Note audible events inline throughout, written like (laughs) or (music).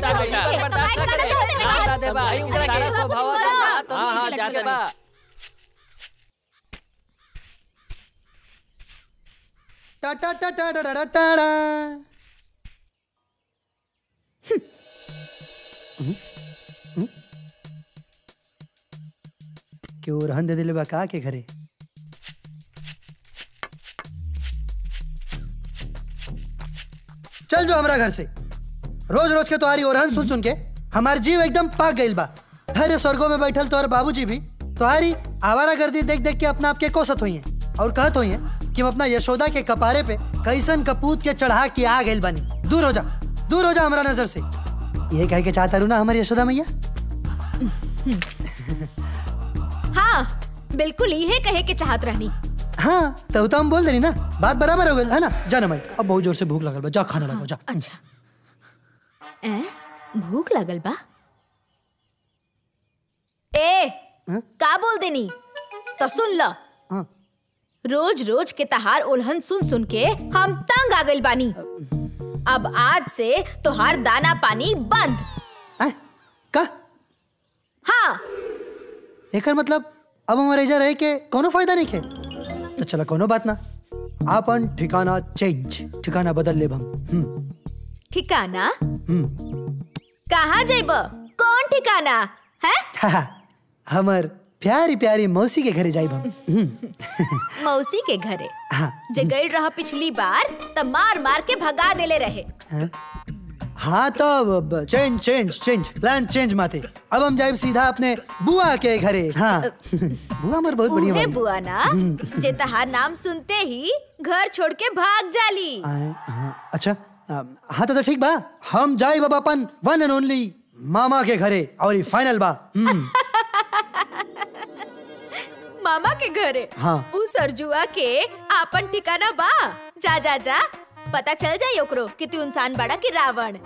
बता बेटा बता दे हाँ हाँ बा टा टा टा टा टा क्यों रहन दे दिले बा के घरे? चल जो हमारा घर से। रोज रोज के तुम्हारी ओरहन सुन सुन के। हमार जीव एकदम पाक गइल बा। हरे स्वर्गों में बैठल तोहर बाबूजी भी तुम्हारी आवारा गर्दी देख देख के अपना आपके कोसत हुई हैं और कहत हुई हैं कि हम अपना यशोदा के कपारे पे कैसन कपूत के चढ़ा के आ गइल बनी। दूर हो जा दूर हो जा हमरा नज़र से। ये कह के चाहता रू ना हमारी यशोदा मैया? हाँ बिल्कुल ये कहे के चाहत रहनी। हाँ तो हम बोल देनी ना। बात बराबर हो गई है ना? जा ना भाई अब बहुत ज़ोर से भूख लगल बा जा खाना लगो जा। अच्छा। ए भूख लगल बा। ए हाँ? का बोल देनी? तो सुन ल। हाँ। रोज रोज के तहार उल्हन सुन सुन के हम तंग आ गइल बानी। अब आज से तोहार दाना पानी बंद। का? हाँ। एकर मतलब अब हमारे एजा रहे के कोनो फ़ायदा नहीं खे तो चला कोनो बात ना। आपन ठिकाना चेंज ठिकाना बदल ले हम। हम्म, ठिकाना? हम्म। कहाँ जाइब? कौन ठिकाना? है? हा, हा, हमर प्यारी प्यारी मौसी के घरे जाइब। हम्म, (laughs) मौसी के घरे? हाँ। जे गइल रहा पिछली बार त मार मार के भगा देले रहे। हाँ? हाँ तो change change change plan change माते। अब हम जाइब सीधा अपने बुआ के घरे। हाँ। (laughs) बुआ हमार बहुत बढ़िया वाली। बुआ ना? जे तहार नाम सुनते ही घर छोड़ के भाग जाली। आए, हाँ, अच्छा आ, हाँ तो, तो ठीक बा। हम जाइब अब अपन वन एंड ओनली मामा के घरे और ये फाइनल बा। हम्म, (laughs) मामा के घरे? हाँ। उ सरजुआ के आपन ठिकाना बा। जा जा जा। पता चल जाई ओकरो कि तू इंसान बड़ा कि रावण।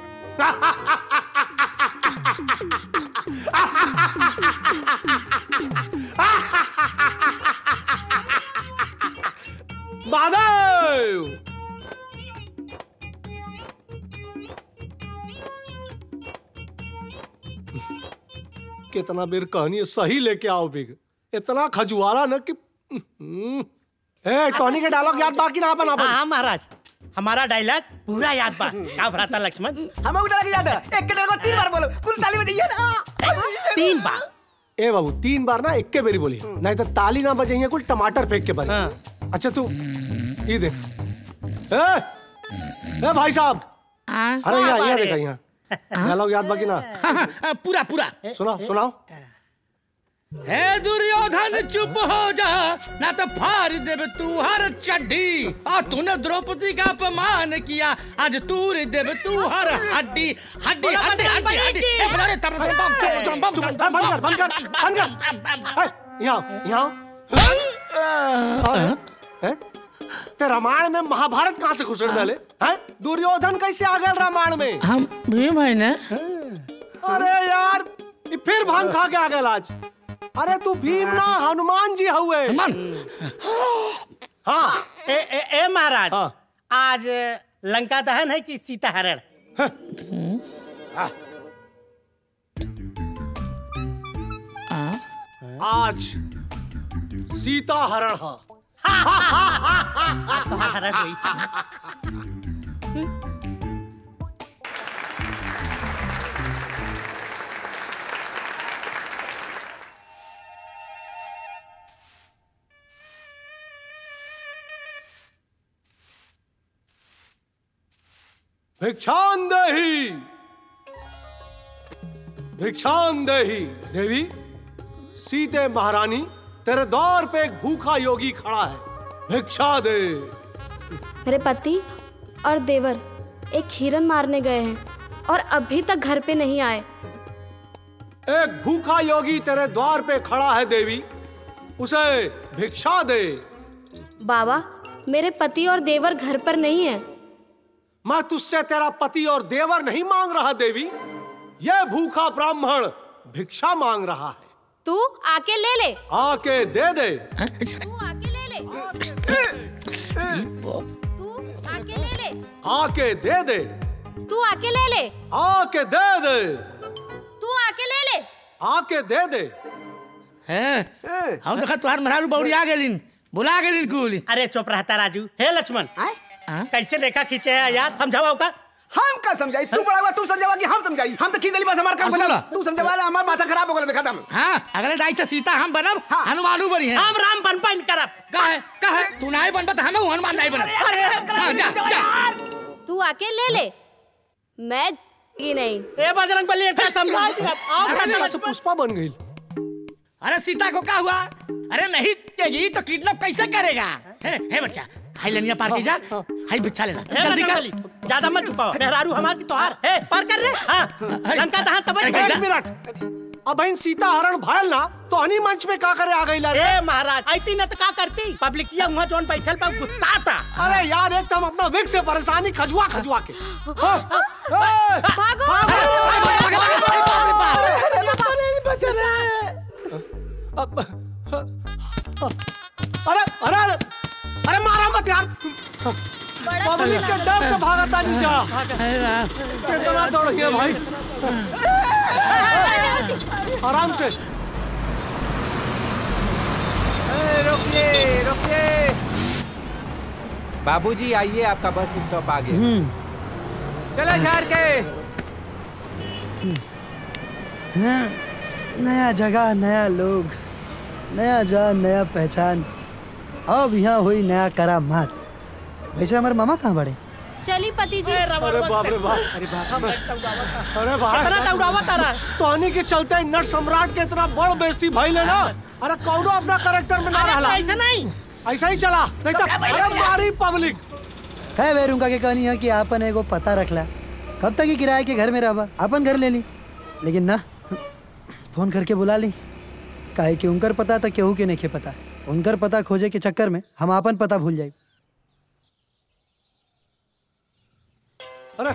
महादेव कितना बेर कहानी है, सही लेके आओ बिग। इतना खजुआरा ना कि हम्म। ए टॉनी के डायलॉग याद बाकी ना अपन हाँ हाँ महाराज। हमारा डायलॉग पूरा याद बा क्या भ्राता लक्ष्मण? हमें उठा के याद है। एक के को तीन बार बोलो। कुल ताली बजाइए ना। तीन बार। ए बाबू तीन बार ना इक्के बेरी बोली। नहीं तो ताली ना बजाइए कुल टमाटर फेंक के बजे हाँ। अच्छा तू ये देख। ए, ए भाई साहब। अरे यहाँ यहाँ देखा यहाँ। डायलॉग याद बाकी ना पूरा पूरा सुनाओ सुनाओ हे दुर्योधन चुप हो जा ना तो फाड़ देव तू हर चड्डी और तूने द्रौपदी का अपमान किया आज तूर देव तू हर हड्डी हड्डी हड्डी हड्डी हड्डी यहाँ यहाँ हैं? ते रामायण में महाभारत कहाँ से घुसड़ डाले? हैं? दुर्योधन कैसे आ गए रामायण में? हम भीम है ना? अरे यार ये फिर भाँग खा के आ गए आज अरे तू भीम ना हनुमान जी हुए। हनुमान? हाँ ए, ए, ए महाराज हाँ। आज लंका दहन है कि सीता हरण आज सीता हरण हा। भिक्षांदही। भिक्षांदही। देवी सीते महारानी तेरे द्वार पे एक भूखा योगी खड़ा है। भिक्षा दे। मेरे पति और देवर एक हिरन मारने गए हैं और अभी तक घर पे नहीं आए। एक भूखा योगी तेरे द्वार पे खड़ा है देवी। उसे भिक्षा दे। बाबा मेरे पति और देवर घर पर नहीं है। मैं तुझसे तेरा पति और देवर नहीं मांग रहा देवी। ये भूखा ब्राह्मण भिक्षा मांग रहा है। तू आके ले ले। आके दे दे। तू आके ले ले। तू आके ले ले। आके दे दे। तू आके ले ले। आके दे दे। तू आके ले ले। आके दे दे। हैं हम देखा तुहार मरारू बौड़ी आ गेलिन। बुला गेलिन कुल। अरे चुप रहता राजू। हे लक्ष्मण हाँ? कैसे रेखा खींचे है यार? समझावा का हम का समझाई? तू बड़ा हुआ तू समझावा कि हम समझाई? हम तो खींच दिली बस हमार काम बना तू समझावा हमार माथा खराब हो गया देखा था हाँ अगले दाई से सीता हम बनब हाँ। हनुमानू बनी है। हम राम बन पाइन करब। का है का है तू नहीं बनबा तो हम हनुमान नहीं बनब अरे हाँ, जा जा। तू आके ले ले। मैं की नहीं। ए बजरंग बली क्या (laughs) समझा आओ अरे से पुष्पा बन गई। अरे सीता को क्या हुआ? अरे नहीं देगी तो किडनैप कैसे करेगा? है, है बच्चा। हाई लनिया पार की जा हाई बिच्छा लेना जल्दी कर ज़्यादा मत छुपाओ मेहरारू हमारी तोहार है पार कर रे हाँ लंका तहां तब एक मिनट अब बहन सीता हरण भयल ना तो हनी मंच में का करे आ गई रे ए महाराज ऐती न तो का करती पब्लिक ये वहाँ जोन बैठल पर गुस्सा था अरे यार एक तो हम अपना विक से परेशानी खजुआ खजुआ के हाँ, ए, भागो अब- अरे अरे अरे मारा मत यार। पब्लिक के डर से भागता नहीं जा कितना दौड़िए भाई। आराम से। रुकिए रुकिए। बाबूजी आइए आपका बस स्टॉप आ गया चलो झार के। नया जगह नया लोग नया जान नया पहचान। अब यहाँ हुई नया करामात। वैसे हमारे मामा कहाँ बड़े? चली पति जी अरे बाप रे बाप अरे बाप अरे इतना दौड़ावा तारा तोहनी के चलते नट सम्राट के इतना बड़ बेइज्जती भइल है ना। अरे कौनो अपना करेक्टर में ना रहला। ऐसे नहीं। ऐसा ही चला। नहीं तो अरे मारी पब्लिक कह बेरुंका के कहानी है कि आपन एगो पता रखला। कब तक ही किराए के घर में रहबा? अपन घर ले ली। लेकिन ना फ़ोन करके बुला ली। काहे कि उनकर पता तो केहू के नहीं के पता। उनकर पता खोजे के चक्कर में हम अपन पता भूल जाए अरे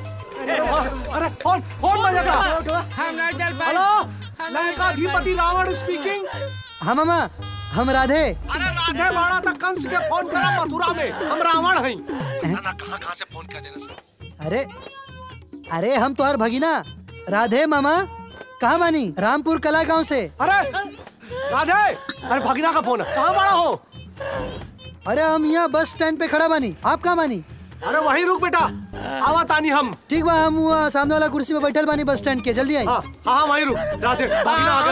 अरे कौन बजेगा हम नहीं चल पाए हेलो लंकाधिपति रावण स्पीकिंग हाँ मामा हम राधे। अरे राधे मारा था कंस के फ़ोन करा मथुरा में। हम रावण हैं। ना कहाँ कहाँ से फ़ोन कर देना सर? अरे अरे हम तो हर भगीना। राधे मामा कहाँ बानी? रामपुर कला गाँव से। अरे राधे अरे भगीना का फ़ोन है। कहाँ बड़ा हो? अरे हम यहाँ बस स्टैंड पे खड़ा बानी। आप कहाँ बानी? अरे वहीं रुक बेटा। आवा तानी हम। ठीक बा हम वहाँ सामने वाला कुर्सी में बैठल बानी बस स्टैंड के। जल्दी आई। हाँ हाँ वहीं रुक। राधे भगीना आ गए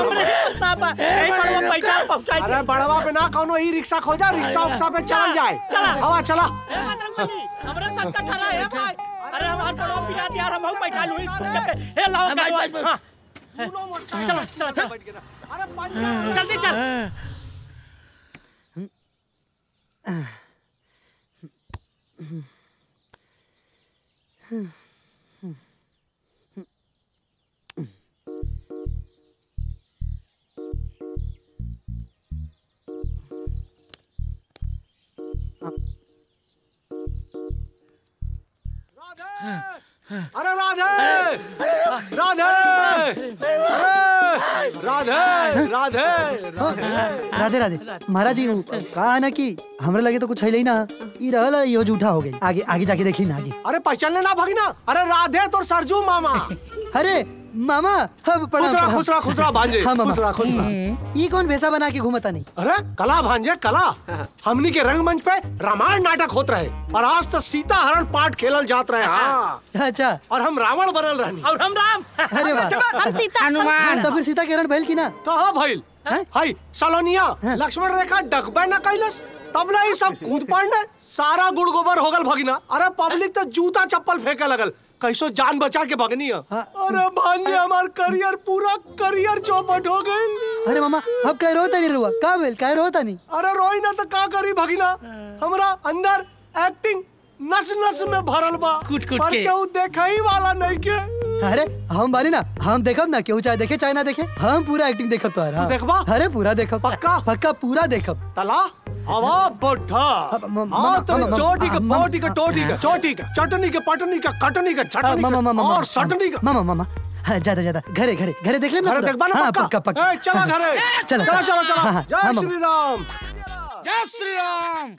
यही बड़वा पैसा पहुंचाई अरे बड़वा पे ना कौनो ई रिक्शा खोजा रिक्शा उक्सा पे चल जाए। चला। हवा चला। हमरे का ठहरा है भाई। अरे हमार बड़वा पिला दिया हम हूँ बैठा लुई ए लाओ भाई, भाई, हाँ। चला चला चला अरे जल्दी चल। अरे राधे! राधे! राधे! राधे! राधे राधे। महाराज जी कहा है ना कि हमरे लगे तो कुछ है ही ना? ई रहल यो झूठा हो गई। आगे आगे जाके देखी ना आगे। अरे पहचान ना भगीना। अरे राधे तो सरजू मामा। अरे मामा हाँ। खुश रहा खुश रहा भांजे। हाँ मामा। खुश रहा ये कौन भेसा बना के घूमता नहीं? अरे कला भांजे कला। हमनी के रंगमंच पे रामायण नाटक होत रहे। और आज तो सीता हरण पाठ खेलल जात रहे। हाँ। अच्छा। और हम रावण बनल रहनी। और हम राम। अरे वाह। हम सीता हनुमान। तो फिर सीता किरण भैल की ना? कहा भइल। हाय सलोनिया लक्ष्मण रेखा डकबे न कैलस तब ना ये सब कूद पड़ने सारा गुड़ गोबर हो गल भगना। अरे पब्लिक तो जूता चप्पल फेंके लगल। कैसो जान बचा के भगनी है। हाँ। अरे भांजे हमार करियर पूरा करियर चौपट हो गई। अरे मामा अब कह रोता नहीं रुआ का भेल? कह रोता नहीं? अरे रोई ना तो का करी भगना? हमरा अंदर एक्टिंग नस नस में भरल बा। कूट-कूट पर के। केहू देखई वाला नहीं के। अरे हम बानी ना हम देखब ना केहू चाहे देखे चाहे ना देखे। हम पूरा एक्टिंग देखब तो हाँ। देखबा? अरे पूरा देखब। पक्का? पक्का पूरा देखब। तला हवा बढ़ा हाँ तो चोटी के मामा- बोटी टोटी के चोटी के चटनी के पटनी के कटनी के आ, छटनी मामा मामा के मामा और सटनी के। मामा मामा हाँ ज़्यादा ज़्यादा। घरे घरे घरे देख ले घरे देखबा ना हाँ, पक्का? पक्का पक्का। चला घरे। चलो, चला चलो। चला। चला। जय श्री राम जय श्री राम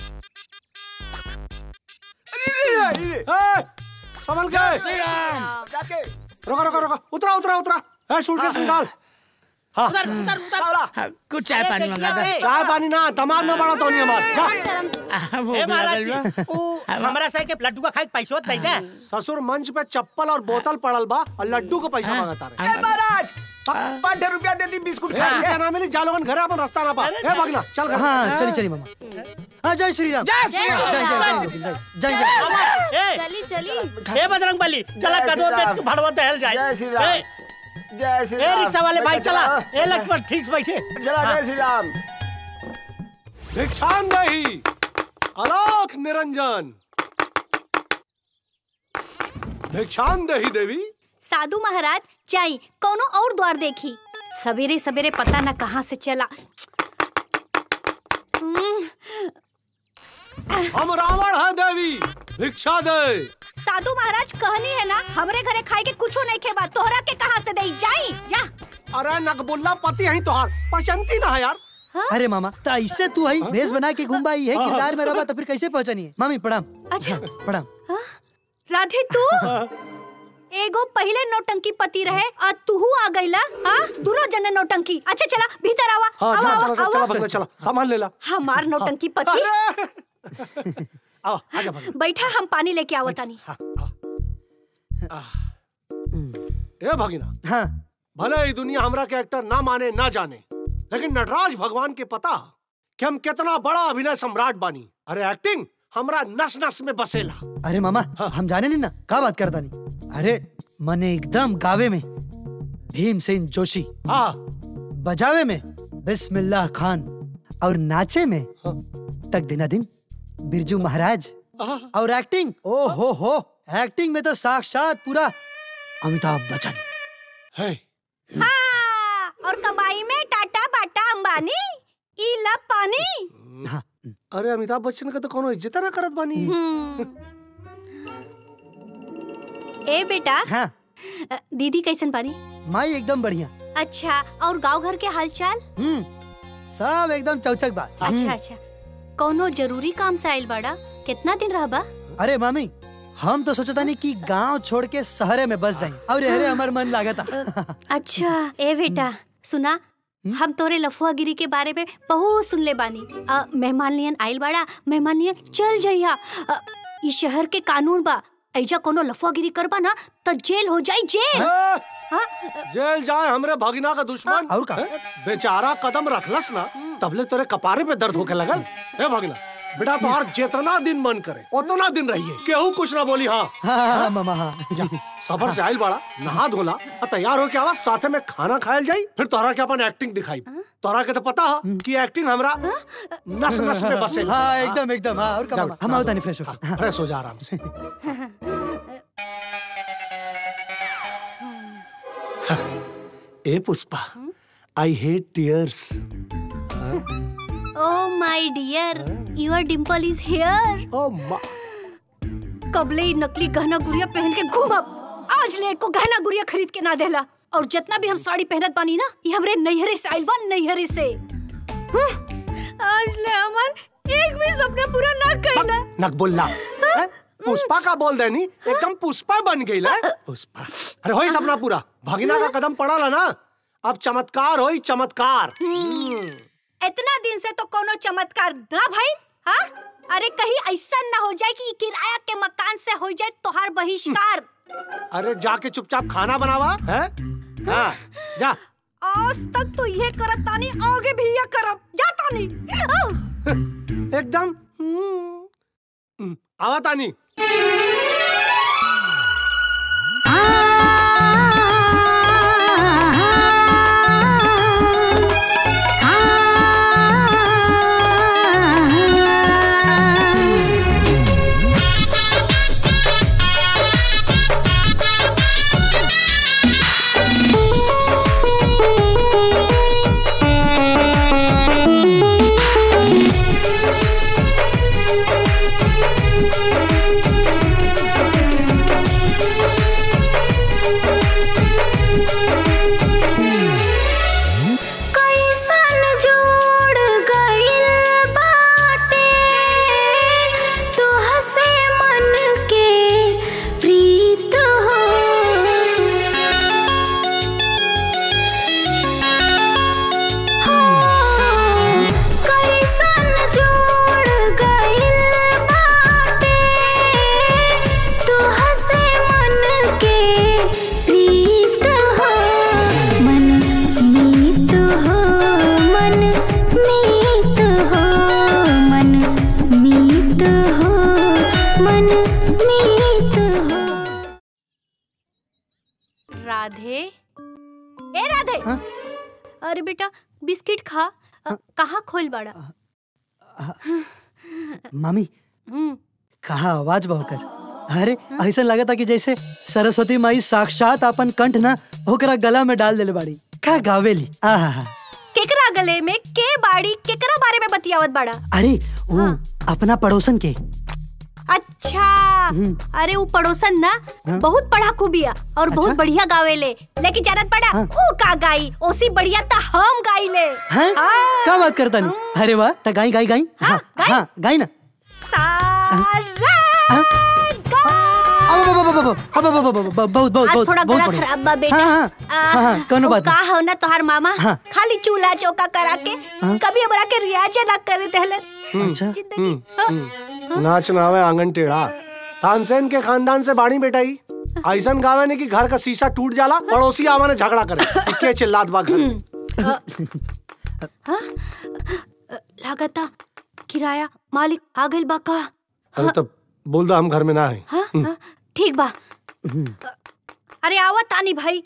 संभल के। श्री राम रोका रुको रुको। उतरा उतरा उतरा। है सूटकेस निकाल। हाँ। उधर उधर उधर हाँ, कुछ चाय पानी मंगा दे। चाय पानी ना दामाद ना बड़ा तो नहीं हमार जा। हाँ, वो ए महाराज हमारा। जी ऊ हमरा से के लड्डू का खाई पैसों पैसा दे दे ससुर मंच पे चप्पल और बोतल पड़ल बा और लड्डू को पैसा माँगता रहे। हाँ, महाराज! पाँच रुपया दे दी बिस्कुट ना मिली जालोगन घरे अपन रास्ता ना पा भागना चल हाँ चलिए चलिए मामा। हाँ जय श्री राम जय श्री राम। जय जय जय जय जय ए चली चली। ए बजरंग बली चला जय पे भड़वा दहल जाए। जय श्री राम। जय श्री ए राम रिक्शा वाले भाई चला ए लक्ष्मण ठीक से बैठे। चला जय श्री राम भिक्षान दही अलोक निरंजन। भिक्षान दही देवी। साधु महाराज जाई कोनो और द्वार देखी। सवेरे सवेरे पता न कहाँ से चला। हम्म, हम रावण है देवी। भिक्षा दे। साधु महाराज कहनी है ना हमरे घरे खाए के कुछो नहीं खेबा। तोहरा के कहाँ से दई? जाई जा। अरे नकबुल्ला पति है तोहार। पहचानती ना है यार। अरे मामा तो ऐसे तू आई भेष बना के घूमबा है किरदार में रहा तो फिर कैसे पहचानी है? मामी प्रणाम। अच्छा। प्रणाम। राधे तू? एगो पहले नौटंकी पति रहे आ तूहू आ गईला हाँ दोनों जने नौटंकी। अच्छा चला भीतर आवा। हाँ आवा चला आवा, चला चला आवा। भगना चला सामान ले ला। हमार नौटंकी पति। आओ आजा बैठा हम पानी लेके आवतानी ए भगिना। हाँ। भले ही दुनिया हमरा के एक्टर ना माने ना जाने लेकिन नटराज भगवान के पता कि हम कितना बड़ा अभिनय सम्राट बानी। अरे एक्टिंग हमरा नस नस में बसेला। अरे मामा हाँ। हम जाने नहीं ना का बात करता नहीं? अरे मने एकदम गावे में भीमसेन जोशी। हाँ। बजावे में बिस्मिल्लाह खान और नाचे में हाँ। तक दिना दिन बिरजू महाराज। आह, और एक्टिंग ओ हो हो एक्टिंग में तो साक्षात पूरा अमिताभ बच्चन। है। हाँ, और कमाई में टाटा बाटा अंबानी ई ला पानी। हाँ। अरे अमिताभ बच्चन का तो कोनो इज़्ज़त ना करत बानी? ए बेटा। हाँ। दीदी कैसन बानी? माई एकदम बढ़िया। अच्छा और गाँव घर के हालचाल? हम्म सब एकदम चौचक बात। अच्छा अच्छा। कोनो ज़रूरी काम से आइल बाड़ा? कितना दिन रहबा अरे मामी हम तो सोचता नहीं कि गाँव छोड़ के शहरे में बस जाए। और अरे हमार मन लागता। अच्छा। ए बेटा सुना हम तोरे लफुआगिरी के बारे में बहुत सुन ले बानी मेहमान लियन आइल बाड़ा मेहमान लियन चल जइया इस ई शहर के कानून बा ऐजा कोनो लफुआगिरी करबा ना तो जेल हो जाई जेल। ए, हाँ? जेल जाए हमरे भगिना का दुश्मन। और का? बेचारा कदम रखलस ना तबले तोरे कपारे पे दर्द होके लगल। ए भगिना? बेटा तोहार जितना दिन मन करे उतना दिन रहिए। केहू कुछ ना बोली हाँ। हाँ हाँ हाँ मामा हाँ। जा सबर से आइल बाड़ा नहा धोला तैयार होके आवा साथे में खाना खायल जाई फिर तोहरा के अपन एक्टिंग दिखाई। तोहरा के तो पता है कि एक्टिंग हमरा नस नस में बसे। हाँ एकदम एकदम हाँ और का हम आवता नहीं फ्रेश हो हाँ फ्रेश हो जा आराम से। (laughs) (laughs) ए Pushpa I hate tears oh my dear your dimple is here ओ मा कबले ई नकली गहना गुड़िया पहन के घूमब आज ले को गहना गुड़िया खरीद के ना देला। और जितना भी हम साड़ी पहनत बानी ना ये हमरे नैहरे से आइल बा नैहरे से। हं, आज ले हमार एक भी सपना पूरा ना कइला नकबुल्ला हैं? पुष्पा का बोल देनी एकदम पुष्पा बन गई है? पुष्पा। अरे होई सपना पूरा। भगिना का कदम पड़ा ला ना। अब चमत्कार होई चमत्कार। इतना दिन से तो कोनो चमत्कार ना भाई हाँ? अरे कहीं ऐसा ना हो जाए कि किराया के मकान से हो जाए तोहार बहिष्कार। अरे जाके चुपचाप खाना बनावा है? हाँ जा। आज तक तो ये करत तानी आगे भी ये करब जा तानी। (laughs) एकदम। हम्म, आवा तानी। अरे बेटा बिस्किट खा। अ, कहाँ खोल बाड़ा? मामी हम्म, कहा आवाज़ बहकर अरे ऐसा लगा था कि जैसे सरस्वती माई साक्षात अपन कंठ ना ओकरा गला में डाल देले बाड़ी। का गावेली। आहा केकरा गले में के बाड़ी केकरा बारे में बतियावत बाड़ा? अरे वो अपना पड़ोसन के। अरे वो पड़ोसन ना बहुत पढ़ा खूबिया और अच्छा? बहुत बढ़िया गावे ले लेकिन ज़्यादा पढ़ा वो का गाई उसी बढ़िया तो हम गाई ले का बात करता नहीं अरे वाह तो गाई गाई गाई गाई ना बहुत बहुत थोड़ा खराब बा बेटा बात का हो ना मामा खाली चूल्हा चौका करा के कभी के रियाज ना करे ज़िंदगी नाच नावे आँगन टेढ़ा तानसेन के खानदान से बाणी बेटा ही ऐसन गावे ने कि घर का शीशा टूट जाला पड़ोसी आवा ने झगड़ा करे। कि चिल्लात बा घर में। लागता किराया मालिक आ गइल बा का? अरे तब बोल दो हम घर में ना है हाँ हाँ, ठीक बा। अरे आवा तानी भाई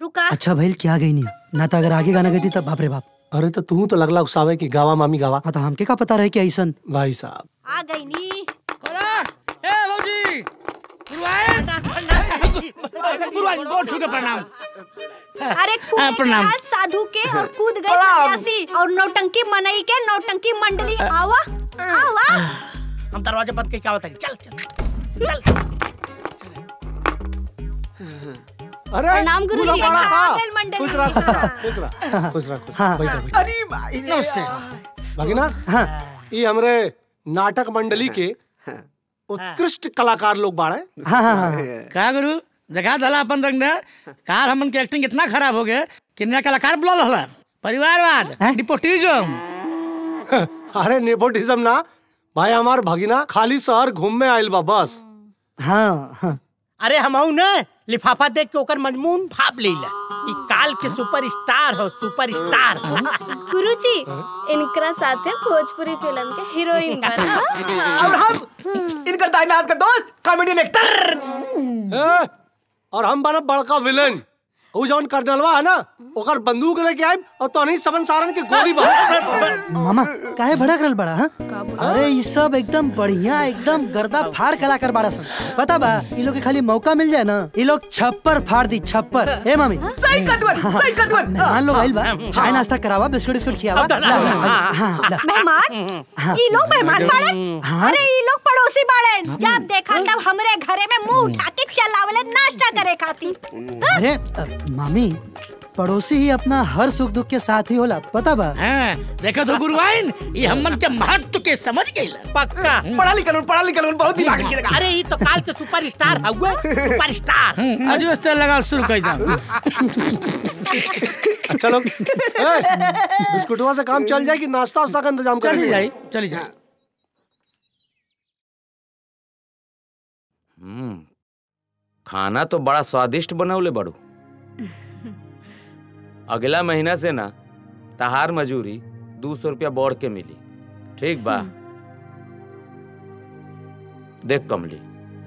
रुका। अच्छा भइल क्या गई नहीं? ना तो अगर आगे गाना गई तब बाप रे बाप। अरे तो तू तो लगला उसावे कि गावा मामी गावा। हाँ तो हमके का पता रहे कि ऐसन? भाई साहब। आ गई नी। खोला ए गोर छू के प्रणाम। अरे हाँ, प्रणाम। साधु के और कूद गए सन्यासी और नौटंकी मनई के नौटंकी मंडली। आवा आवा। हम दरवाज़ा बंद के क्या होता है चल चल। अरे प्रणाम आ का? गइल मंडली। खुश रह खुश रह खुश रह खुश बैठा बैठा। अरे माई नमस्ते। भगिना हाँ। ये हमरे नाटक मंडली के उत्कृष्ट कलाकार लोग बाड़े हाँ। हाँ हाँ (laughs) का गुरु देखा दला अपन रंग ने काल हमन के एक्टिंग इतना खराब हो गए कि नया कलाकार बुला हला परिवारवाद हैं? डिपोटिज्म (laughs) अरे नेपोटिज्म ना। भाई हमार भगिना खाली शहर घूम में आइल बा बस। हाँ हाँ। अरे हमहू न। लिफाफा देख के ओकर मजमून भाप लेला। ई काल के सुपरस्टार हो सुपरस्टार। गुरुजी इनकरा साथे भोजपुरी फ़िल्म के हीरोइन (laughs) बना। और हम इनकर दाइनाथ का दोस्त कॉमेडियन एक्टर और हम बना बड़का विलेन उ जौन कर्नलवा है ना? ओकर बंदूक लेके आइब और तोहनी सबन सारन के गोली बा मामा काहे भड़क रहल बड़ा हाँ? अरे ई सब एकदम बढ़िया एकदम गर्दा फाड़ कलाकार बाड़ा सन। पता बा ई लोग के खाली मौका मिल जाए ना? ई लोग छप्पर फाड़ दी छप्पर। ए मामी? सही कटवन सही कटवन। मेहमान लोग आइल बा। चाय नाश्ता करावा बिस्कुट बिस्कुट खियावा। हाँ, ला। मेहमान ई लोग मेहमान बाड़े? हाँ। अरे ई लोग पड़ोसी बाड़े। जब देखा तब हमरे घरे में मुँह उठा के चलावले नाश्ता करे खातिर। अरे मामी पड़ोसी ही अपना हर सुख दुख के साथ ही होला पता बा? हाँ देखा तो गुरुआइन ये हमन के महत्व के समझ गई पक्का। पढ़ा लिखा पढ़ा लिखा बहुत दिमाग लगा अरे ई तो काल के सुपरस्टार (laughs) हुए सुपरस्टार। आज इस तरह लगा शुरू कर दो (laughs) अच्छा लोग (laughs) ए, बिस्कुटवा से काम चल जाए कि नाश्ता वास्ता का इंतज़ाम चली कर चली जाई हम्म खाना तो बड़ा स्वादिष्ट बनौले बड़ू। अगला महीना से ना तहार मजूरी दू सौ रुपया बढ़ के मिली। ठीक बा। देख कमली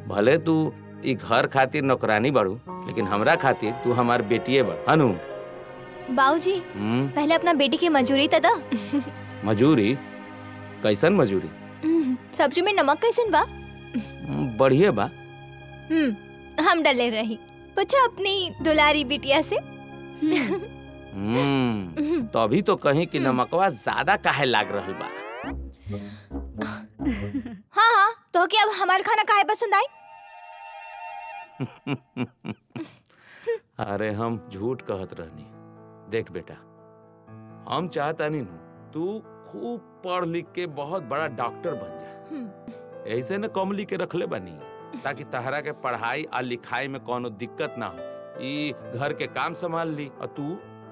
भले तू ई घर खातिर नौकरानी बड़ू लेकिन हमरा खातिर तू हमार बेटिए बड़। हनु। बाबूजी हम्म। पहले अपना बेटी की मजूरी तो मजूरी? कैसन मजूरी? सब्ज़ी में नमक कैसन बा? हम्म, बढ़िया बा। हम्म हम डले रही। पूछो अपनी दुलारी बिटिया से। हम्म तो अभी तो कहीं कि नमकवा ज़्यादा काहे लाग रहल बा। हाँ हाँ तो क्या अब हमारा खाना काहे पसंद आई? अरे हम झूठ कहत रहनी। देख बेटा हम चाहता नहीं नु तू खूब पढ़ लिख के बहुत बड़ा डॉक्टर बन जा। ऐसे न कमली के रखले बनी। ताकि तहरा के पढ़ाई और लिखाई में कोनो दिक्कत ना हो ई घर के काम संभाल ली और तू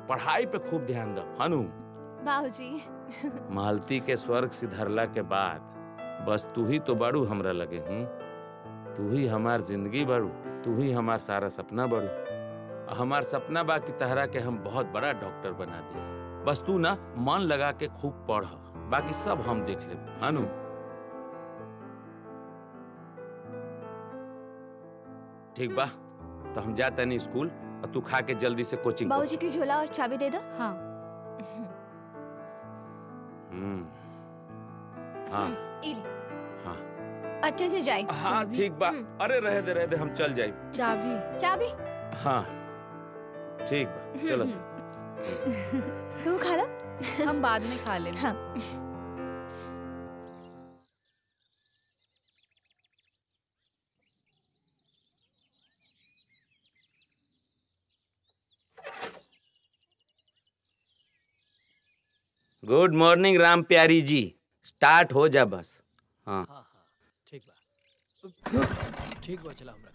पढ़ाई पे खूब ध्यान दो हनु बाबूजी। मालती के स्वर्ग सिधरला के बाद बस तू ही तो बड़ू हमरा लगे हूँ? तू ही हमार ज़िंदगी बड़ू तू ही हमार सारा सपना बड़ू। हमार सपना बा कि तहरा के हम बहुत बड़ा डॉक्टर बना दी बस तू ना मन लगा के खूब पढ़। बाकी सब हम देख ले अनु ठीक बा तो हम जाते नहीं स्कूल और तू खा के जल्दी से कोचिंग बाबूजी की झोला और चाबी दे दो। हाँ। हम्म। हाँ। इली हाँ। अच्छे से जाए। हाँ ठीक बा। अरे रहे दे रहे दे हम चल जाए। चाबी। चाबी? हाँ। ठीक बा चलो। तू खा लो। हम बाद में खा लेंगे। हाँ। गुड मॉर्निंग राम प्यारी जी स्टार्ट हो जा बस। हाँ। ठीक बा ठीक बा चला हमरा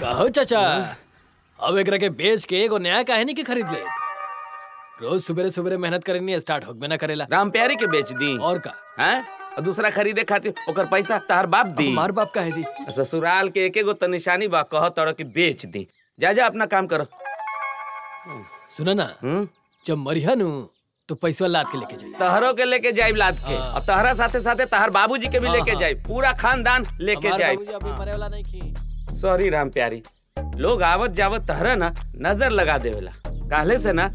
कहो चाचा अब एकरा के बेच के एगो नया काहे नहीं के खरीद ले। रोज सुबह सुबह मेहनत करनी स्टार्ट होगबे ना करेला। राम प्यारी के बेच दी। और का? हैं? और दूसरा खरीदे खातिर ओकर पैसा तार बाप दी। हमार बाप काहे दी? ससुराल के एक एगो त निशानी बा कह तोड़ के बेच दी। जा जा अपना काम करो। सुना ना। हम्म? जब मरिया नु तो पैसा लाद के लेके जाइए। तहरो के लेके जाइब लाद के। और तहरा साथे साथे तहर बाबूजी के भी हाँ, लेके हाँ। जाइब। पूरा खानदान लेके हमार जाइब। बाबूजी अभी मरे वाला नहीं की। सॉरी राम प्यारी। लोग आवत जावत तहरा ना नज़र लगा देवेला। काले से ना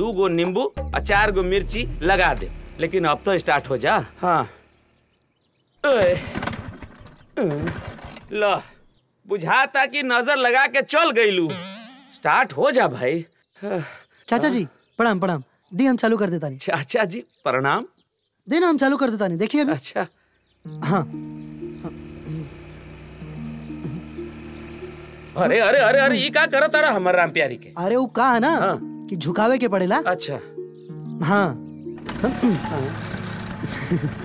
दू गो नींबू और चार गो मिर्ची लगा दे। लेकिन अब तो स्टार्ट हो जा। हाँ। लो बुझाता कि नज़र लगा के चल गईलू। स्टार्ट हो जा भाई। चाचा जी प्रणाम प्रणाम। दी हम चालू कर देता नहीं। चाचा जी प्रणाम। दी ना हम चालू कर देता नहीं। देखिए अच्छा। हाँ। अरे अरे अरे अरे ये का करत तारा हमर राम प्यारी के? अरे वो कहा ना हाँ। कि झुकावे के पड़ेला। अच्छा। हाँ।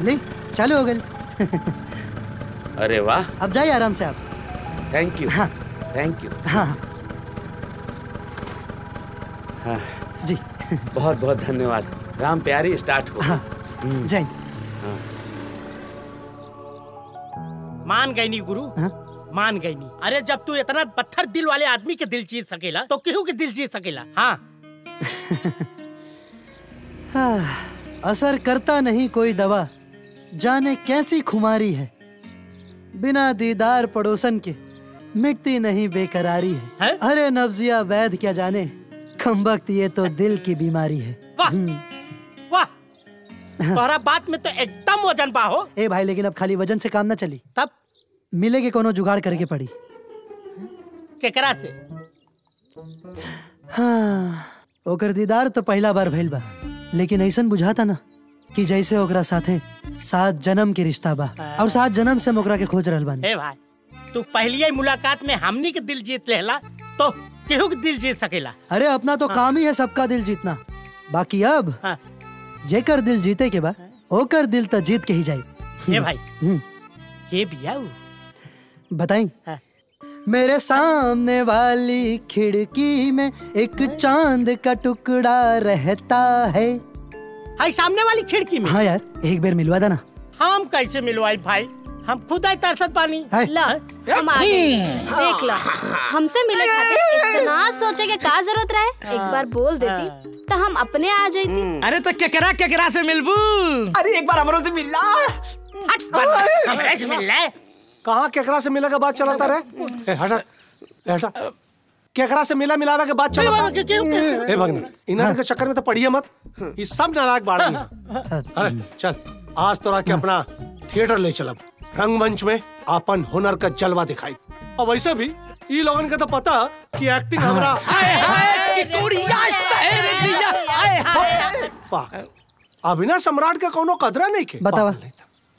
ले चालू हो गई। (laughs) अरे वाह। अब जाइए आराम से आप। थैंक यू हाँ। थैंक यू हाँ। हाँ, जी। बहुत बहुत धन्यवाद। राम प्यारी स्टार्ट हो। हाँ। जय मान गई नी गुरु। हाँ? मान गई नी। अरे जब तू इतना पत्थर दिल वाले आदमी के दिल जीत सकेला तो केहू के दिल जीत सकेला? हाँ। (laughs) हाँ, असर करता नहीं कोई दवा। जाने कैसी खुमारी है। बिना दीदार पड़ोसन के मिटती नहीं बेकरारी है, हैं? अरे नब्जिया वैद क्या जाने? खम्बख्त ये तो दिल की बीमारी है। वाह हम्म, वाह। तोहरा बात में तो एकदम वज़न बा हो। ए भाई लेकिन अब खाली वज़न से काम ना चली। तब? मिलेगी कोनो जुगाड़ करके पड़ी। केकरा से? हाँ ओकर दीदार तो पहला बार भइल बा। लेकिन ऐसा बुझाता ना। कि जैसे ओकरा साथे सात जन्म के रिश्ता बा। और सात जन्म से हम ओकरा के खोज रहल बानी। हे भाई तू पहली ही मुलाकात में हमनी के दिल जीत लेला तो केहू के दिल जीत सकेला? अरे अपना तो हाँ। काम ही है सबका दिल जीतना। बाकी अब हाँ। जेकर दिल जीते के बा ओकर दिल तो जीत के ही जाए हे भाई। हम्म, के बिया बताई। हाँ। मेरे सामने वाली खिड़की में एक चाँद का टुकड़ा रहता है। हाय सामने वाली खिड़की में। हाँ यार एक बार मिलवा देना। हम कैसे मिलवाई भाई? हम खुद आई तरसत पानी। ला हम आ गए। देख ला हमसे मिले खातिर इतना सोचे के का ज़रूरत रहे? एक बार बोल देती तो हम अपने आ जाती अरे तो केकरा केकरा से मिलबू? अरे एक बार हमरों से बंद, हमरे से मिल ले। कहाँ केकरा से मिला के बात चलाता रहे? हट, हटा। केकरा से मिला मिलावे के बात चलाता के- के- ए भगना इन्हें के चक्कर में तो पढ़िए मत। ये सब नाराज़ बाढ़ अरे चल आज तोरा के अपना थिएटर ले चलब। रंगमंच में अपन हुनर का जलवा दिखाई। और वैसे भी ई लोगन के तो पता कि एक्टिंग हमरा हाय हाय की कुड़िया शहर जिया। हाय हाय वाह। अभिनय सम्राट का कोनो कदरा नहीं के? बतावा।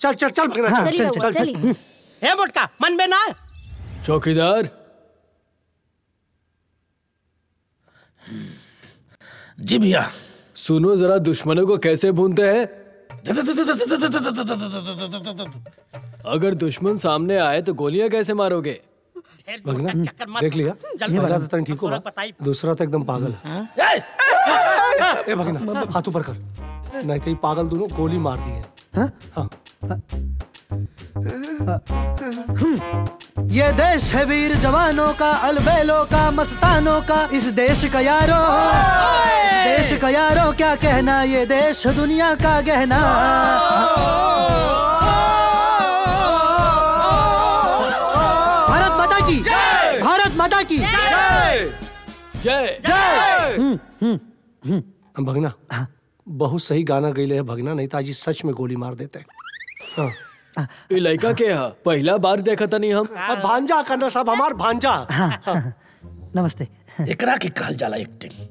चल चल चल भगना हाँ, चल चल, चल, चली हे मोटका मन में ना चौकीदार जी भैया। सुनो जरा दुश्मनों को कैसे भूनते हैं? अगर दुश्मन सामने आए तो गोलियाँ कैसे मारोगे? भगना देख लिया। पहला तो ठीक होगा दूसरा तो एकदम पागल है। ए! भगना हाथ ऊपर कर। नहीं तो ये पागल दोनों गोली मार दी है? हाँ। ये देश है वीर जवानों का अलबेलों का मस्तानों का इस देश का यारो। देश का यारो क्या कहना? ये देश दुनिया का गहना। भारत माता की भारत माता की। जय। जय। भगना बहुत सही गाना गई है भगना नहीं तो आज सच में गोली मार देते हैं। हाँ। लड़का के हा? पहला बार देखा था नहीं हम? भांजा करना साहब हमार भांजा। नमस्ते। एकरा के कहल जाला एक्टिंग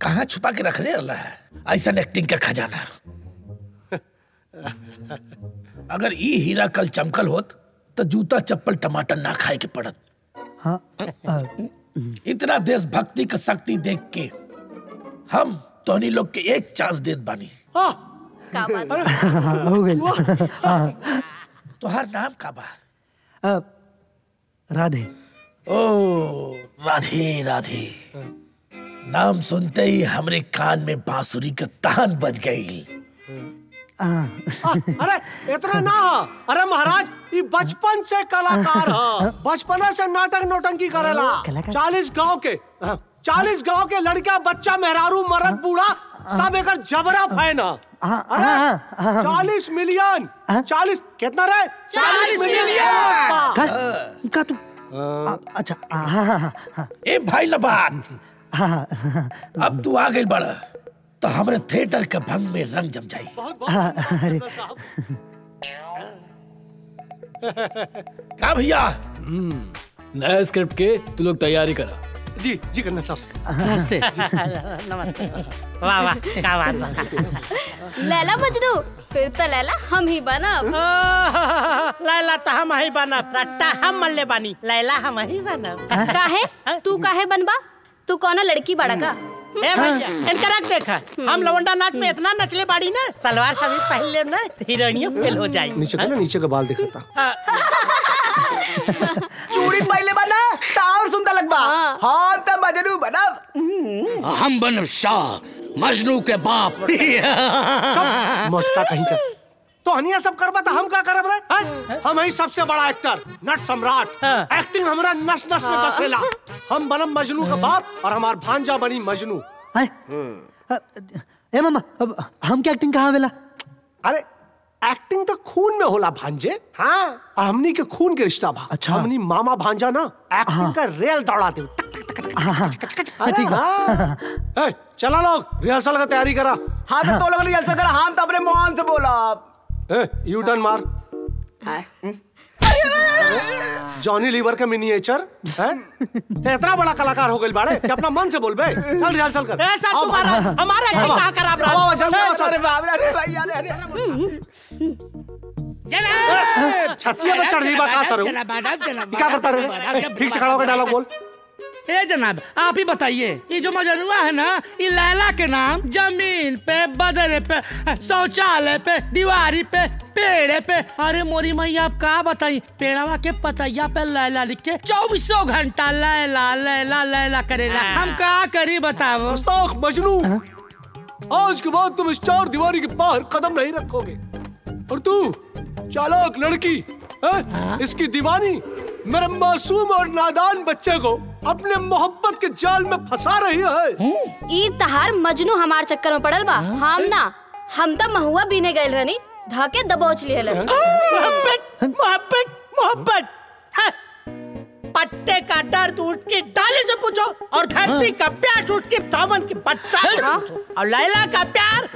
कहाँ छुपा के रख ले है? ऐसा एक्टिंग का खजाना। अगर ई हीरा कल चमकल होत तो जूता चप्पल टमाटर ना खाए के पड़त। हाँ अ, इतना देशभक्ति का शक्ति देख के हम तोनी लोग के एक चांस देत बानी। का हो गई। तोहार नाम का बा राधे। ओ राधे राधे। नाम सुनते ही हमरे कान में बांसुरी का तान बज गई। अरे इतना ना अरे महाराज ये बचपन से कलाकार है। बचपन से नाटक नोटंकी करेला। चालीस गाँव के चालीस गाँव के लड़का बच्चा मेहरारू मर्द बूढ़ा सब एक जबरा फ़ैन है अरे चालीस मिलियन। चालीस कितना रे? चालीस मिलियन। का, अ, अच्छा हाँ हाँ हाँ हाँ ए भाई लबात हाँ हाँ अब तू आ गई बड़ा तो हमरे थिएटर के भंग में रंग जम जाई। हाँ, अरे। का भैया? नया स्क्रिप्ट के तू लोग तैयारी करा। जी जी करना साहब। नमस्ते। नमस्ते। वाह वाह क्या बात लैला मजनू फिर तो लैला हम ही बनब लैला तो हम ही बनब रट्टा हम मल्ले बानी। लैला हम ही बनब काहे? तू काहे बनबा? तू कौनो लड़की बड़ा का ए भैया इनका रख देखा। हम लवंडा नाच में इतना नचले बाड़ी ना सलवार समीज पहन ले ना हीरोइनियों फेल हो जाए नीचे का नीचे का बाल दिखाता। बना तो और सुंदर हम तो मजनू बनब। हम बनब शाह मजनू के बाप। (laughs) मोटका कहीं का तो हनिया सब करबा तो हम का करब रे? हैं? हम ही सबसे बड़ा एक्टर नट सम्राट। एक्टिंग हमरा नस नस में बसेला। हम बनम मजनू का बाप और हमार भांजा बनी मजनू। ए मामा अब हम क्या एक्टिंग कहाँ वेला अरे एक्टिंग तो खून में होला भांजे? हाँ। और हमनी के खून के रिश्ता बा अच्छा। हमनी मामा भांजा ना एक्टिंग का रेल दौड़ा दे ठीक है ठीक बा। (laughs) चला लोग रिहर्सल का तैयारी करा। हाँ तो तो लोग रिहर्सल करा। हम तो अपने मोहन से बोला। ए, यू टर्न मार (laughs) जॉनी लीवर का मिनिएचर है? (laughs) इतना बड़ा कलाकार हो गए बाड़े कि अपना मन से बोल बे। चल रिहर्सल कर। ए सर तुम्हारा। हमारा क्या खराब रहा। आओ, जल्दी आओ, सर। बाप रे भाई अरे अरे। ए, छतिया पे चढ़ बात का सर। आदाब जनाब क्या करता रे ठीक से खड़ा होकर डायलॉग बोल। ए जनाब आप ही बताइए। ये जो मजनुआ है ना ये लैला के नाम ज़मीन पे बदरे पे शौचालय पे दीवारी पे पेड़े पे। अरे मोरी मैया आप का बताई? पेड़वा के पतैया पे लैला लिख। के चौबीसों घंटा लैला लैला लैला करेला। हम का करी बताओ? मजनू। आज के बाद तुम इस चार दीवारी के बाहर कदम नहीं रखोगे। और तू चालाक लड़की है? इसकी दीवानी मेरे मासूम और नादान बच्चे को अपने मोहब्बत के जाल में फंसा रही है। ई तहार मजनू हमार चक्कर में पड़ल बा। हम ना हम तो महुआ बीने गए रहनी। धके दबोच लिहल मोहब्बत मोहब्बत मोहब्बत। हाँ। पट्टे का दर्द उठ के डाले से पूछो और धरती का प्यार उठ के सावन के बच्चा से पूछो। और लैला का प्यार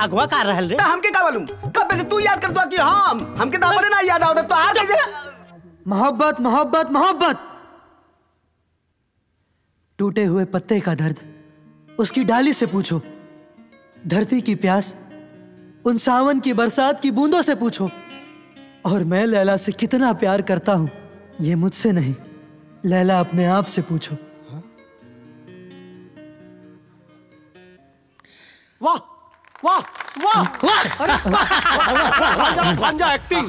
अगवा कर रहल रे। हमके का मालूम? कब से तू याद करतो कि हम? हमके तो ना याद आवत तो आज कैसे मोहब्बत मोहब्बत मोहब्बत। टूटे हुए पत्ते का दर्द, उसकी डाली से पूछो। धरती की प्यास, उन सावन की बरसात की बूंदों से पूछो। और मैं लैला से कितना प्यार करता हूँ, ये मुझसे नहीं। लैला अपने आप से पूछो। वाह वाह। वाह। अरे भांजा भांजा एक्टिंग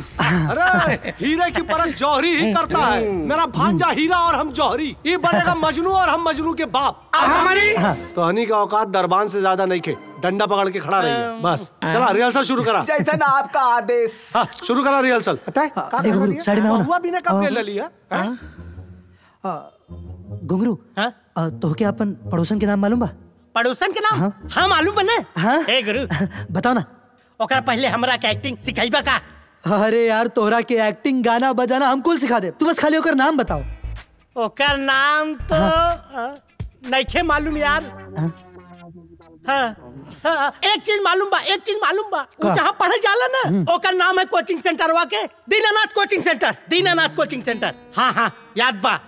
अरे हीरे की परत जौहरी ही करता है। मेरा भांजा हीरा और हम जौहरी। ये बनेगा मजनू और हम मजनू के बाप। हमारी? तो हनी का औकात दरबान से ज़्यादा नहीं खे। डंडा पकड़ के खड़ा रही है। बस। चला रिहर्सल शुरू करा। जैसा ना आपका आदेश। हाँ, शुरू करा रिहर्सल पता है हाँ। हुआ भी ना कब ले लिया? घुंगरू हाँ? तो क्या अपन पड़ोसन के नाम मालूम बा? पड़ोसन के नाम? हाँ। हाँ मालूम बने। हाँ। ए गुरु। बताओ ना। ओकरा पहले हमरा के एक्टिंग सिखाइबा का? अरे यार तोहरा के एक्टिंग गाना बजाना हम कुल सिखा दे। तू बस खाली होकर नाम बताओ। ओकर नाम तो अ, नइखे मालूम यार। हाँ, हाँ, एक चीज़ मालूम बा एक चीज़ मालूम बा। जहाँ पढ़े जाला ना ओकर नाम है कोचिंग सेंटर वा के Dinanath coaching centre Dinanath coaching centre. हाँ हाँ याद बा।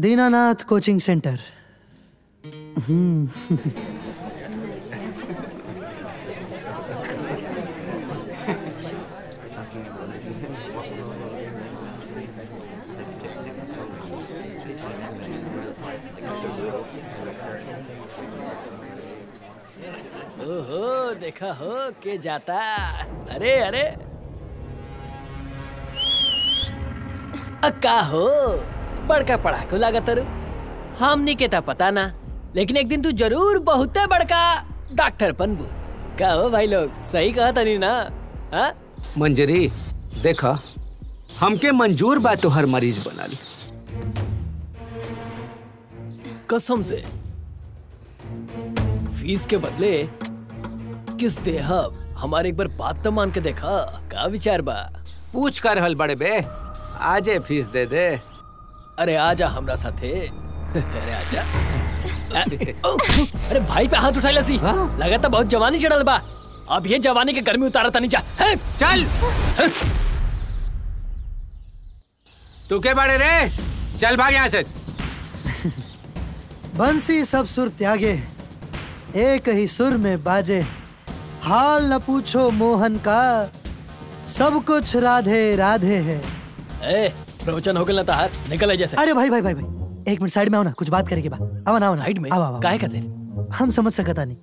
Dinanath coaching centre. हम्म। ओहो देखा हो के जाता। अरे अरे। अक्का हो। बड़का पढ़ाकू लागत रू हमनी के ता पता ना लेकिन एक दिन तू ज़रूर बहुते बड़का डॉक्टर बनबू। का हो भाई लोग सही कहा तनी ना हाँ? मंजरी देखा हमके मंजूर बा तोहर मरीज़ बना ली कसम से फ़ीस के बदले किस देहब हमारे एक बार बात तो मान के देखा का विचार बा? पूछ कर हल बड़े बे आजे फ़ीस दे दे। अरे आजा हमरा साथे। अरे आजा। अरे भाई पे हाथ उठाइला सी। लगा था बहुत जवानी चढ़ल बा। अब ये जवानी के गर्मी उतारा तनी जा हैं? चल। तू के बड़े रे? चल भाग यहाँ से। बंसी सब सुर त्यागे एक ही सुर में बाजे। हाल न पूछो मोहन का सब कुछ राधे राधे है। ए प्रवचन हो गया ना तार निकल जैसे। अरे भाई भाई भाई भाई एक मिनट साइड में आओ ना कुछ बात करेंगे बा। आओ ना आओ साइड में? आओ आओ काहे खातिर? हम समझ सकता नहीं।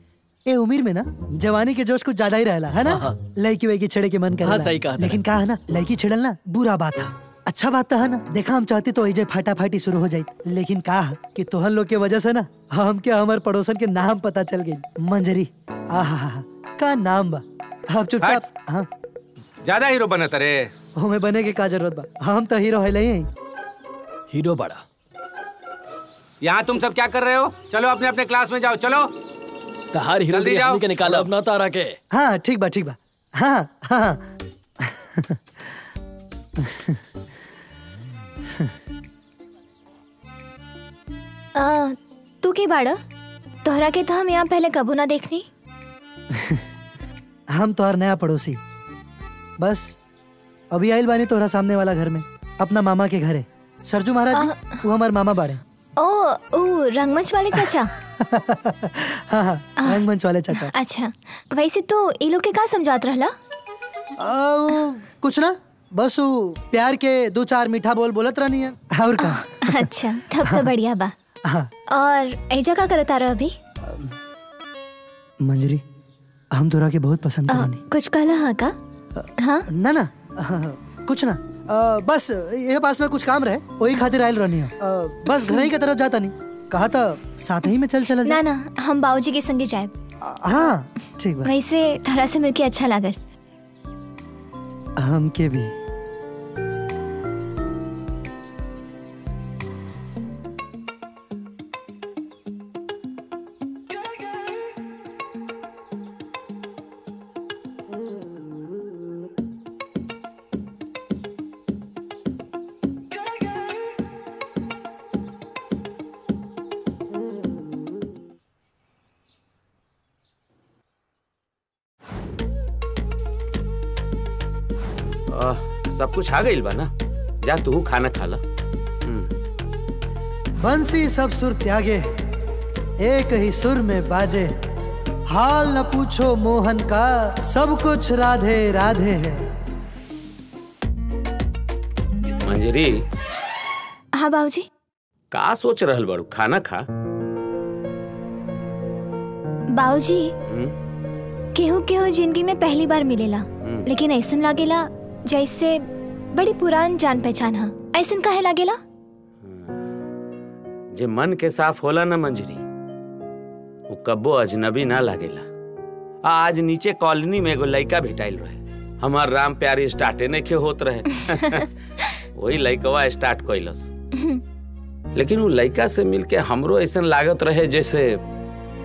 ए उम्र में ना जवानी के जोश कुछ ज़्यादा ही रहला है ना? हाँ, लड़की वैकी छेड़े के मन हाँ, सही कहा लेकिन कहा है ना लड़की छेड़ल ना बुरा बात है अच्छा बात तो है ना देखा हम चाहते तो ऐजे फाटा फाटी शुरू हो जाई। लेकिन कहा कि तोहन लोग के वजह से ना हम के हमार पड़ोसन के नाम पता चल गई। मंजरी आहा का नाम बा? अब चुपचाप हाँ। ज़्यादा हीरो बनत रे हमें बने के का ज़रूरत बा? हम तो हीरो है ही। हीरो बड़ा। यहाँ तुम सब क्या कर रहे हो? चलो अपने अपने क्लास में जाओ चलो। तहार हीरो जल्दी जाओ। के निकाला। अब ना तारा के। हाँ ठीक बा ठीक बा। हाँ हाँ। आ, तू के बाड़ा? तोहरा के तो हम यहाँ पहले कबू ना देखनी। हम तोहर नया पड़ोसी। बस अभी आइल बानी तोहरा सामने वाला घर में। अपना मामा के घरे सरजू महाराज जी वो हमारे मामा बाड़े। ओ ओ रंगमंच वाले चाचा? (laughs) हाँ हाँ रंगमंच वाले चाचा। अच्छा वैसे तो ये लोग के का समझात रहला? आ, कुछ ना बस वो प्यार के दो चार मीठा बोल बोलत रहनी है। और का? अच्छा तब तो बढ़िया बा। हाँ। और ऐजा का करता रह अभी। मंजरी हम तोरा के बहुत पसंद करनी। कुछ कहला हा का? हाँ? ना ना हाँ, कुछ ना। आ, बस ये पास में कुछ काम रहे। वही खातिर आयल रहनी है। बस घर ही के तरफ़ जाता नहीं। कहा था साथ ही में चल चल ना ना हम बाबूजी के संगे जाए। हाँ ठीक बा वैसे थोड़ा से मिलके अच्छा लागल हमके भी। आह, सब कुछ आ गइल बा ना? जा तू खाना खा ला। बंसी सब सुर त्यागे एक ही सुर में बाजे। हाल न पूछो मोहन का सब कुछ राधे राधे है। मंजरी हाँ बाबूजी। का सोच रहल बाड़ू? खाना खा। बाबूजी हम्म, केहू केहू ज़िंदगी में पहली बार मिलेला हम्म। लेकिन ऐसा लागेला जैसे बड़ी पुरान जान पहचान है। ऐसन काहे लागेला? जे मन के साफ़ होला ना मंजरी वो कब्बो अजनबी ना लागेला। आज नीचे कॉलोनी में एगो लड़का भेटाइल रहे। हमार राम प्यारी स्टार्टे नहीं होत रहे। (laughs) वही लड़कवा स्टार्ट कैलस लेकिन वो लड़का से मिलके हमरो ऐसा लागत रहे जैसे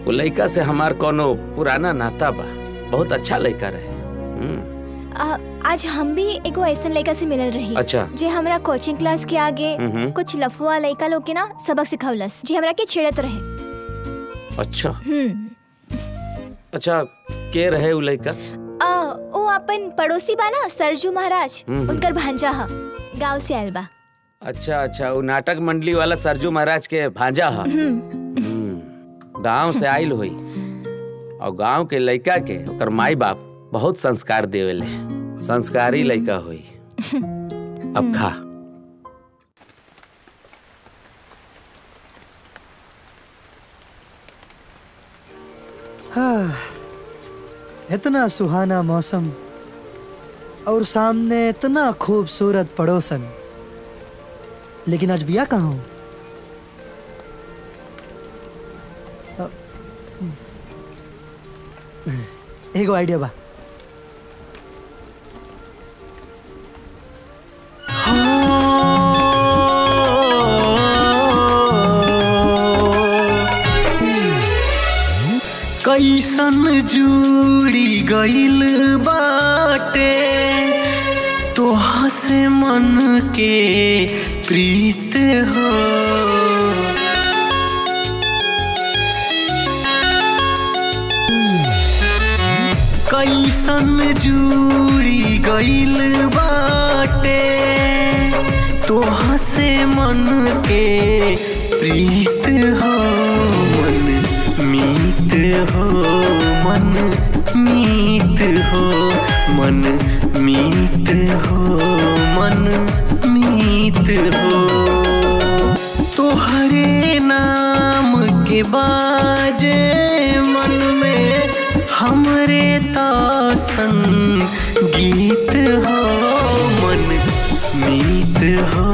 वो लड़का से हमार कोनो पुराना नाता बा। बहुत अच्छा लड़का रहे। हम्म, आ, आज हम भी एगो ऐसा लड़का से मिलल रही। अच्छा। जे हमरा कोचिंग क्लास के आगे हम्म। कुछ लफुआ लड़का लोग के ना सबक सिखौलस जे हमरा के छेड़त रहे। अच्छा। हम्म। अच्छा के रहे वो लड़का ओ अपन पड़ोसी बा ना सरजू महाराज। हम्म। उनकर भांजा हा गाँव से आयल बा। अच्छा अच्छा वो नाटक मंडली वाला सरजू महाराज के भांजा हा? हम्म। गाँव से आयल हुई। (laughs) और गाँव के लड़का के ओकर माई बाप बहुत संस्कार देवेले। संस्कारी लड़का हुई। अब (laughs) खा। हाँ, इतना सुहाना मौसम और सामने इतना खूबसूरत पड़ोसन। लेकिन आज बिया कहाँ हूँ? अ, (laughs) एगो आइडिया बा। कैसन जुड़ी गइल बाटे, तोहा से मन के प्रीत हो। कैसन जुड़ी गइल बाटे, तोहा से मन के प्रीत हो। मन मीत हो मन, मीत हो मन, मीत हो मन, मीत हो। तोहरे नाम के बाजे मन में हमरे तासन गीत हो मन, मीत हो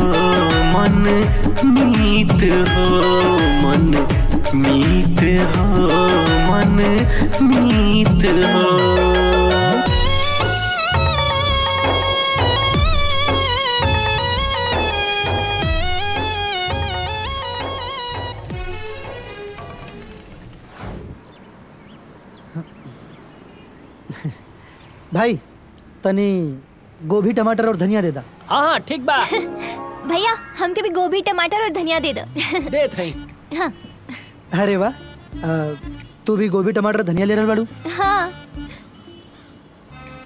मन, मीत हो मन। मीत हो मन मीत हो। भाई तनी गोभी टमाटर और धनिया दे दा। हाँ हाँ ठीक बा। (laughs) भैया हमके भी गोभी टमाटर और धनिया दे दो। दे थई। हाँ। अरे वाह। तू भी गोभी टमाटर धनिया ले रहा बाड़ू हाँ।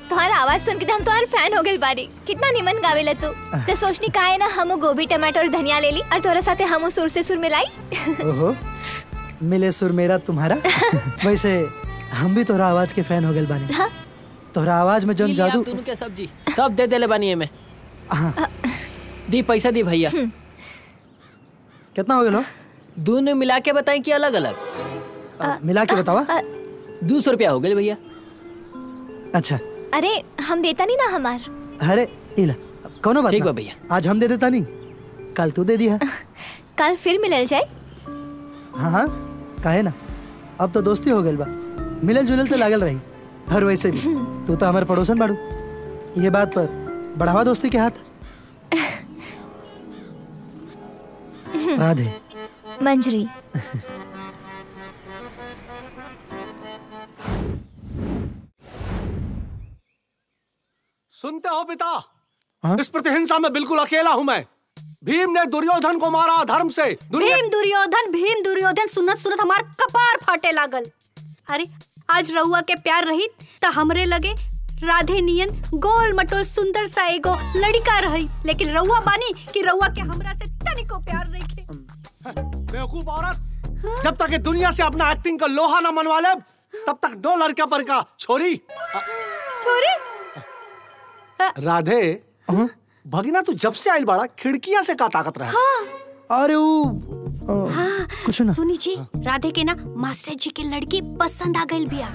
तुम्हारा आवाज़ सुन के तो हम तुम्हारे फ़ैन हो गए बारी। कितना निमन गावेला तू। तो सोचनी का है ना हम गोभी टमाटर और धनिया ले ली और तोरा साथे हम सुर से सुर मिलाई। ओहो मिले सुर मेरा तुम्हारा। (laughs) वैसे हम भी तोहरा आवाज़ के फ़ैन हो गए बानी। हाँ। तोहरा आवाज़ में जौन जादू दोनों के सब्ज़ी सब दे देले बानी एमे हाँ। दी पैसा दी भैया। कितना हो गया दोनों मिला के बताई कि अलग अलग मिला के बतावा दो सौ रुपया हो गए भैया। अच्छा। अरे हम देता नहीं ना हमार। अरे इला कौनो बात ठीक बा भैया। आज हम दे देता नहीं। कल तू दे दिया। कल फिर मिलल जाए। हाँ हाँ काहे ना। अब तो दोस्ती हो गई बा। मिलल जुलल तो लागल रही। हर वैसे भी। तू तो हमारे पड़ोसन बाड़ू। ये बात पर बढ़ावा दोस्ती के हाथ। (laughs) राधे। मंजरी। सुनते हो पिता? हाँ? इस प्रतिहिंसा में बिल्कुल अकेला हूँ मैं। भीम ने दुर्योधन को मारा धर्म से। भीम दुर्योधन भीम दुर्योधन सुनत सुनत हमार कपार फाटे लागल। अरे आज रउआ के प्यार रही तो हमरे लगे राधे नियन गोल मटो सुंदर सा एगो लड़का रही। लेकिन रउआ बानी कि रउआ के हमरा से तनिको प्यार रही। बेवकूफ़ औरत। जब तक ये दुनिया से अपना एक्टिंग का लोहा न मनवा ले तब तक दो लड़का पर का छोरी। छोरी? राधे भगिना तू जब से आइल बाड़ा खिड़कियाँ से का ताकत रहा हाँ। अरे वो हाँ, कुछ ना। सुनी जी हाँ। राधे के ना मास्टर जी के लड़की पसंद आ गई बिया।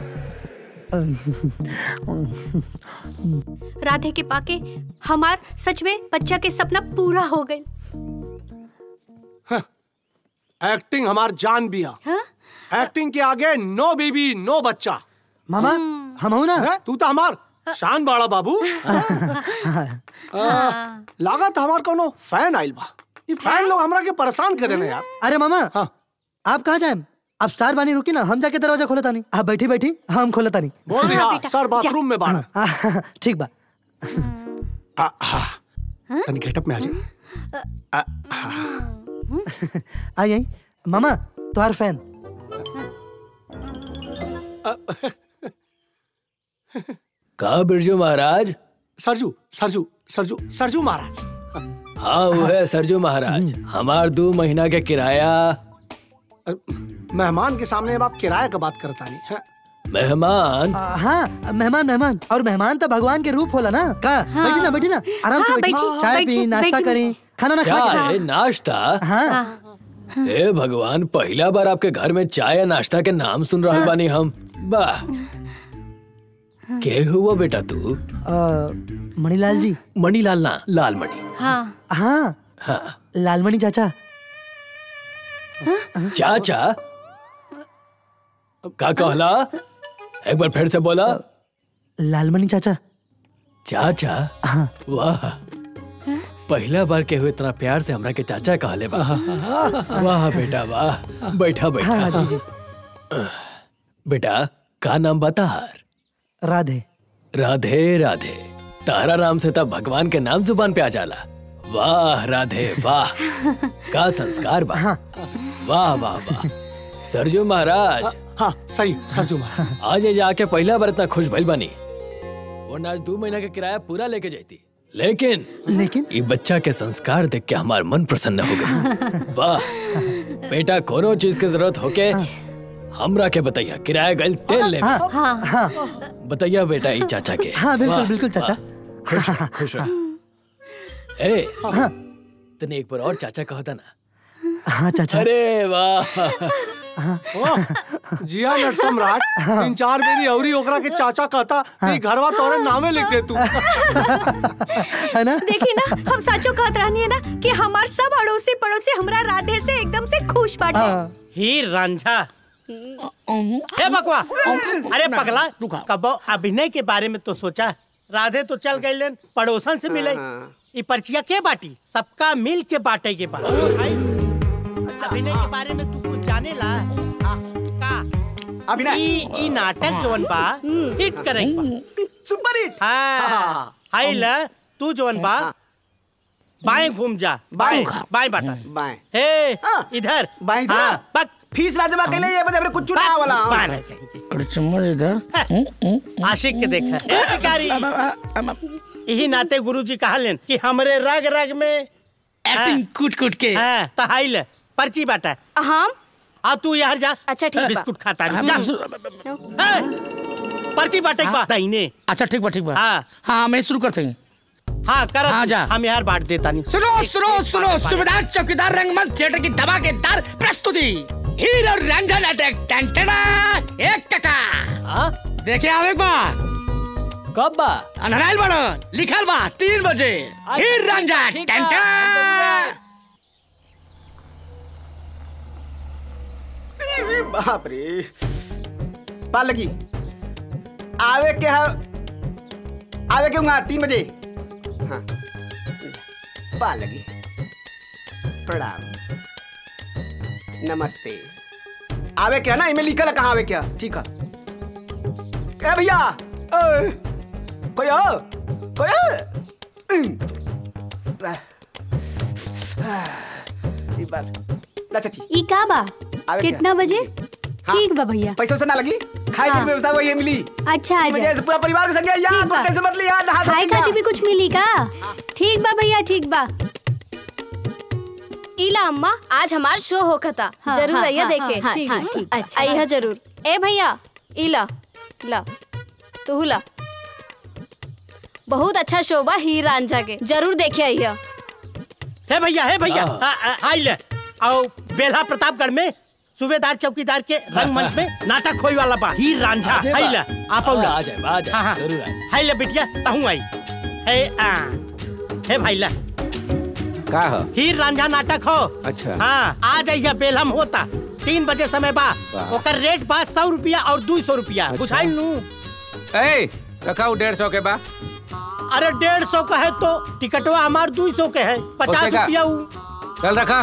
(laughs) राधे के पाके हमार सच में बच्चा के सपना पूरा हो गई एक्टिंग हमार जान बिया एक्टिंग के आगे नो बेबी नो बच्चा। मामा हम हूँ ना? है? तू तो हमार शान बाड़ा बाबू। आ, (laughs) लागत हमार कोनो फ़ैन आइल बा। ये फ़ैन लोग हमरा के परेशान करे ना यार। अरे मामा हाँ। आप कहाँ जाए? आप स्टार बानी रुकी ना हम जाके दरवाज़ा खोलता नहीं आप बैठी बैठी हम खोलता नहीं बोल दिया सर बाथरूम में बाड़ा। ठीक बा। आ, हाँ तनी गेटअप में आ जाए आ। आई आई मामा तुम्हार फ़ैन का बिरजू महाराज? सरजू सरजू सरजू सरजू महाराज। हाँ वो है सरजू महाराज। हमार दो महीना के किराया। मेहमान के सामने अब आप किराया का बात करता नहीं है? मेहमान? हाँ मेहमान मेहमान। और मेहमान तो भगवान के रूप होला ना। का? हाँ। बैठी ना बैठी ना। आराम से हाँ, बैठी। बैठी, चाय पी नाश्ता। करी। खाना ना खा है नाश्ता? हाँ। हे भगवान पहला बार आपके घर में चाय या नाश्ता के नाम सुन रहे बानी हम। वाह। के हुआ बेटा तू? मणिलाल जी। मणिलाल ना लाल मणि हाँ। हाँ। हाँ। लालमणि चाचा। चाचा? का कहला? एक बार फिर से बोला। लालमणि चाचा। चाचा? हाँ। वाह। पहला बार के हुए इतना प्यार से हमरा के चाचा कहले बा। वाह बेटा वाह। बैठा बैठा। हाँ जी जी। बेटा का नाम बतार राधे। राधे राधे। तारा नाम से तब भगवान के नाम ज़ुबान पे आ जाला। वाह राधे वाह। (laughs) का संस्कार बा। वाह वाह वाह। सरजू महाराज। हाँ सही सरजू महाराज। आज जाके पहला बार इतना खुश भइल बनी। वरना आज दो महीना का किराया पूरा लेके जाती। लेकिन लेकिन? ये बच्चा के संस्कार देख के हमार मन प्रसन्न हो गया। (laughs) वाह बेटा कोनो चीज़ की ज़रूरत होके हमरा के बताइया किराया गल तेल ले हाँ हाँ हाँ। बताइया बेटा ई चाचा के। हाँ बिल्कुल बिल्कुल चाचा। खुश खुश ए हाँ। तने एक बार और चाचा कहता ना? हाँ चाचा। अरे वाह। जिया नट सम्राट तीन चार बेरी औरी ओकरा के चाचा कहता कि घरवा तोरे नामे लिख दे तू. है ना? देखी ना हम साचो कहत रहनी है ना कि हमार सब अड़ोसी पड़ोसी हमरा राधे से एकदम से खुश बाटे। हाँ। हीर रांझा। हे बकवा अरे पगला कबो अभिनय के बारे में तो सोचा राधे तो चल गए लेन पड़ोसन से मिले ई पर्चिया के बाटी? सबका मिल के बाटे के बात। अच्छा अभिनय के बारे में तू जाने ला। का? अभिनय ई ई नाटक जोन बा हिट करे सुपर हिट हाँ। हाय ला तू जोन बा बाएँ घूम जा। बाएँ। बाएँ बाटा। बाएँ। हे हाँ। इधर। बाएँ इधर? हाँ, पक। फ़ीस राजमा के लिए ये बता कुछ चुना वाला? बाएँ रह गई। आशिक के देखा। ए भिखारी यही नाते गुरुजी कहा लेन कि हमरे रग रग में एक्टिंग कुट कुट के। हाँ तो हाई ले पर्ची बाटा। हम? आ तू यहाँ जा। अच्छा, ठीक। बिस्कुट खाता रह जा। पर्ची बाटे बा। दाहिने अच्छा ठीक बा ठीक बा। हाँ। हाँ मैं शुरू करते हैं। हाँ कर। हाँ, जा। हम यार बांट देता नहीं। सुनो सुनो सुनो सुबेदार चौकीदार रंगमंच थिएटर की धमाकेदार प्रस्तुति। हीरो रंजन नाटक टंटना एक टका। हाँ देखे आवे एक बार। कब बा? अनहराइल बड़न लिखल बा तीन बजे। हीर रंजन ठीक बा, बाप रे पाल लगी आवे के हा आवे के होगा तीन बजे। हाँ। पाल प्रणाम। नमस्ते। आवे क्या ना? इमें लिखल कहाँ आवे क्या ठीक है। क्या भैया! कोई हो? कोई हो? (clears throat) बात ला चाची ई का बा कितना बजे? हाँ। ठीक बा भैया। पैसा से ना लगी। खाए की हाँ। व्यवस्था वही मिली। अच्छा अच्छा। पूरा परिवार के संग यार ठीक तो। टेंशन मत लिया नहा खाए धो खाती भी कुछ मिली का? ठीक बा भैया ठीक बा। इला अम्मा आज हमार शो हाँ, ज़रूर हाँ, आइया हाँ, देखे। हाँ, ठीक, ठीक, ठीक। अच्छा। आइया ज़रूर। ए भैया इला ला। तू ला। बहुत अच्छा शो बा हीर रांझा के। ज़रूर देखे आइया हे भैया हे भैया। हाँ। हाँ, हाँ, हाय ले आओ बेल्हा प्रतापगढ़ में सूबेदार चौकीदार के रंगमंच में नाटक होई वाला बा। हीर रांझा। हाय बा। आप हाँ, औला आ जाए आ जाए हाँ, हाँ। ज़रूर आए हाय ले बिटिया तहूँ आई। हे आ। हे भाई ला। का ह? हीर रांझा नाटक हो। अच्छा। हाँ आ जाइए बेलहम होता। तीन बजे समय बा। ओकर रेट बा सौ रुपया और दू सौ रुपया। बुझाई नू? ए रखाऊ डेढ़ सौ के बा। अरे डेढ़ सौ का है तो टिकटवा हमार दू सौ के है। पचास। रुपया चल रखा।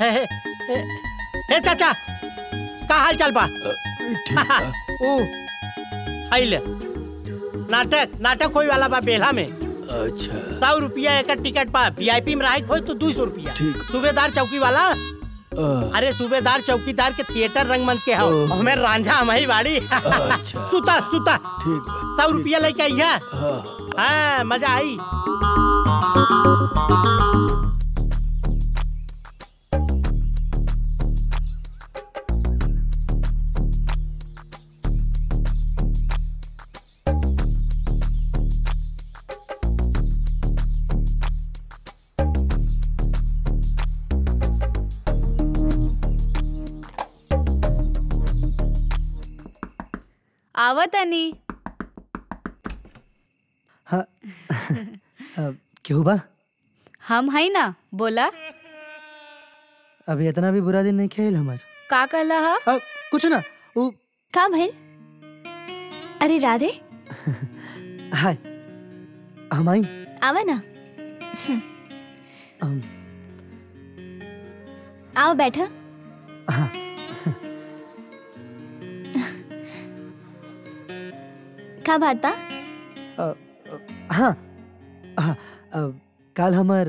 हे हे हे हे चाचा का हाल चाल बा? ओ नाटक नाटक होई वाला बा बेला में अच्छा। सौ रुपया एक टिकट पा वीआईपी में रहे तो दो सौ रुपया। सूबेदार चौकी वाला अरे सूबेदार चौकीदार के थिएटर रंगमंच के हो। हमें रांझा हमारी बाड़ी अच्छा। (laughs) सुता सुता। ठीक सौ रुपया लेके आई हाँ मज़ा आई। आवत अनी हाँ क्यों बा? हम है ना बोला। अभी इतना भी बुरा दिन नहीं खेल हमार। का कहला हा? अब कुछ ना वो का भइल अरे राधे। (laughs) हाय हम आई? आवा ना। आओ बैठा। हाँ। का बात बा? अ, अ, हाँ। हाँ काल हमार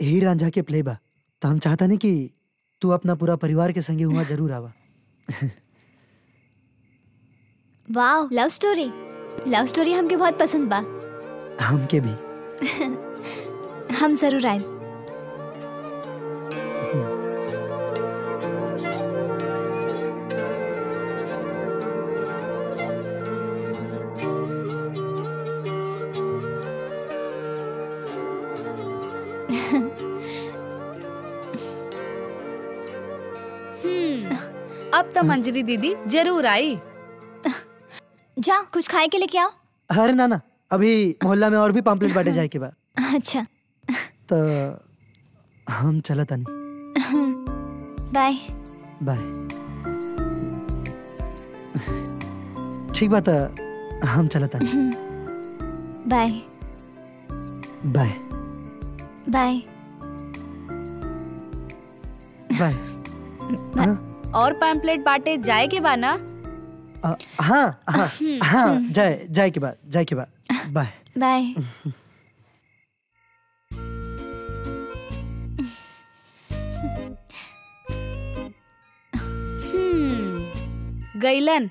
हीर रांझा के प्ले बा। तो हम चाहता नहीं कि तू अपना पूरा परिवार के संगे हुआ ज़रूर आवा। वाह लव स्टोरी लव स्टोरी हमके बहुत पसंद बा। हमके भी। (laughs) हम ज़रूर आए अब तो मंजरी दीदी ज़रूर आई। जा कुछ खाए के लेके आओ। अरे ना ना अभी मोहल्ला में और भी पाम्पलेट बांटे जाए के बाद। अच्छा। तो हम चलत नहीं बाय। बाय। ठीक बात है हम चलत नहीं बाय। बाय। बाय। बाय। हाँ? और पैम्पलेट बांटे जाए के बा ना हाँ हाँ हाँ जाए जाए के बाद जाए के बाद। बाय बाय (laughs) हम्म गैलन।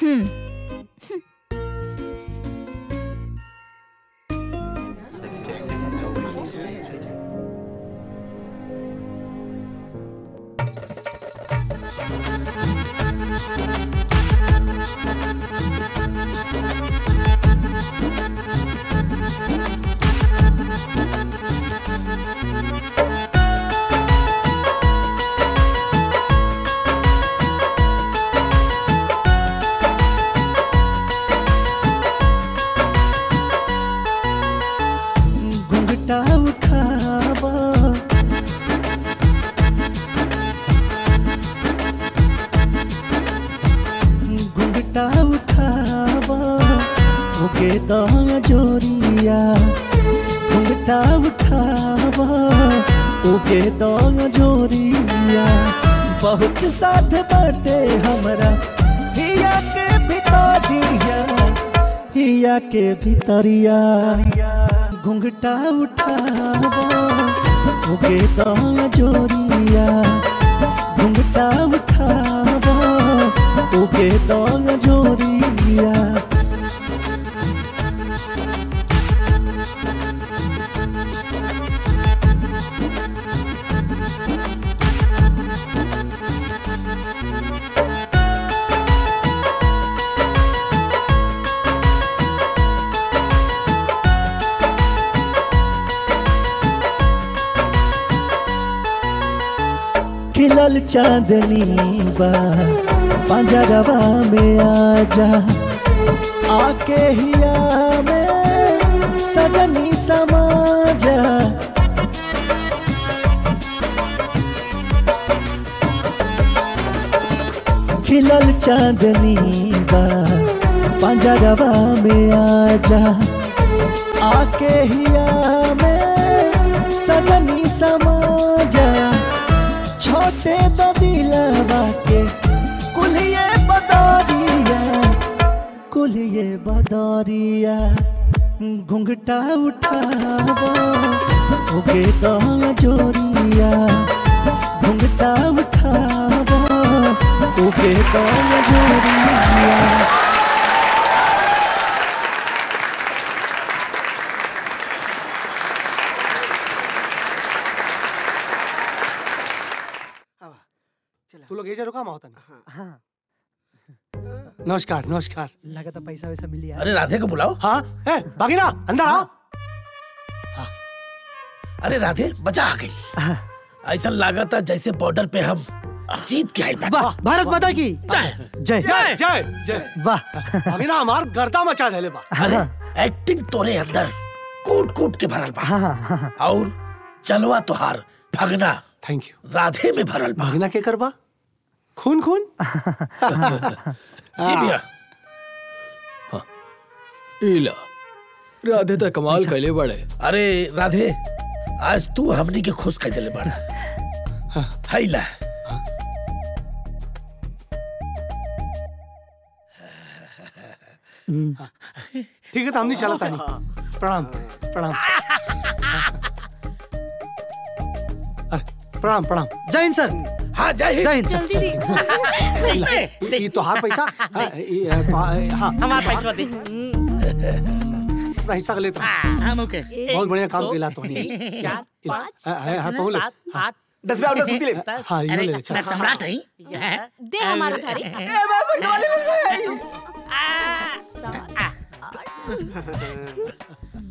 हम्म। साथ बाटे हमरा। हिया के भितरिया, हिया के भितरिया। घुंघटा ओके दान जोरिया घुंघटा ओके दान जोरिया चांदनी बा, पंजरवा में आजा। आके में सजनी समाजा। खिलल चांदनी बा, पंजरवा में आजा। आके हिया में सजनी समाजा। छोटे द दिलवा के कुलिए बदरिया कुलिए बदरिया घुंघटा उठावा ओके दाल जोरिया घुंघटा उठावा ओके दाल जोरिया तू लोग एजा रुका होता हाँ नमस्कार नमस्कार। लगा था पैसा वैसा मिल गया। अरे राधे को बुलाओ। हाँ ए बागीना अंदर आओ अरे राधे बचा आ गई। ऐसा लगा था जैसे बॉर्डर पे हम जीत के आए। वाह भारत माता की। जय। जय। जय। जय। वाह। बागीना हमार गर्दा मचा देले बा। अरे एक्टिंग तोरे अंदर कूट कूट के भरल बा। हाँ हाँ हाँ और चलवा तुहार भगना थैंक यू राधे में भरल बा। भगना के करबा? खून खून? (laughs) जी भैया इला राधे तो कमाल कैले बड़े। अरे राधे आज तू हमनी के खुश कर दिले बड़ा। हाय ला ठीक है तो हमने चला तानी प्रणाम प्रणाम। (laughs) प्रणाम प्रणाम। जय हिंद सर। हाँ जय हिंद। जय हिंद। जल्दी ये- ये तो हार पैसा। हाँ, पा- हाँ हमारा पैसा दे अपना हिस्सा लेता हम ओके। बहुत बढ़िया काम किया तो नहीं चार पाँच हाँ तो ले आठ दस रुपया और सूती ले हाँ ये ले ले चल सम्राट है दे हमारा थारी (laughs)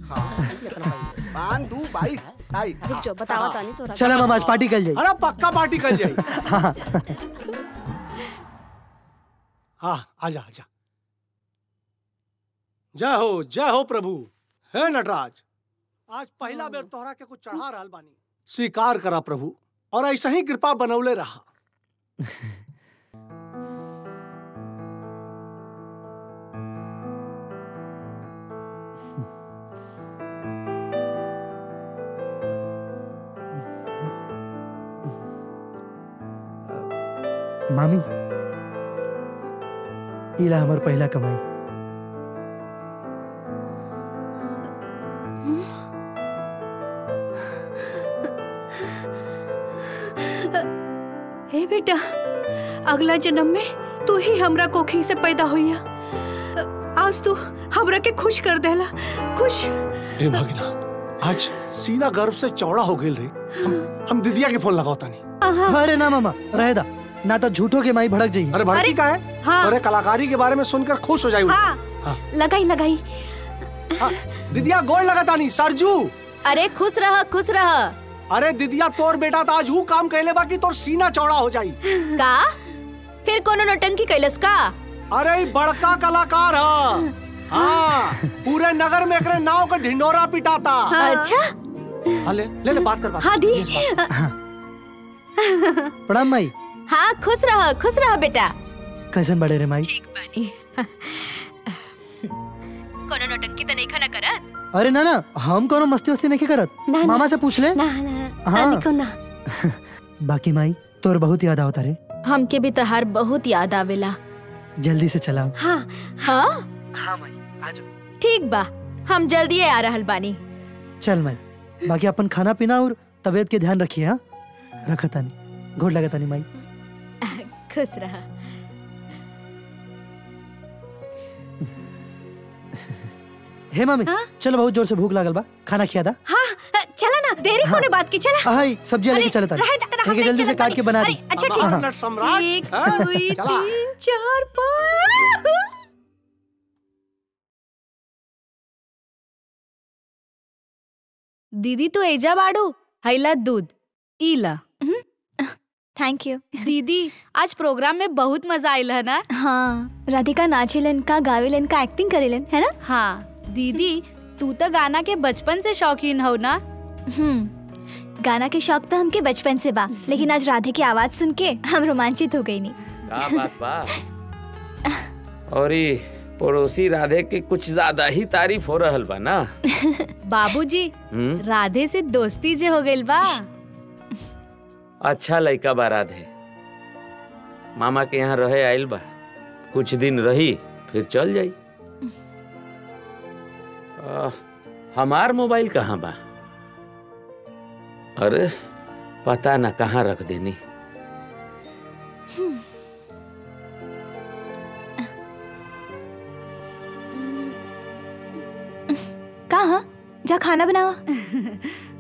पाँच दो बाईस ढाई। रुक जाओ बतावा तानी तो चला मामा आज पार्टी कर जाइए अरे पक्का पार्टी कर जाए (laughs) हाँ आजा आजा। जय हो जय हो प्रभु। हे नटराज आज पहला बेर तोहरा के कुछ चढ़ा रहा बानी। स्वीकार करा प्रभु और ऐसा ही कृपा बनौले रहा। (laughs) मामी इला हमार पहला कमाई। हे बेटा अगला जन्म में तू ही हमरा कोखी से पैदा हुईया आज तू हमरा के खुश कर देला खुश। हे भगिना आज सीना गर्व से चौड़ा हो गेल रे। हम, हम दिदिया के फ़ोन लगावता नहीं अरे ना मामा रहे दा। ना तो झूठो के माई भड़क जाये अरे भड़की का है? हाँ। अरे कलाकारी के बारे में सुनकर खुश हो जाये हाँ हाँ। लगाई लगाई। हाँ, दिदिया गोल लगाता नहीं सरजू। अरे खुश रह खुश रह। अरे दिदिया तोर बेटा तो आज हु काम कहले बा कि तोर सीना चौड़ा हो जाई। का? फिर कोनो नौटंकी कैलस का? अरे बड़का कलाकार है। हाँ पूरे नगर में एकरे नाव का ढिंडोरा पिटाता। अच्छा। हाँ, ले ले ले बात कर बात हाँ दी। प्रणाम माई। हाँ खुश रह खुश रह बेटा। कैसन बड़े रे माई? ठीक बानी। कोनो नौटंकी तो नहीं खाना करत? अरे ना ना हम कोनो मस्ती वस्ती नहीं करत? ना, ना। मामा से पूछ ले। ना ना हाँ। निको ना। (laughs) बाकी माई तोर बहुत याद आवता रे। हमके भी तहार बहुत याद आवेला। जल्दी से चलाओ। हाँ हाँ। हाँ माई आ जाओ। ठीक बा हम जल्दी आ रहल बानी। चल माई बाकी अपन खाना पीना और तबीयत के ध्यान रखिए हाँ। रखा तानी घोट लगा तानी माई। खुश रहा। हे मामी चल बहुत ज़ोर से भूख लागल बा। खाना खिया दा। हाँ चला ना देरी कोने बात की चला। हाय सब्ज़ियाँ लेके चला तक ठीक है जल्दी से काट के बना दी। अच्छा ठीक। आप है। नट सम्राट। एक हाँ? दो तीन चार पाँच। दीदी तू एजा बाड़ू। हैला दूध। इला थैंक यू (laughs) दीदी आज प्रोग्राम में बहुत मज़ा आयल है ना? हाँ राधिका नाचेलन का गावेलन का एक्टिंग करेलन है ना? हाँ दीदी तू तो गाना के बचपन से शौकीन हो ना? हम्म गाना के शौक तो हमके बचपन से बा लेकिन आज राधे की आवाज़ सुन के हम रोमांचित हो गई नहीं का बात बा। और ई पड़ोसी राधे के कुछ ज़्यादा ही तारीफ़ हो रहल बा ना? (laughs) बाबूजी हम्म? राधे से दोस्ती जे हो गइल बा। अच्छा लड़का बा राधे मामा के यहाँ रहे आइल बा। कुछ दिन रही फिर चल जाई। हमार मोबाइल कहाँ बा? अरे पता ना कहाँ रख देनी। कहा? जा खाना बनावा। (laughs)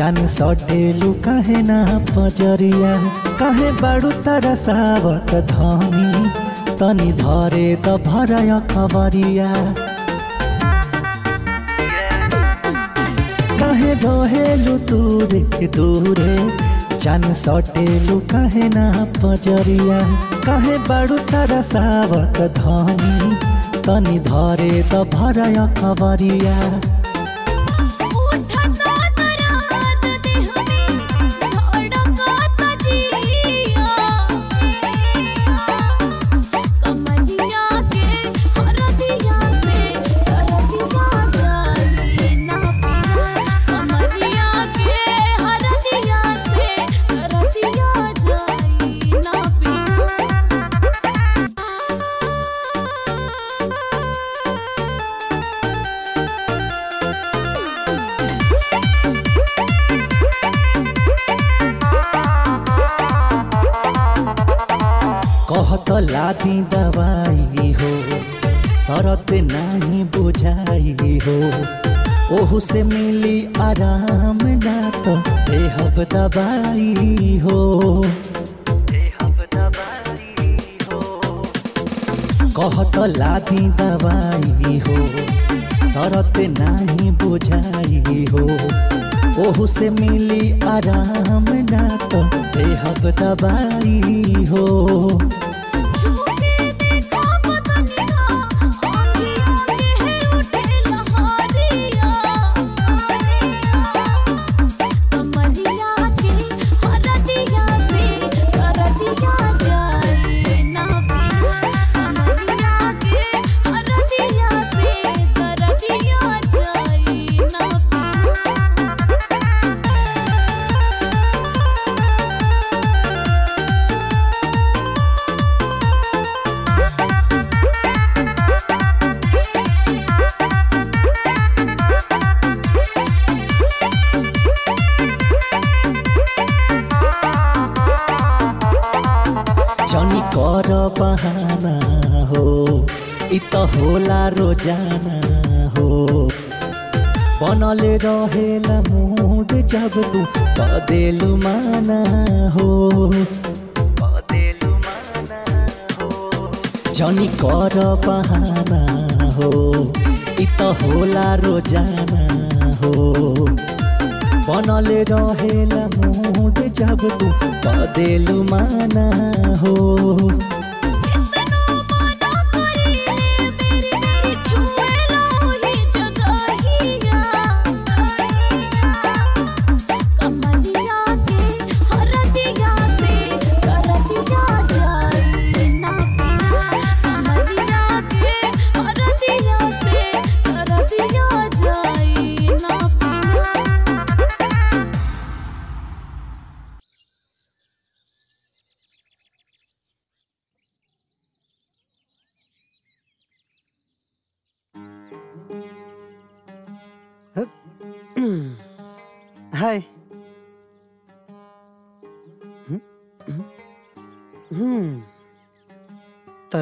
जान सटेलु काहे ना पजरिया? काहे बाडू तारा सावत धनी तनी धरे त भरय खबरिया। काहे रहेलु दूरे दूरे? जान सटेलु काहे ना पजरिया? काहे बाडू तारा सावत धनी तनी धरे त भरय खबरिया।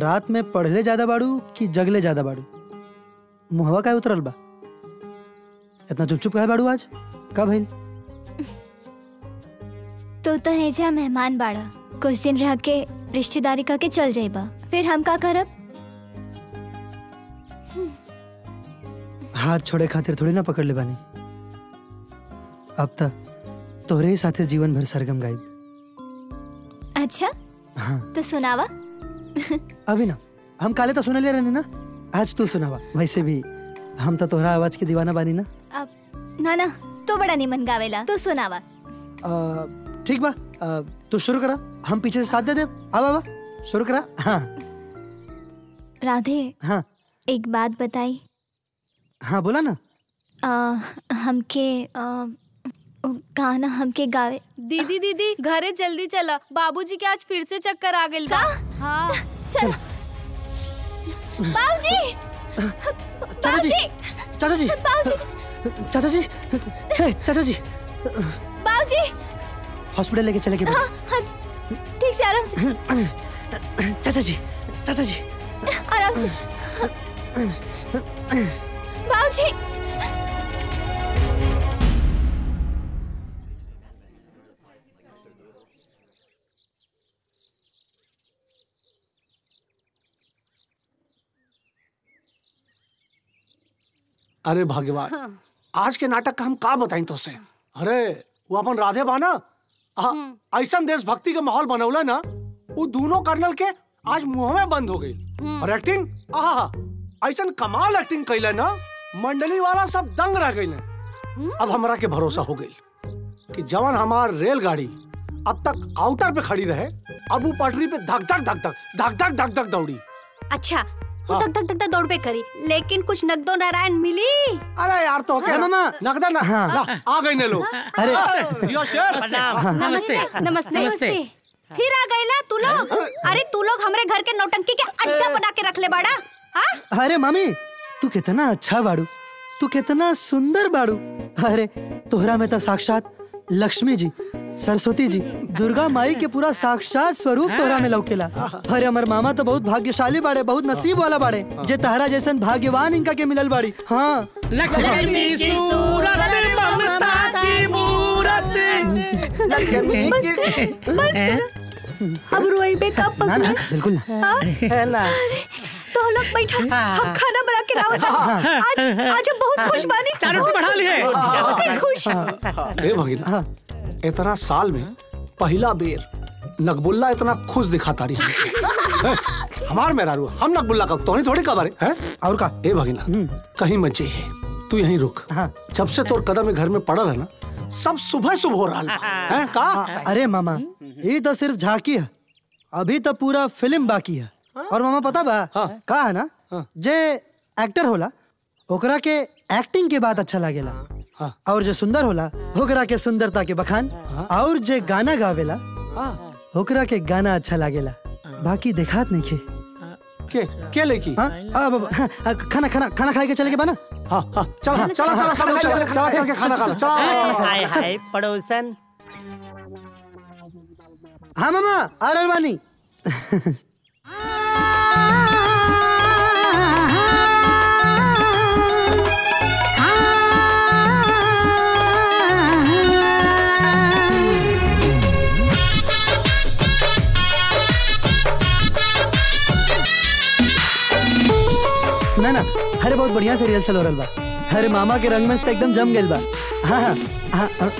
रात में पढ़ले ज़्यादा बाड़ू कि जगले ज़्यादा बाड़ू? मुहवा का उतरल बा। इतना चुप चुप काहे बाड़ू आज? का भइल? तू (laughs) तो हेजा मेहमान बाड़ा। कुछ दिन रह के रिश्तेदारी करके चल जाइबा। फिर हम का करब? (laughs) हाथ छोड़े खातिर थोड़ी ना पकड़ ले बानी अब तक तोहरे ही साथे जीवन भर सरगम गायब अच्छा? हाँ। तो सुनावा। अभी ना हम काले तो सुने ले रहनी ना। आज तू सुनावा वैसे भी। हम तो तोहरा आवाज़ के दीवाना बानी ना। अब ना ना तू बड़ा निमन गावेला तू सुनावा। ठीक बा तू शुरू करा हम पीछे से साथ दे दे अब आवा शुरू करा हाँ। राधे हाँ। एक बात बताई। हाँ बोला ना। आ, हमके आ, गाना हमके गावे। दीदी दीदी घरे जल्दी चला। बाबूजी के आज फिर से चक्कर आ बा। हाँ। चल। बाबूजी चाचा जी चाचा जी चाचा जी चाचा जी बाबूजी हॉस्पिटल लेके चले गए। हाँ हाँ ठीक से आराम से। चाचा जी चाचा जी आराम से। बाबूजी अरे भाग्यवान आज के नाटक का हम का बताई तो से अरे वो अपन राधे बाना ऐसा देशभक्ति का माहौल बनौला ना वो दोनों कर्नल के आज मुँह में बंद हो गई। और एक्टिंग ऐसा कमाल एक्टिंग कैले ना मंडली वाला सब दंग रह गई अब हमरा के भरोसा हो गई कि जवन हमार रेलगाड़ी अब तक आउटर पे खड़ी रहे अब वो पटरी पे धक धक धक धक धक धक धक धक दौड़ी। अच्छा वो हाँ। धक धक धक धक दौड़ पे करी लेकिन कुछ नगदो नारायण मिली। अरे यार तो क्या मामा। नगदा ना हाँ। आ गए ने लोग अरे। यो शेर। नमस्ते। नमस्ते। नमस्ते। फिर आ गए ला तू लोग। अरे तू लोग हमारे घर के नौटंकी के अड्डा बना के रख ले बाड़ा। हाँ? अरे मामी तू कितना अच्छा बाड़ू। तू कितना सुंदर बाड़ू। अरे तोहरा में तो साक्षात लक्ष्मी जी सरस्वती जी दुर्गा माई के पूरा साक्षात स्वरूप तोहरा में लौकेला अरे हमर मामा तो बहुत भाग्यशाली बाड़े बहुत नसीब वाला बाड़े जे तहरा जैसन भाग्यवान इनका के मिलल बाड़ी। हाँ। लक्ष्मी सूरत ममता की मूरत। अब ना पगली बिल्कुल ना। तो लोग बैठा हम खाना बना के लाओ आज आज हम बहुत खुश बानी। चार रोटी बढ़ा लिए। बहुत ही। खुश। ए भगीना इतना साल में पहला बेर नकबुल्ला इतना खुश दिखाता रही। हैं? हमार मेरा रू हम नकबुल्ला कब? तो नहीं थोड़ी कबारे हैं? और का? ए भगीना कहीं मत जाइए। तू यहीं रुक। हाँ। जब से तोर कदम घर में पड़ल है ना सब सुबह सुबह हो रहा है? का? अरे मामा ये तो सिर्फ़ झांकी है। अभी तो पूरा फ़िल्म बाकी है। और मामा पता बा? का है ना? जे एक्टर होला ओकरा के एक्टिंग के बाद अच्छा लागेला। और जो सुंदर होला ओकरा के सुंदरता के बखान। और जे गाना गावेला ओकरा के गाना अच्छा लागेला। बाकी देखात नहीं खे। के? के लेकी? हाँ, हाँ, खाना खाना खाना खाए के चले के बना हाँ हाँ चला चला चला चला चला चला चल। के खाना। खा लो, हाय हाय पड़ोसन। हाँ मामा आ रहल बानी (laughs) अरे, बहुत बढ़िया से रिहर्सल हो रहा बा अरे, मामा के रंग में तो एकदम जम गए बा हाँ हाँ हाँ हाँ।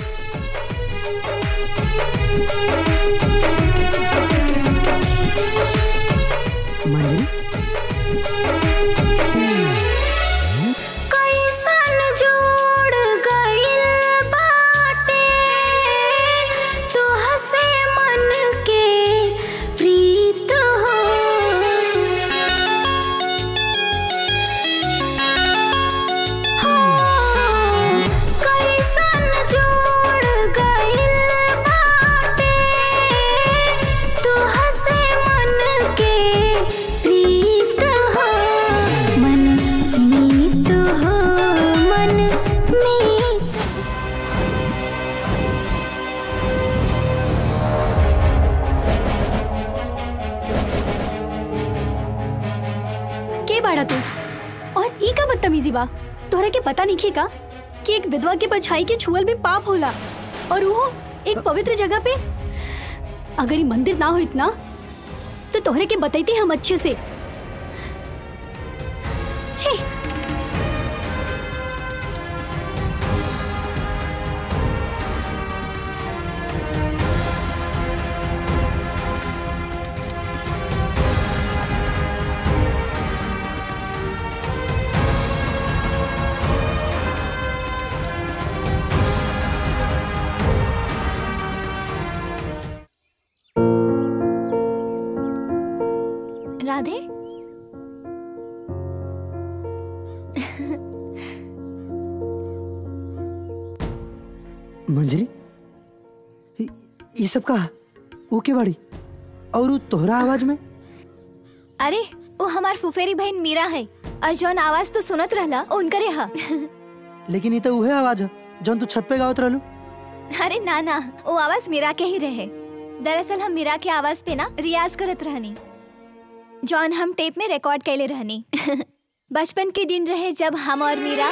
तोहरा के पता नहीं का कि एक विधवा के परछाई के छुअल भी पाप होला। और वो एक पवित्र जगह पे? अगर ये मंदिर ना हो इतना तो तोहरे के बताइते हम अच्छे से। ये- सब का ओके बाड़ी। और तोहरा आवाज़ में? अरे वो हमार फुफेरी बहन मीरा है। और जौन आवाज़ तो सुनत रहला उनकरे हा लेकिन ये तो उहे आवाज़ है जौन तू छत पे गावत रहलू। अरे ना ना वो आवाज़ मीरा के ही रहे। दरअसल हम मीरा के आवाज़ पे ना रियाज करत रहनी। जौन हम टेप में रिकॉर्ड कैले रहनी। (laughs) बचपन के दिन रहे जब हम और मीरा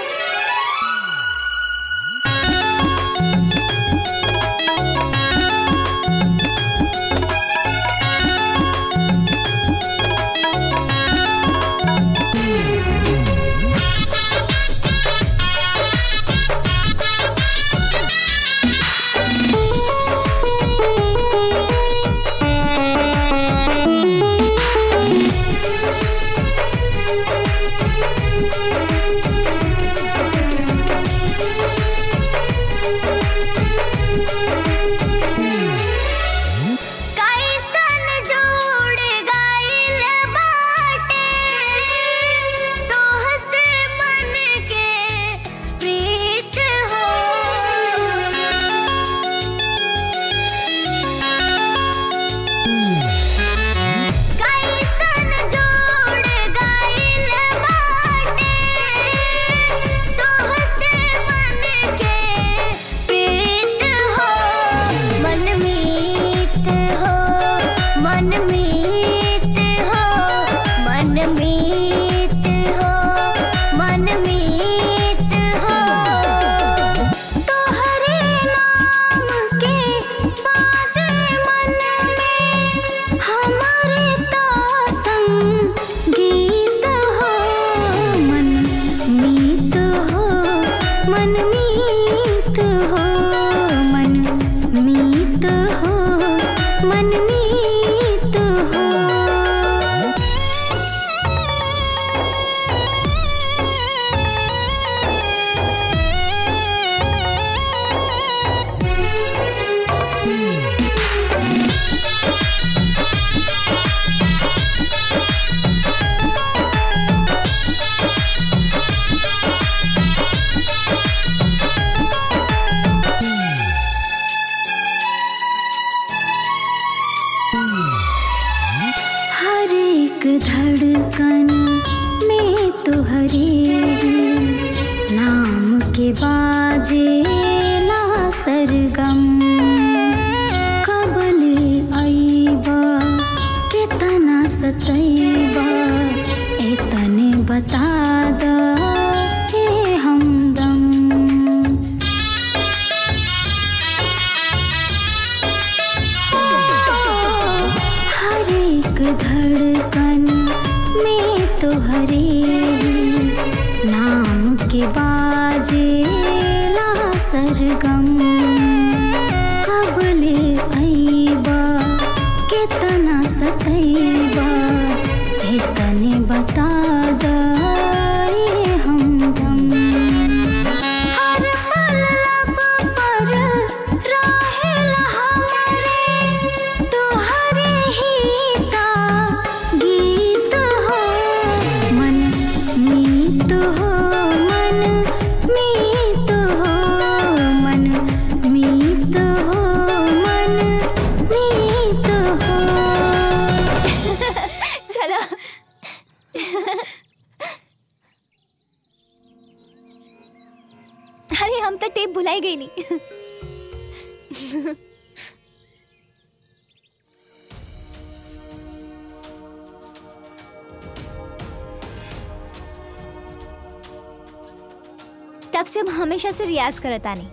तब से हम हमेशा से रियाज करता नहीं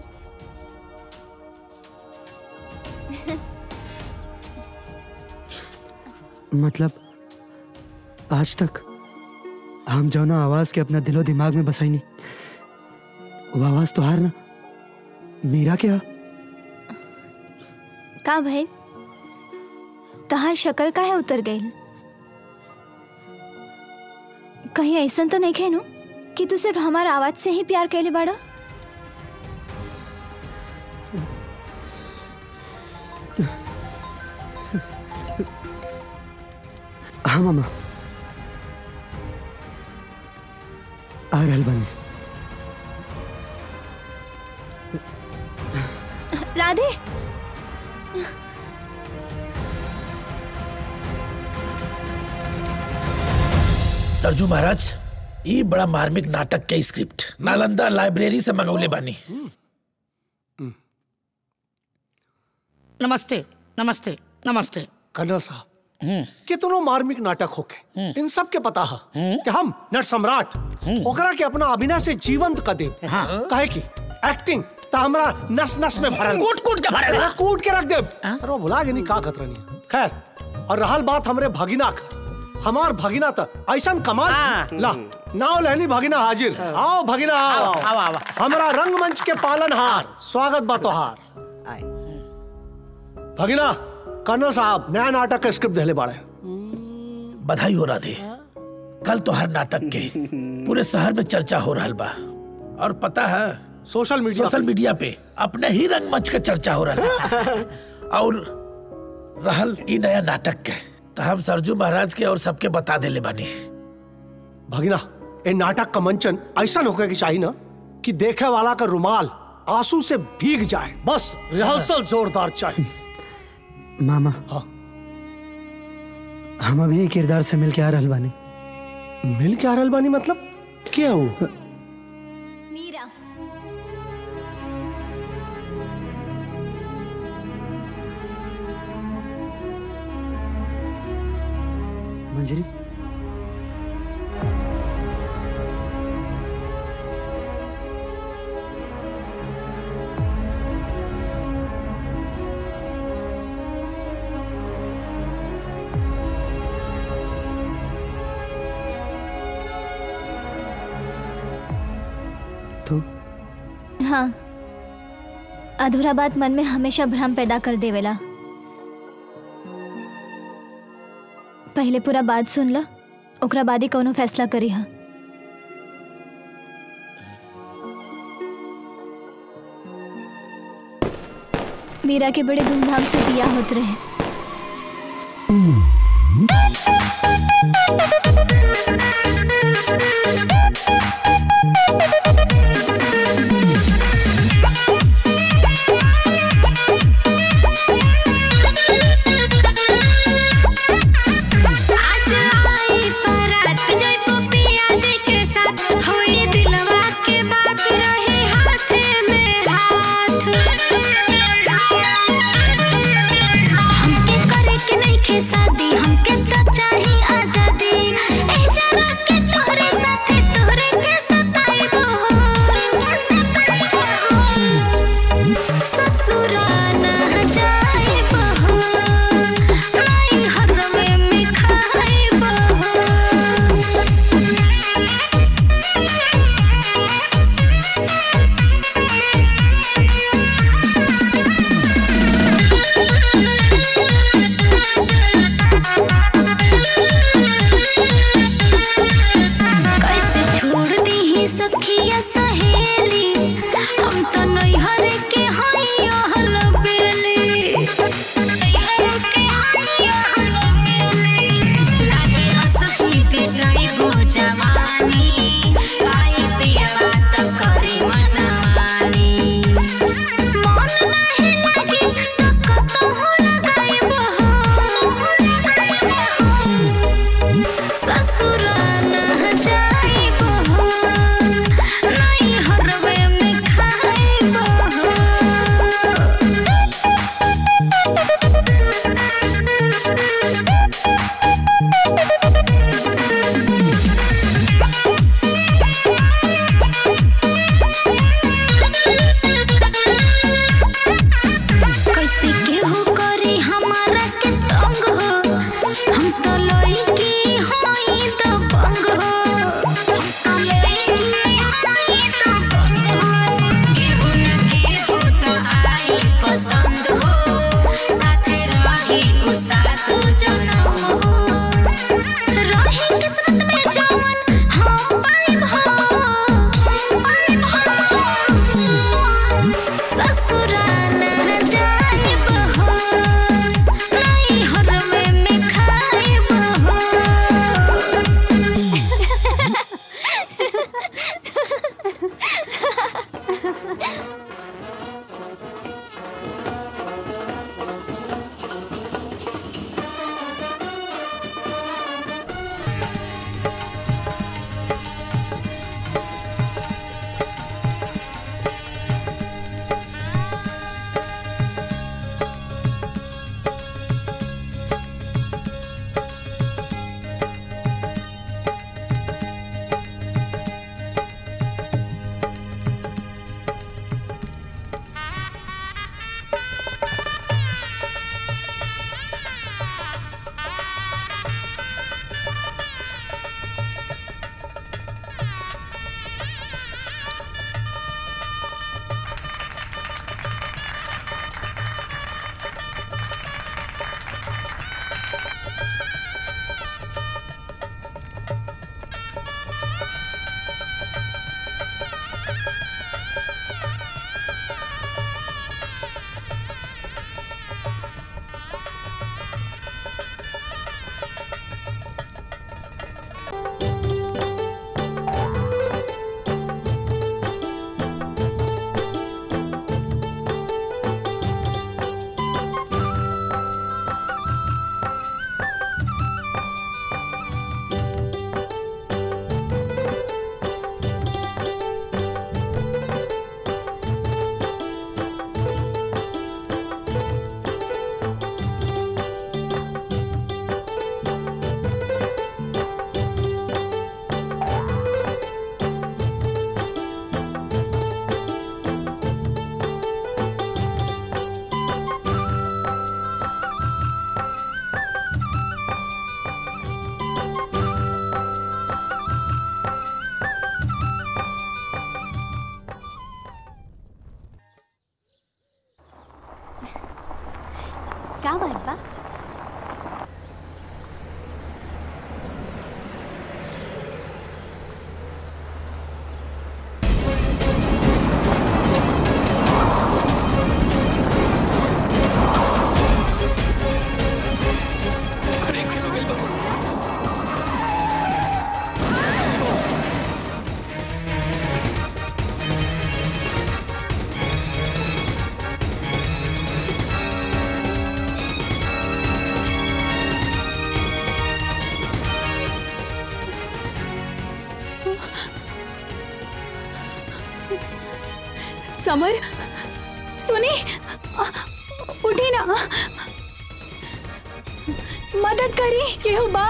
मतलब आज तक हम जो ना आवाज़ के अपना दिलो दिमाग में बसाई नहीं वो आवाज़ तो हार ना? मेरा क्या? का भाई तहार शक्ल का है उतर गई? कहीं ऐसा तो नहीं खेनू? कि तू सिर्फ़ हमारा आवाज़ से ही प्यार कैले बाड़ा? हाँ मामा। आ रहल बानी। राधे! सरजू महाराज ये बड़ा मार्मिक नाटक के स्क्रिप्ट। नालंदा लाइब्रेरी से मंगौले बानी। नमस्ते नमस्ते नमस्ते। कर्नल साहब कितनो मार्मिक नाटक होके इन सब के पता है कि हम नट सम्राट ओकरा के अपना अभिनय से जीवंत कर दे काहे की एक्टिंग तो हमरा नस नस में भरल। कूट कूट के भरल। हाँ, कूट के रख दे अरे वो भुला गई का खतरा नहीं खैर और रहल बात हमरे भगिना का। हमार भगिना तो ऐसा कमाल ला नाव लहनी भगिना हाजिर। आओ भगिना। आओ आओ, आओ, आओ। हमरा रंगमंच के पालनहार स्वागत बा तोहार। भगिना कर्नल साहब नया नाटक का स्क्रिप्ट देले बाड़े। बधाई हो राधे। कल तो हर नाटक के पूरे शहर में चर्चा हो रहा बा। और पता है सोशल मीडिया सोशल मीडिया पे अपने ही रंगमंच का चर्चा हो रहा है (laughs) और रहल ई नया नाटक के। तो हम सरजू महाराज के और सबके बता देले बानी। भगिना ये नाटक का मंचन ऐसा होकर की चाहिए ना कि देखे वाला का रुमाल आँसू से भीग जाए। बस रिहर्सल जोरदार चाहिए। (laughs) मामा। हाँ। हम अभी किरदार से मिल के आ रहल बानी। मिल के आ रहल बानी मतलब? क्या हो मंजरी। तो? हाँ। अधूरा बात मन में हमेशा भ्रम पैदा कर देवेला। पहले पूरा बात सुन ल। ओकरा बाद ही कोनो फैसला करी, हा। मीरा के बड़े धूमधाम से बिया होते रहे। समर सुनी उठी ना। मदद करी केहू बा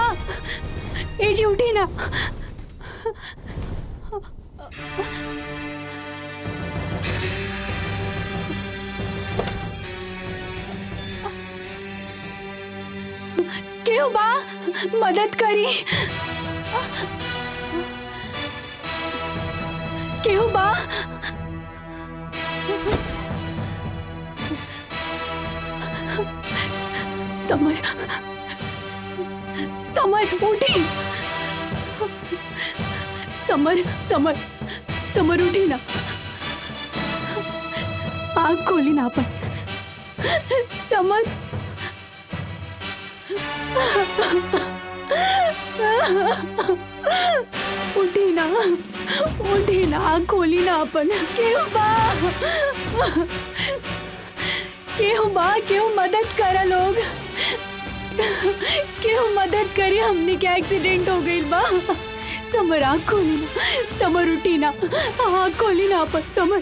एजी उठी ना। समर उठी ना उठी ना, खोली ना आपण केहू बा? केहू बा? केहू मदद करा लोग? केहू मदद करी? हमने क्या एक्सीडेंट हो गई बा। समर आँख खोली ना, समर उठी ना। आँख खोली ना अपन, समर।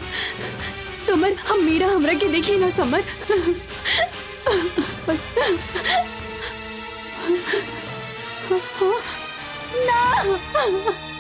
समर हम मीरा हमरा के देखे ना समर। ना।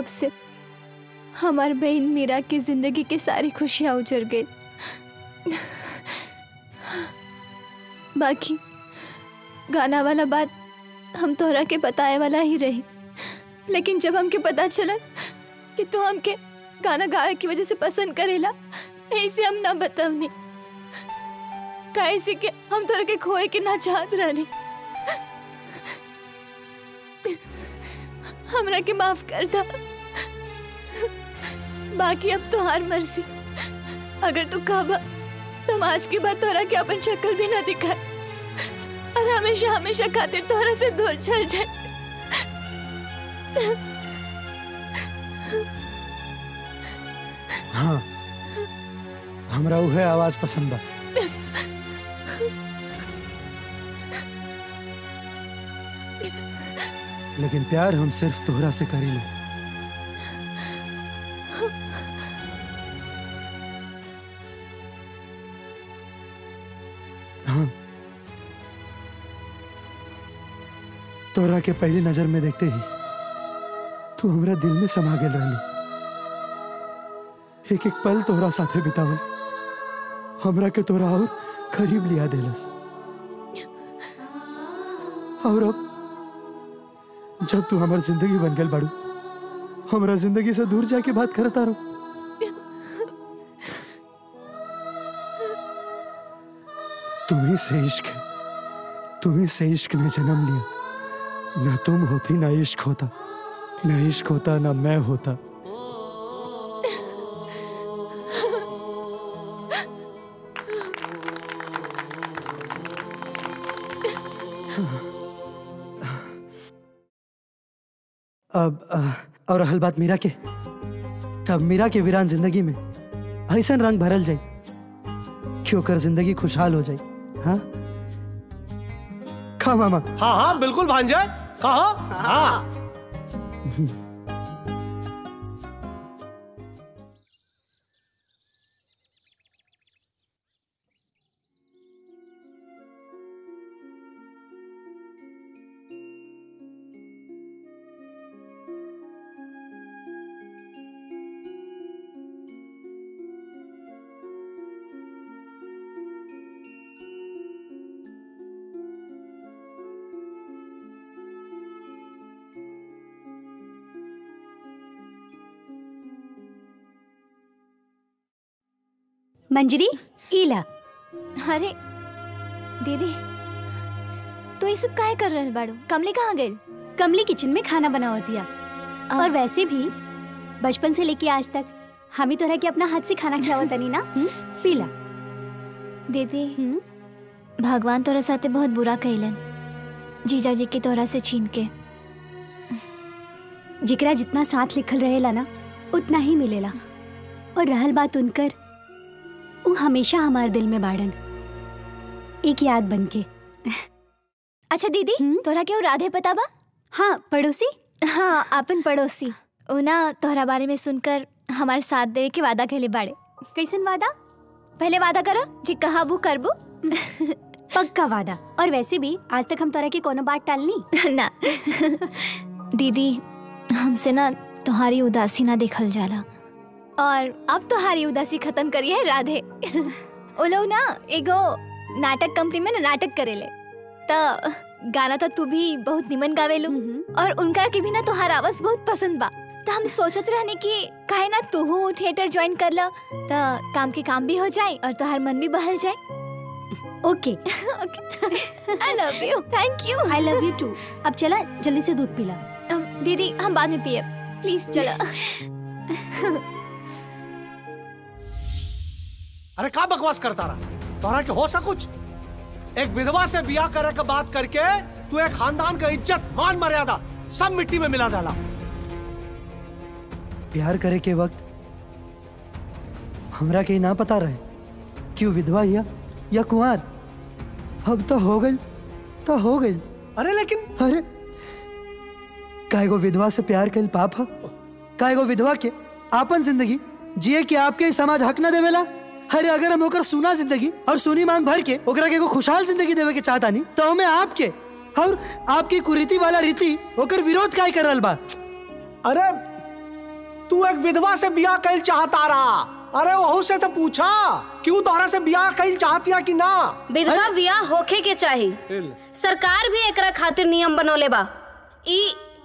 तब से हमार बहन मीरा की ज़िंदगी की सारी खुशियाँ उजर गई। बाकी गाना वाला बात हम तोहरा के बताए वाला ही रही। लेकिन जब हमके पता चला कि तू हमके गाना गाए की वजह से पसंद करेला, ऐसे हम ना बतावनी। कैसे के हम तोरा के खोए के ना चाहत रहनी। हमरा के माफ़ कर दा। बाकी अब तो हार मर्ज़ी अगर तू कहबा तो आज के बाद तोरा के अपन शक्ल भी ना दिखाए। और हमेशा हमेशा खातिर तोरा से दूर चल जाए। हाँ हमरा उहे आवाज़ पसंद बा। लेकिन प्यार हम सिर्फ़ तोहरा से करेंगे हाँ। तोहरा के पहली नज़र में देखते ही तू हमरा दिल में समा गेल रहली। एक एक पल तोहरा साथे बितावल, हमरा के तोहरा और करीब लिया देलस। और अब, जब तू हमार ज़िंदगी बन गल बाड़ू, हमरा ज़िंदगी से दूर जाके बात करता रहो। तुम्ही से इश्क। तुम्ही से इश्क ने जन्म लिया। ना तुम होती, ना इश्क होता। ना इश्क होता, ना मैं होता। अब और हल बात मीरा के? तब मीरा के वीरान ज़िंदगी में ऐसा रंग भरल जाए कि ओकर ज़िंदगी खुशहाल हो जाए? हाँ? मामा? हाँ हाँ बिल्कुल भांजा। कहा? हाँ, हाँ। (laughs) मंजरी इला अरे दीदी तो ये सब काहे कर रहल बाड़ू? कमली कहाँ गई? कमली किचन में खाना बनावा दिया। और वैसे भी बचपन से लेके आज तक हम ही तोरा के अपना हाथ से खाना खिलावा तनी ना (laughs) हम्म? पीला। दीदी भगवान तोरा साथे बहुत बुरा कैलन जीजा जी के तोरा से छीन के। जिकरा जितना साथ लिखल रहेला ना उतना ही मिलेला। और रहल बात उनकर वो हमेशा हमारे दिल में बाड़न एक याद बन के अच्छा दीदी तोरा के वो राधे पता बा हाँ पड़ोसी। हाँ अपन पड़ोसी। वो ना तोहरा बारे में सुनकर हमारे साथ देवे के वादा कैले बाड़े। कैसन वादा? पहले वादा करो जी कहा कहाबू करबू। पक्का वादा। और वैसे भी आज तक हम तोरा की कोनो बात टालनी (laughs) ना। (laughs) दीदी हमसे ना तुम्हारी उदासी ना देखल जाला। और अब तुम्हारी उदासी खत्म करी है राधे। (laughs) वो लोग ना एगो नाटक कंपनी में ना नाटक करेले तो गाना तो तू भी बहुत निमन गावेलू और उनका के भी ना तुम्हारा आवाज़ बहुत पसंद बा। तो हम सोचत रहने कि काहे ना तू हो थिएटर ज्वाइन कर लो। तो काम के काम भी हो जाए और तुम्हार मन भी बहल जाए। Okay I love you thank you I love you too अब चला जल्दी से दूध पिला। दीदी हम बाद में पिए। प्लीज़ चलो। (laughs) अरे का बकवास करता रहा? तोरा के हो सा कुछ? एक विधवा से बियाह करे के बात करके तू एक खानदान का इज़्ज़त मान मर्यादा सब मिट्टी में मिला डाला। प्यार करे के वक्त हमरा के ना पता रहे क्यों विधवा या या कुंवार। अब तो हो गई तो हो गई। अरे लेकिन अरे काय गो विधवा से प्यार कल पाप है? काय गो विधवा के आपन ज़िंदगी जिए के आपके समाज हक न देवेला? अरे अगर हम ओकर सुना ज़िंदगी और सुनी मांग भर के ओकरा के एगो खुशहाल ज़िंदगी देवे के चाहता नहीं तो हमें आपके और आपकी कुरीति वाला रीति ओकर विरोध काय कर रहल बा? अरे तू एक विधवा से बियाह कल चाहता रहा। अरे वहू से तो पूछा क्यों तोहरा से बियाह कल चाहतिया कि ना? विधवा विवाह होखे के चाही। सरकार भी एक खातिर नियम बनौले बा। ई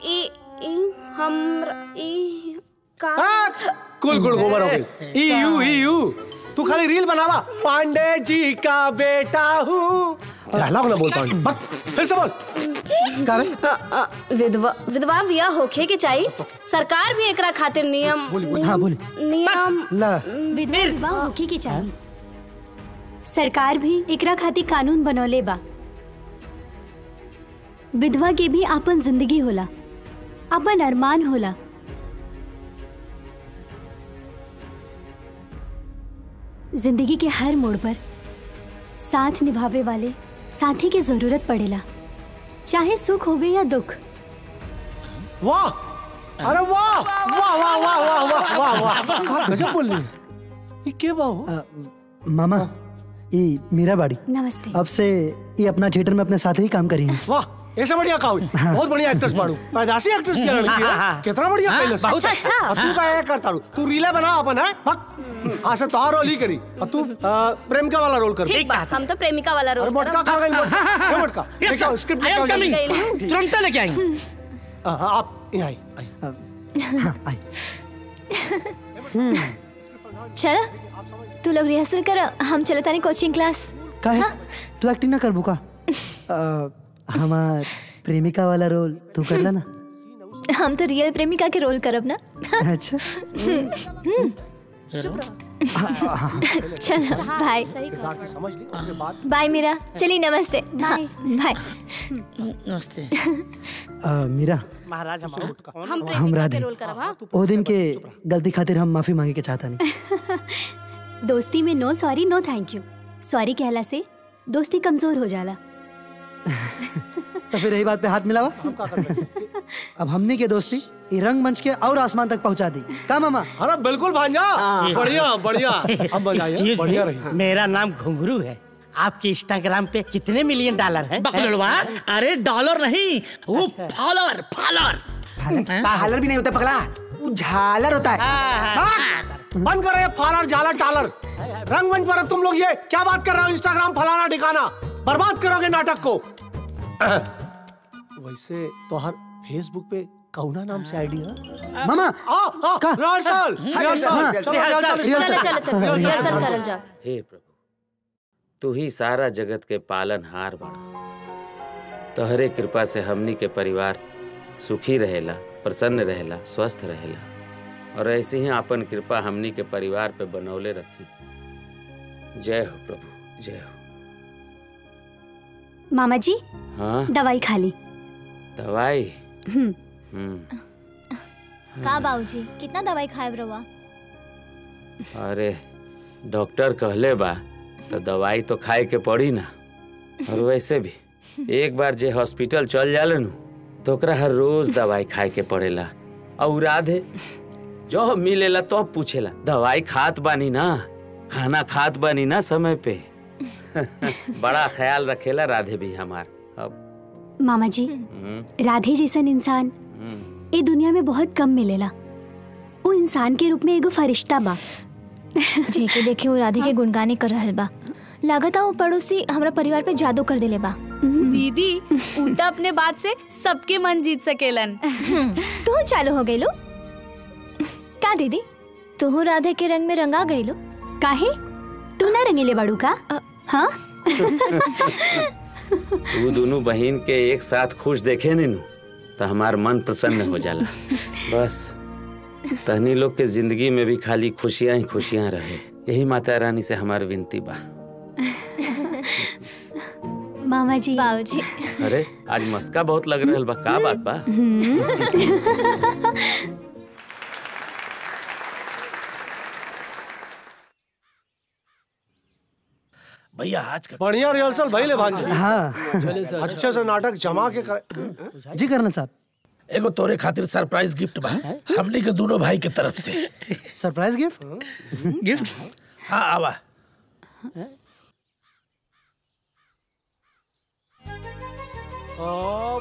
ई ई हम ई का? कुल कुल गोबर हो गई। ई यू ई यू। तू खाली रील बनावा. पांडे जी का बेटा हूँ. डायलॉग ना बोल पांडे. फिर से बोल. विधवा विधवा विवाह होखे के चाही? सरकार भी एकरा खातिर नियम हाँ बोली. नियम विधवा विवाह होके के चाहिए सरकार भी एकरा खातिर कानून बनौले बा। विधवा के भी आपन ज़िंदगी होला। अपन अरमान होला। ज़िंदगी के हर मोड़ पर साथ निभावे वाले साथी की ज़रूरत पड़ेला। चाहे सुख होवे या दुख। वाह! अरे वाह! वाह वाह वाह वाह वाह वाह वाह कहाँ गजब बोल रही है? ये क्या बाबू मामा ये मेरा बाड़ी नमस्ते। अब से ये अपना थिएटर में अपने साथ ही काम करेंगे। वाह! ऐसे बढ़िया का हुई। बहुत बढ़िया एक्ट्रेस बाड़ू। पैदाशी एक्ट्रेस भी लड़की है। कितना बढ़िया हाँ, कैलस बहुत अच्छा। और तू का करता रू तू रीला बना अपन है? भक आज से तोहार रोल ही करी। और तू प्रेमिका वाला रोल कर। ठीक बा हम तो प्रेमिका वाला रोल अरे मोटका खा गई मोटका ये मोटका। Yes, लेके स्क्रिप्ट coming. जल्दी। ठीक। तुरंत लेके आएँगे। आप यहाँ आई आई चल तू लोग रिहर्सल करो। हम चलो तानी कोचिंग क्लास का है। तू एक्टिंग ना कर बुका। हमार प्रेमिका वाला रोल तू कर लेना हम तो रियल प्रेमिका के रोल करब ना। अच्छा। चलो। बाय समझ ली उसके बाद बाय मीरा चलिए नमस्ते। हाँ, बाय नमस्ते। मीरा। महाराज हम हम राधे। के रोल करब हाँ। ओ दिन के गलती खातिर हम माफ़ी मांगे के चाहता नहीं। (laughs) दोस्ती में no sorry no thank you. Sorry कहला से दोस्ती कमज़ोर हो जाला। (laughs) तो फिर यही बात पे हाथ मिलावा। (laughs) अब हमने के दोस्ती ये रंगमंच के और आसमान तक पहुँचा दी। का मामा? अरे बिल्कुल भांजा। बढ़िया बढ़िया। अब बढ़िया रही। मेरा नाम घुंघरू है। आपके इंस्टाग्राम पे कितने मिलियन डॉलर है? बकलड़वा? अरे डॉलर नहीं वो फॉलोअर फॉलोअर हालर भी नहीं होता पगला वो झालर होता है। हाँ, बंद करो ये फालर झालर टालर। रंगमंच पर तुम लोग ये। क्या बात कर रहे हो इंस्टाग्राम फलाना ठिकाना? बर्बाद करोगे नाटक को। वैसे तो हर फेसबुक पे कौना नाम से आईडी है। मामा आ आ रिहर्सल रिहर्सल चलो रिहर्सल चलो चलो चलो रिहर्सल करल जा हे प्रभु तू ही सारा जगत के पालनहार बड़ा तोहरे कृपा से हमनी के परिवार सुखी रहेला प्रसन्न रहेला स्वस्थ रहेला। और ऐसे ही आपन कृपा हमनी के परिवार पे बनौले रखी। जय हो प्रभु जय हो। मामा जी हाँ? दवाई खा ली। दवाई? हम्म, हम्म। का बाबूजी कितना दवाई खाए रवा अरे डॉक्टर कहले बा तो दवाई तो खाए के पड़ी ना। और वैसे भी एक बार जे हॉस्पिटल चल जाले नु तो हर रोज दवाई खाए के पड़ेला। और राधे जो मिलेला तो पूछेला दवाई खात बानी ना? खाना खात बानी ना समय पे? (laughs) बड़ा ख्याल रखेला राधे भी हमार। अब मामा जी हम्म, राधे जैसन इंसान हम्म। ए दुनिया में बहुत कम मिलेला। वो इंसान के रूप में एगो फरिश्ता बा। जेके देखे वो राधे के गुणगाने कर रहल बा। लागता वो पड़ोसी हमरा परिवार पे जादू कर देले बा। दीदी ऊ तो अपने बात से सबके मन जीत सकेलन। (laughs) तू चालू हो गई लो का दीदी? तू राधे के रंग में रंगा गई लो। काहे? तू ना रंगीले बाड़ू का? हाँ? (laughs) तू दोनों बहन के एक साथ खुश देखे नी नु तो हमार मन प्रसन्न हो जाला। (laughs) बस तहनी लोग के ज़िंदगी में भी खाली खुशियाँ ही खुशियाँ रहे। यही माता रानी से हमार विनती बा। मामा जी बाबूजी। अरे आज मस्का बहुत लग रहल बा। का बात बा? (laughs) भैया आज का बढ़िया रिहर्सल भाई ले भांजा। हाँ। अच्छे से नाटक जमा के कर जी करना साहब। एगो तोरे खातिर सरप्राइज़ गिफ्ट बा हमनी के दोनों भाई के तरफ़ से। Surprise gift? गिफ्ट? हाँ आवा। ओ।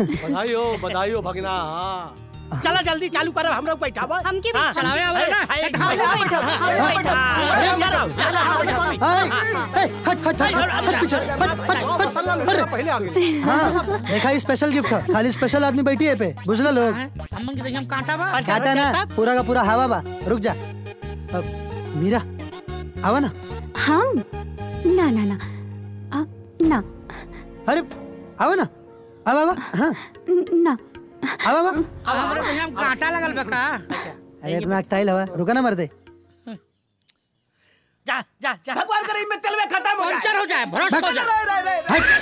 बधाई हो बधाई हो भगना हाँ। चला जल्दी चालू करो हम लोग बैठावा हमके भी हाँ, चलावे आवे। हाँ, हम हाँ, हम हाँ, हम बैठो, हाँ देखा ये स्पेशल गिफ्ट है खाली स्पेशल आदमी बैठी है पे बुझलो लोग हम के देखिए हम कांटा बा कहता ना पूरा का पूरा हवा बा रुक जा अब मीरा आवा ना हम ना ना ना आ, ना अरे आवा ना आवा आवा हाँ न- अब हम कांटा लगल बा का? अरे इतना टाइल हवा। रुका ना मर दे जा जा जा। भगवान करे में तेल में खत्म हो पंचर हो जाए भ्रष्ट हो जाए। जाए रे, रे, रे।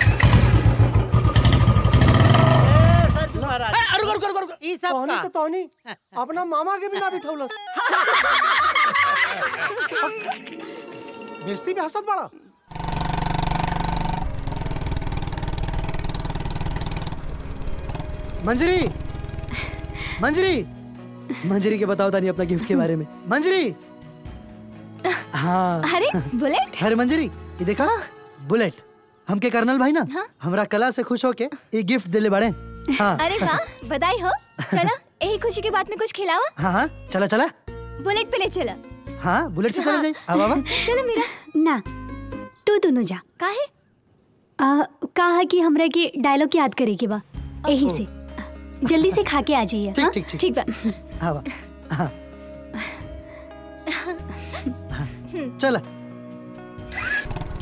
सर महाराज। अरे, रुको रुको रुको रुको। ई सब का तो तोहनी अपना मामा के बिना बिठौलस (laughs) बेइज्जती भी हंसत बड़ा। मंजरी! मंजरी! मंजरी के बताओ तानी अपना गिफ्ट के बारे में। मंजरी! हाँ। अरे बुलेट (laughs) अरे मंजरी ये देखा? बुलेट हमके कर्नल भाई ना? हमरा कला से खुश होके ये गिफ्ट दिले बड़े। हाँ। अरे वाह बधाई हो। चला यही खुशी की बात में कुछ खिलावा। हाँ हाँ। चला चला। बुलेट पे ले चला। हाँ बुलेट से चले अब आवा (laughs) चलो मीरा। ना तू दोनों जा। काहे? आ, कहा कि हमरा के डायलॉग याद करे के बा। यही से। जल्दी से खा के आ जाइए ठीक हाँ? ठीक ठीक। ठीक बा। हाँ हाँ। चला।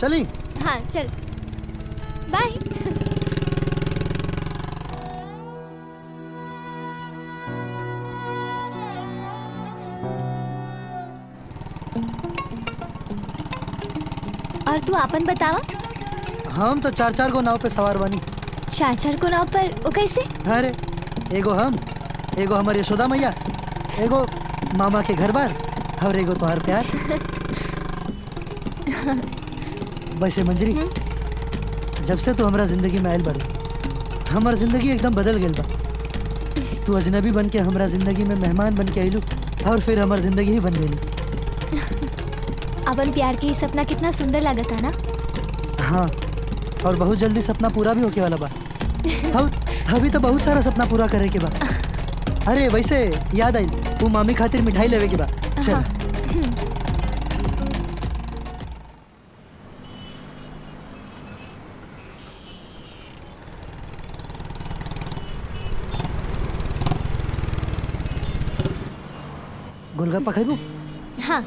चली। हाँ चल। बाय। और तू आपन बतावा? हम तो चार चार को नाव पे सवार बनी। चार चार को नाव पर? वो कैसे? अरे। एगो हम एगो हमारे यशोदा मैया एगो मामा के घर बार और एगो तोहार प्यार। वैसे मंजरी जब से तू हमारा ज़िंदगी में आयल बाड़ी हमार ज़िंदगी एकदम बदल गेल बा। तू अजनबी बन के हमारा ज़िंदगी में मेहमान बन के आइलू और फिर हमार ज़िंदगी ही बन गई अपन प्यार के सपना कितना सुंदर लागत है ना? हाँ और बहुत जल्दी सपना पूरा भी होके वाला बा। (laughs) अभी तो बहुत सारा सपना पूरा करे के बा। अरे वैसे याद आई तू मामी खातिर मिठाई लेवे के बा। चल। गोलगप्पा खाइबू? हाँ।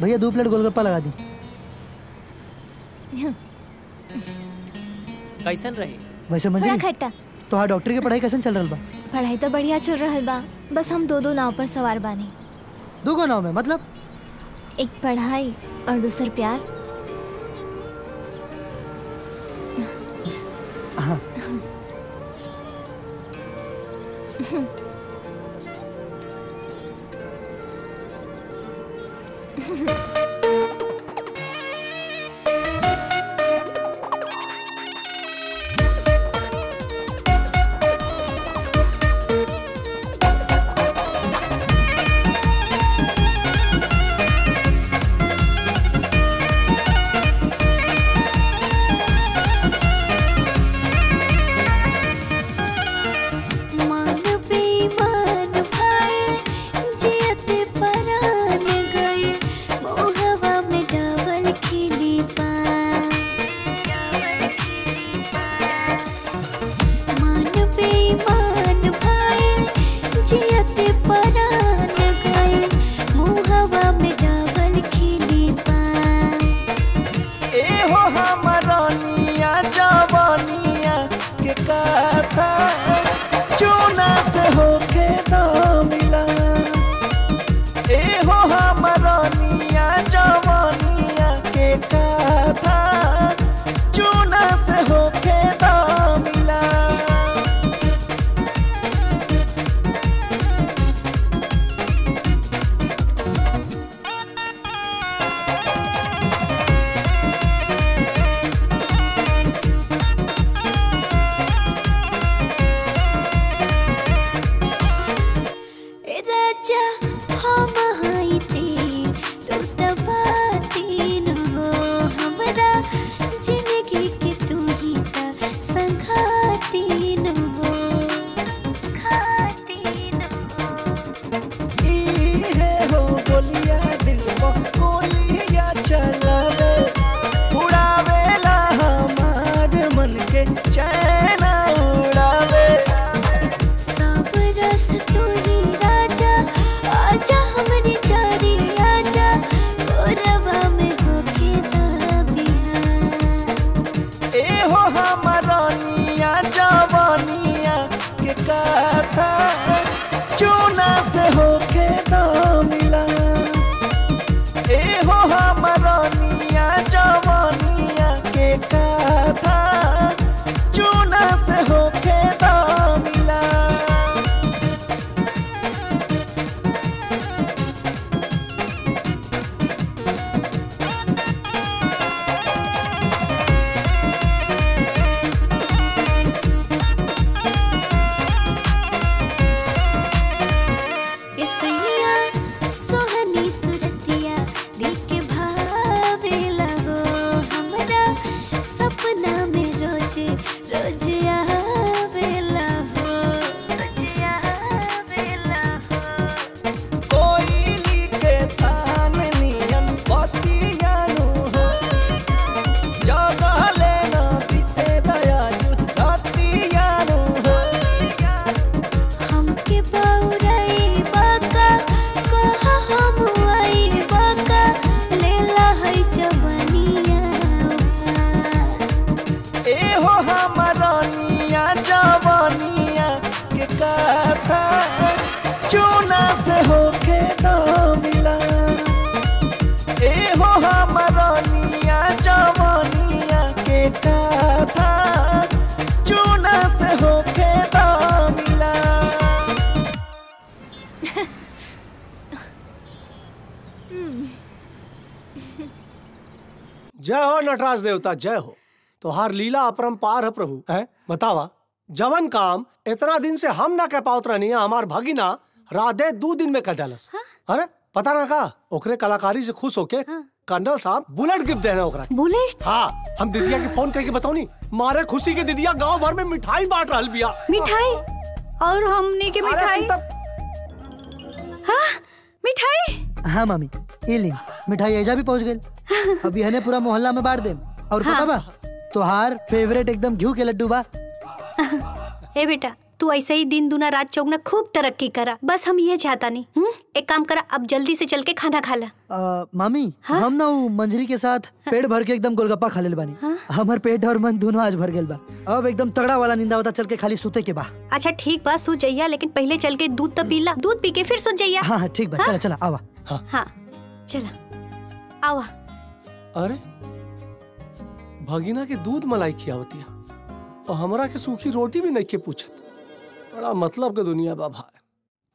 भैया दो प्लेट गोलगप्पा लगा दी। कैसन रही? वैसे मज़े खट्टा। तो हाँ डॉक्टर की पढ़ाई कैसन चल रहा बा पढ़ाई तो बढ़िया चल रहा बा बस हम दो दो नाव पर सवार बानी। दो गो नाव में मतलब? एक पढ़ाई और दूसर प्यार। (laughs) जय हो नटराज देवता जय हो। तोहार लीला अपरंपार है प्रभु है? बतावा जवन काम इतना दिन से हम ना कह पावत रहनी हमार भगिना राधे दो दिन में कह देलस। अरे पता ना का ओकरे कलाकारी से खुश होके कर्नल साहब बुलेट गिफ्ट देना ओकरा। बुलेट? हाँ हम दीदिया के फ़ोन करके बताओ नी मारे खुशी के दीदिया गाँव भर में मिठाई बांट रहा बिया। मिठाई? और हमने के मिठाई? हाँ मिठाई? हाँ मामी। ली मिठाई ऐजा भी पहुँच गई। अब यहने पूरा मोहल्ला में बांट दे। और हाँ। पता बा तोहार फेवरेट एकदम घी के लड्डू बा। (laughs) ए बेटा तू ऐसे ही दिन दुना रात चौगना खूब तरक्की करा। बस हम ये चाहता नहीं हुँ? एक काम करा अब जल्दी से चल के खाना खा ला। आ, मामी हम ना मंजरी के साथ पेट भर के एकदम गोलगप्पा खा ले बानी हमार पेट और मन दोनों आज भर गेल बा। अब एकदम तगड़ा वाला नींदा होता चल के खाली सुते के बा। अच्छा ठीक बा सो जइया लेकिन पहले चल के दूध तो पीला दूध पी के फिर सो जइया। हाँ हाँ ठीक बा चला चला आवा। हाँ। चला आवा। अरे भगिना के दूध मलाई खियावतिया और हमरा के सूखी रोटी भी नहीं के पूछत। बड़ा मतलब के दुनिया बा भाई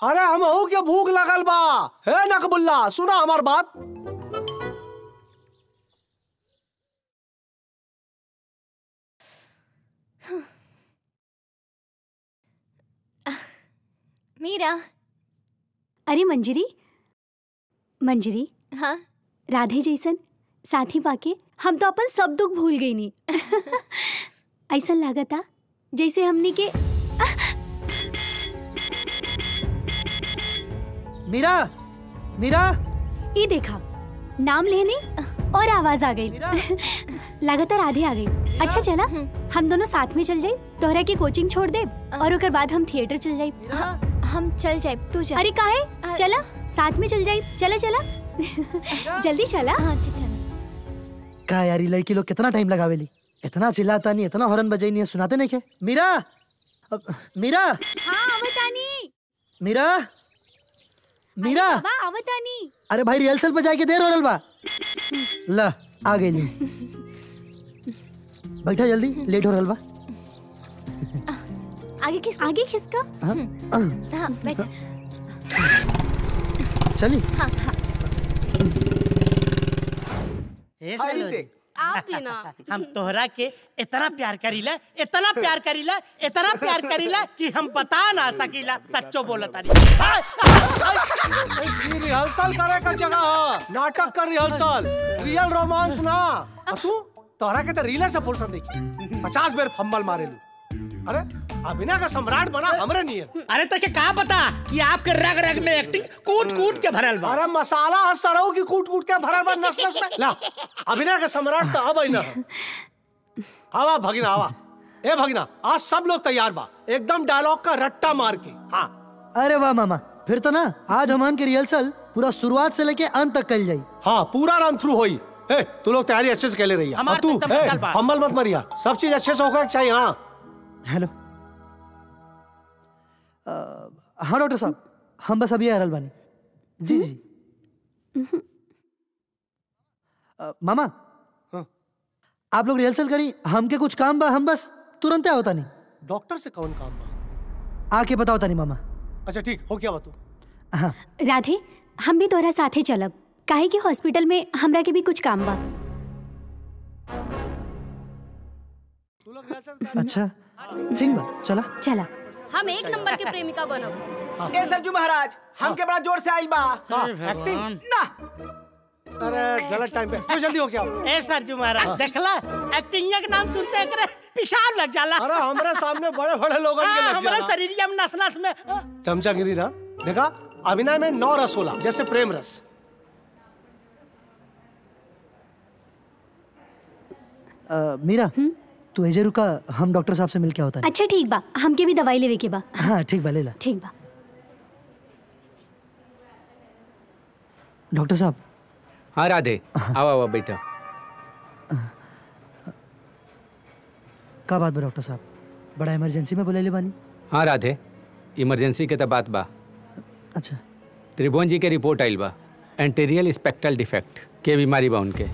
अरे हम हो के भूख लगल बा। हे नकबुल्ला सुना हमार बात। मीरा। अरे मंजरी मंजरी। हाँ? राधे जैसन साथी पाके हम तो अपन सब दुख भूल गई नी। (laughs) ऐसा लागता जैसे हमने के मीरा! मीरा! ये देखा नाम लेने और आवाज़ आ गई। (laughs) लगातार राधे आ गई। अच्छा चला हम दोनों साथ में चल जाए तोहरा की कोचिंग छोड़ दे और ओकर बाद हम थिएटर चल जाए। हम चल जाए तू जा। अरे काहे? चला साथ में चल जाए चला चला। जल्दी चला। हाँ अच्छा चला। का यार ये लड़की लोग कितना टाइम लगावेली? इतना चिल्लाता नहीं इतना हॉर्न बजाई नहीं सुनाते नहीं के मीरा! अब- मीरा! हाँ आवतानी मीरा! मीरा! बाबा आवतानी अरे भाई रिहर्सल पे जाके देर हो रहा बा। ला आ गई ली। बैठा जल्दी लेट हो रहा बा। आगे किस आगे किसका हाँ, हाँ बैठ। चली। हाँ हाँ ए हाय सलोनी, देख आप भी ना। (laughs) हम तोहरा के इतना प्यार करीला इतना प्यार करीला इतना प्यार करीला कि हम बता ना सकीला सच्चो बोला तारी रिहर्सल करे का जगह है। नाटक कर रिहर्सल। रियल रोमांस ना। तू? तोहरा के तो रीले से फुर्सत देखी पचास बेर फम्बल मारे लू अरे अभिनय का सम्राट बना हमरे नियर अरे तके का बता कि आपके रग रग में एक्टिंग कूट कूट के भरल बा? अरे मसाला सरऊ की कूट कूट के भरल बा नस नस में। ला अभिनय का सम्राट तो अब ही ना। (laughs) आवा भगिना आवा। ए भगिना आज सब लोग तैयार बा। एकदम डायलॉग का रट्टा मार के। हाँ। अरे वाह मामा। फिर तो ना आज हमन के रिहर्सल पूरा शुरुआत से लेके अंत तक कल जाई। हाँ पूरा रन थ्रू होई। ए तू लोग तैयारी अच्छे से कैले रही है। हमार तू तो। फम्बल मत मरिया। सब चीज़ अच्छे से होकर चाहिए हाँ। हेलो। हाँ डॉक्टर साहब हम बस अभी आ रहल बानी जी जी। अ, मामा हाँ। आप लोग रिहर्सल करी हमके कुछ काम बा हम बस तुरंत होता नहीं। डॉक्टर से कौन काम बा? आके बताओ तानी मामा। अच्छा ठीक हो क्या बा तू। हाँ। राधे हम भी तोहरा साथे चलब। काहे कि हॉस्पिटल में हमरा के भी कुछ काम बा। अच्छा। ठीक बा चला। चला। हम एक नंबर के प्रेमिका बनब। ए सरजू महाराज हमके बड़ा ज़ोर से आई बा। एक्टिंग ना। अरे गलत टाइम पे। तू जल्दी हो क्या ए सरजू महाराज देखला एक्टिंग के नाम सुनते हैं करे पेशाब लग जाला। अरे हमारे सामने बड़े बड़े लोग हाँ, हमारे शरीर में नस नस में चमचागिरी ना। देखा अभिनय में नौ रस होला जैसे प्रेम रस। मीरा तू एजे रुका हम डॉक्टर साहब से मिल के होता है। अच्छा ठीक बा। हमके भी दवाई लेवे के बा। हाँ ठीक बा ले ला। ठीक बा। डॉक्टर साहब। हाँ राधे। आओ आओ बेटा। का बात बा डॉक्टर साहब? बड़ा इमरजेंसी में बोले बानी। हाँ राधे। इमरजेंसी के तो बात बा। अच्छा। त्रिभुवन जी के रिपोर्ट आइल बा। एंटेरियल स्पेक्ट्रल डिफेक्ट के बीमारी बा उनके।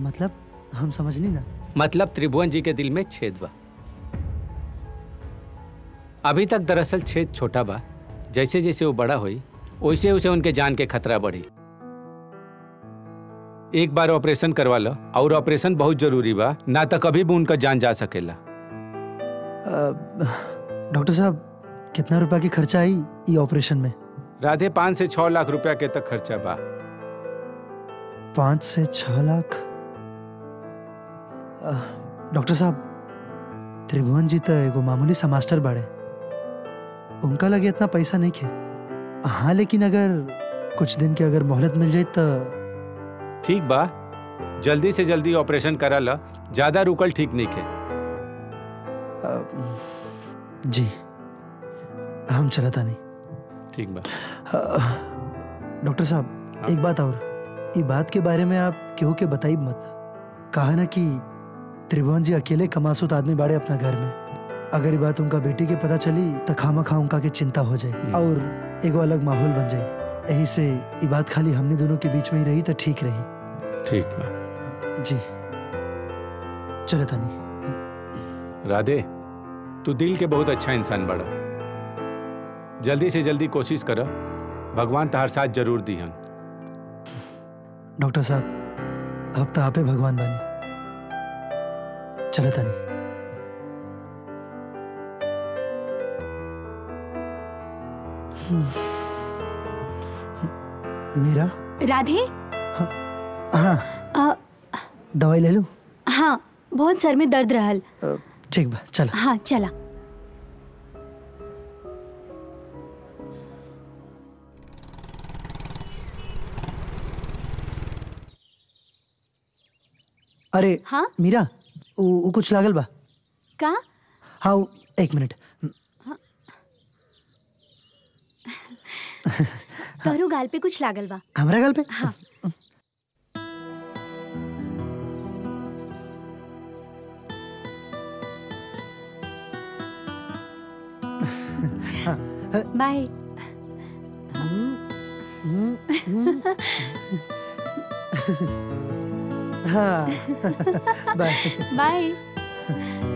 मतलब हम समझ ली ना। मतलब त्रिभुवन जी के दिल में छेद बा। अभी तक दरअसल छेद छोटा बा जैसे जैसे वो बड़ा हुई वैसे वैसे उनके जान के खतरा बढ़ी। एक बार ऑपरेशन करवा लो और ऑपरेशन बहुत ज़रूरी बा ना तो कभी भी उनका जान जा सकेला। डॉक्टर साहब कितना रुपया की खर्चा आई ये ऑपरेशन में? राधे पाँच से छह लाख रुपया के तक खर्चा बा। पाँच से छह लाख? डॉक्टर साहब त्रिभुवन जी तो एगो मामूली सा मास्टर बाड़े। उनका लगे इतना पैसा नहीं खे। हाँ लेकिन अगर कुछ दिन की अगर मोहलत मिल जाए तो ठीक बा। जल्दी से जल्दी ऑपरेशन करा ला। ज़्यादा रुकल ठीक नहीं के अ, जी। हम चलता नहीं। ठीक बा। डॉक्टर साहब एक बात और। ये बात के बारे में आप केहू के बताई मत। कहा ना कि त्रिभुवन जी अकेले कमासुत आदमी बाड़े अपना घर में। अगर ये बात उनका बेटी के पता चली तो खामा खा उनका के चिंता हो जाए और एगो अलग माहौल बन जाए। यही से ये बात खाली हमने दोनों के बीच में ही रही तो ठीक रही। ठीक बा। जी। चले तनी। राधे तू दिल के बहुत अच्छा इंसान बड़ा। जल्दी से जल्दी कोशिश कर। भगवान तहार साथ ज़रूर दीहन। डॉक्टर साहब अब तो आपे भगवान बने। चले तनी मीरा? राधे? हाँ। अ, दवाई ले लूँ? हाँ बहुत सर में दर्द रहल। ठीक बा चल। हाँ चला। अरे हाँ? मीरा? उ, कुछ लागल बा। का? हाँ एक मिनट। तोहरो गाल पे कुछ लागल बा। हमरा गाल पे? हाँ। बाय। हाँ। (laughs) (laughs) बाय बाय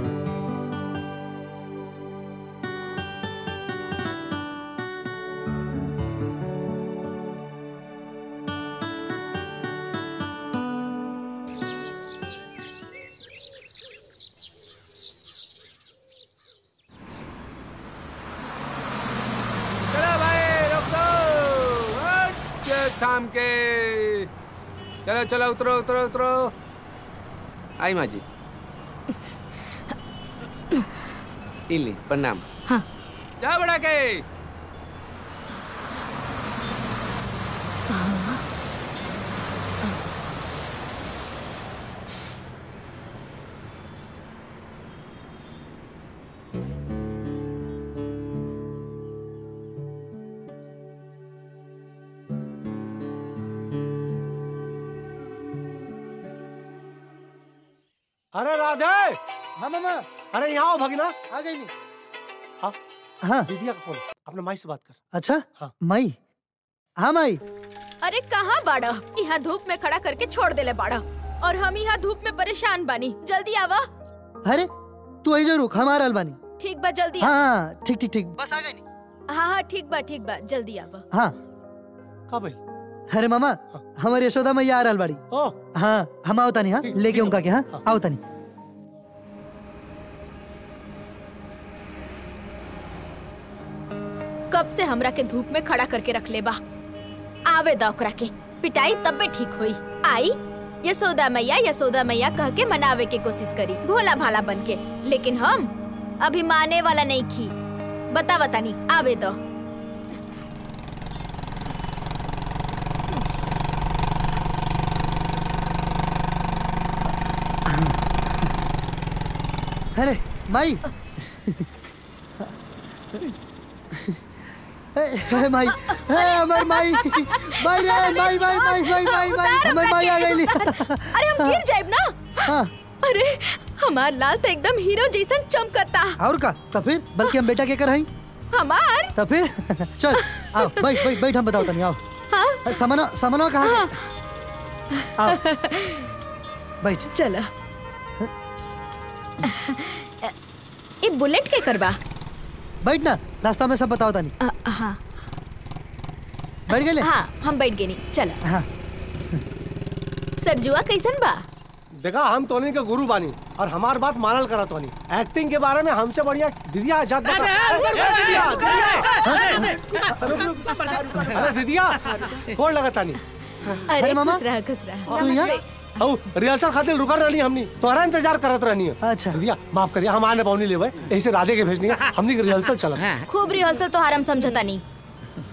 चलो चलो उतरो उतरो उतरो। आई माँ जी (coughs) इली प्रणाम। हाँ। जा बड़ा के। हाँ मामा अरे यहाँ आओ भगना। आ गई नहीं। हाँ। हाँ। दीदिया का फ़ोन। अपने माई से बात कर। अच्छा? हाँ। माई? हाँ माई। अरे कहाँ बाड़ा? यहाँ धूप में खड़ा करके छोड़ देले बाड़ा। और हम यहाँ धूप में परेशान बानी। जल्दी आवा। अरे तू आई ज़रूर हम आ बानी। ठीक बा जल्दी हाँ हाँ ठीक ठीक ठीक। बस आ गई नहीं। हाँ हाँ ठीक बा ठीक बा। जल्दी आवा। हाँ। का भाई अरे मामा हमारे यशोदा मैया आ रहा बाड़ी। ओ। हाँ हम आओ तानी हाँ लेके उनका के हाँ। आओ तानी कब से हमरा के धूप में खड़ा करके रख ले बा आवे दा ओकरा के, पिटाई तब भी ठीक हुई। आई, यशोदा मैया यशोदा मैया कह के मनावे के कोशिश करी भोला भाला बन के। लेकिन हम अभी माने वाला नहीं खी बता बता नहीं आवे दो। अरे, माई। ए, ए, माई ए, हमार माई माई रे माई माई माई माई माई माई हमार माई आ गई। अरे हम गिर जाए ना? हाँ। अरे हमार लाल तो एकदम हीरो जैसन चमकता। और का? तो फिर बल्कि हम बेटा के कर हई हमार? तो फिर चल आओ बैठ बैठ बैठ हम बताओ तनी आओ। हाँ। सामान सामान कहाँ है? आओ बैठ। चला। ये बुलेट के करबा बैठ ना रास्ता में सब बताओ तनी हाँ बैठ गए हाँ हम बैठ गए नहीं चला हाँ सरजुआ कैसन बा देखा हम तोनी के गुरु बानी और हमार बात मानल करा तोनी एक्टिंग के बारे में हमसे बढ़िया दीदिया जात बता। दीदिया, दीदिया। अरे दीदिया गोड़ लगा तानी अरे खुश रहा खुश रहा तू यहाँ औ रिहर्सल खातिर रुकल रहनी हमनी। तोहरा इंतज़ार करत रहनी अच्छा। भैया माफ़ करिए हम आने पाउनी लेवे ऐसे राधे के भेजनी है। हमनी के रिहर्सल चलत। खूब रिहर्सल तो हम समझता नहीं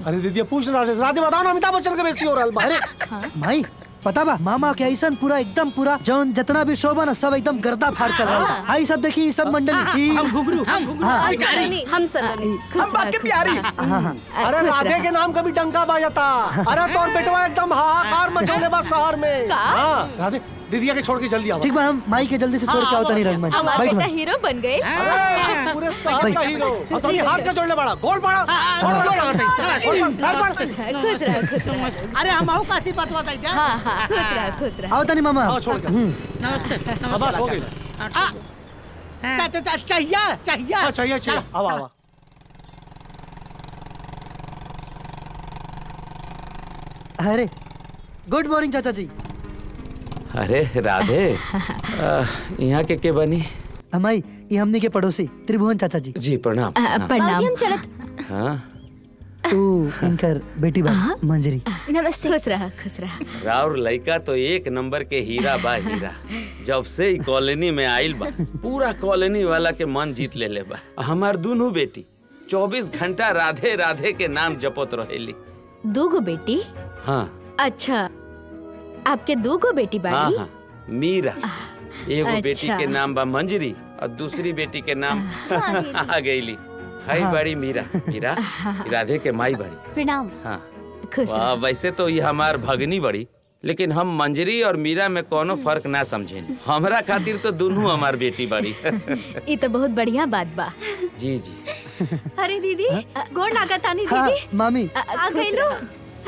अरे दीदी पूछ रहा राधे बताओ ना अमिताभ बच्चन के बेइज्जती हो रहा बा। अरे भाई पता बा मामा के ऐसा पूरा एकदम पूरा जौन जितना भी शोभा ना सब एकदम गर्दा फाड़ चल रहा है। आई सब देखिए सब मंडली। हम घुघरू हम हाँ। हम हम बात के प्यारी। हाँ हाँ। अरे राधे के। नाम कभी भी डंका बाजता। अरे तो बेटवा एकदम हाहाकार मचौले बा शहर में। हाँ। राधे दीदिया के छोड़ के जल्दी आओ। ठीक बा हम माई के जल्दी से छोड़ के आओ तनी रंगमंच। हमारा बैठ बेटा हीरो बन गए। पूरे शहर का हीरो। और तुम हाथ का जोड़ने बड़ा गोल बड़ा गोल बड़ा खुश रहा खुश रहा। अरे हम का आशीर्वाद बताई दे हाँ। हाँ खुश रहा खुश रहा। आओ तनी मामा। हाँ छोड़ के। हम्म, नमस्ते अब बस हो गई। चाहिए चाहिए हाँ चाहिए चाहिए आवा आवा अरे गुड मॉर्निंग चाचा जी। अरे राधे। (laughs) यहाँ के के बनी? हमाई ये हमनी के पड़ोसी त्रिभुवन चाचा जी। जी प्रणाम। प्रणाम। प्रणाम हम चलत हाँ? तू इनकर बेटी बा मंजरी। नमस्ते। खुश रहा खुश रहा। राउर लड़का तो एक नंबर के हीरा बा हीरा। जब से ही कॉलोनी में आइल बा पूरा कॉलोनी वाला के मन जीत ले ले बा। हमार दोनों बेटी चौबीस घंटा राधे राधे के नाम जपत रहेली। दूगो बेटी? हाँ। अच्छा। आपके दूगो बेटी हाँ बाड़ी? हाँ मीरा। एगो बेटी अच्छा। के नाम बा मंजरी और दूसरी बेटी के नाम आ गईली हाई बड़ी मीरा। मीरा (laughs) राधे के माई बड़ी। प्रणाम। हाँ। वैसे तो ये हमार भगनी बड़ी लेकिन हम मंजरी और मीरा में कोनो फ़र्क ना समझे। हमरा खातिर तो दोनों हमार बेटी बड़ी। ये (laughs) तो बहुत बढ़िया बात बा। जी जी। (laughs) अरे दीदी गोड़ लागत आनी हाँ दीदी। मामी। आ- आ गई लो।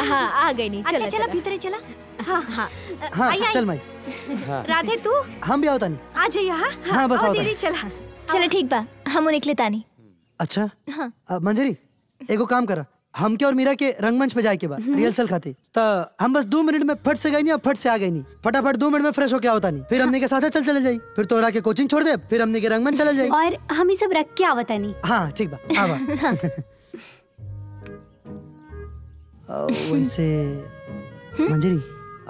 हाँ आ गई नहीं अच्छा चला चला। भीतर चला। हाँ हाँ। हाँ आई। चल माई। (laughs) राधे तू? हम भी आओ तानी। आ जाइए हाँ? हाँ, बस आओ दीदी चला। चलो ठीक बा। हम निकले तानी। अच्छा? अब मंजरी एगो काम करा। हमके और मीरा के रंगमंच पे जाए के बाद रिहर्सल खाते। तो हम बस दो मिनट में फट से गई नहीं और फट से आ गई नहीं। फटाफट दो मिनट में फ्रेश होके आओ तानी। फिर हमने के साथ चल चले जाई। फिर तोरा के कोचिंग छोड़ दे फिर हमने के रंगमंच चले जाई। और हम ये सब रख के आवतानी हाँ ठीक बा। आवा आ, वैसे (laughs) मंजरी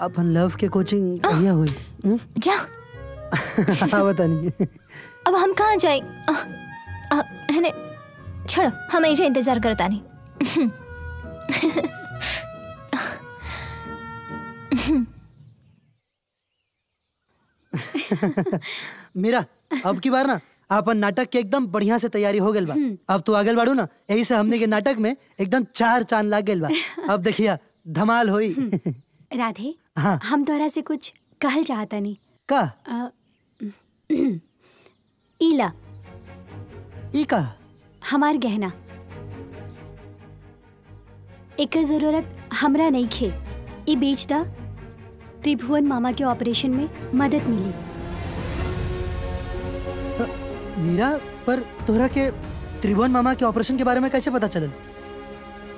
अपन लव के कोचिंग कहिया हुई। हम्म? जा। आवा तानी अब हम कहाँ जाए? है छोड़ो हम ऐसे इंतज़ार करता नहीं। मीरा अब की बार ना अपन नाटक के एकदम बढ़िया से तैयारी हो गई बा। अब तू आगल बाड़ू ना यही से हमने के नाटक में एकदम चार चाँद लाग गइल बा। अब देखिया धमाल होई। राधे हाँ। हम तोहरा से कुछ कहल चाहता नहीं। का अ, ईला। ई का हमार गहना। एक ज़रूरत हमरा नहीं खे। ई बेच दा त्रिभुवन मामा के ऑपरेशन में मदद मिली। मीरा पर तोहरा के त्रिभुवन मामा के ऑपरेशन के बारे में कैसे पता चलल?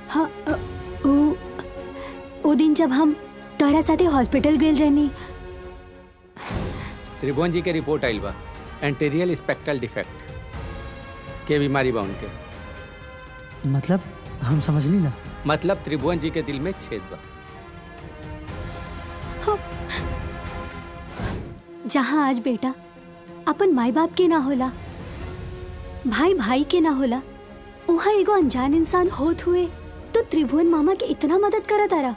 हाँ उ, उ दिन जब हम तोहरा साथे हॉस्पिटल गए रहनी। त्रिभुवन जी के रिपोर्ट आइल बा। एंटेरियल स्पेक्ट्रल डिफेक्ट के बीमारी बा उनके। मतलब हम समझनी ना? मतलब त्रिभुवन जी के दिल में छेद बा। जहाँ आज बेटा अपन माई बाप के ना होला भाई भाई के ना होला वहाँ एगो अनजान इंसान होत हुए तो त्रिभुवन मामा के इतना मदद करत आरा।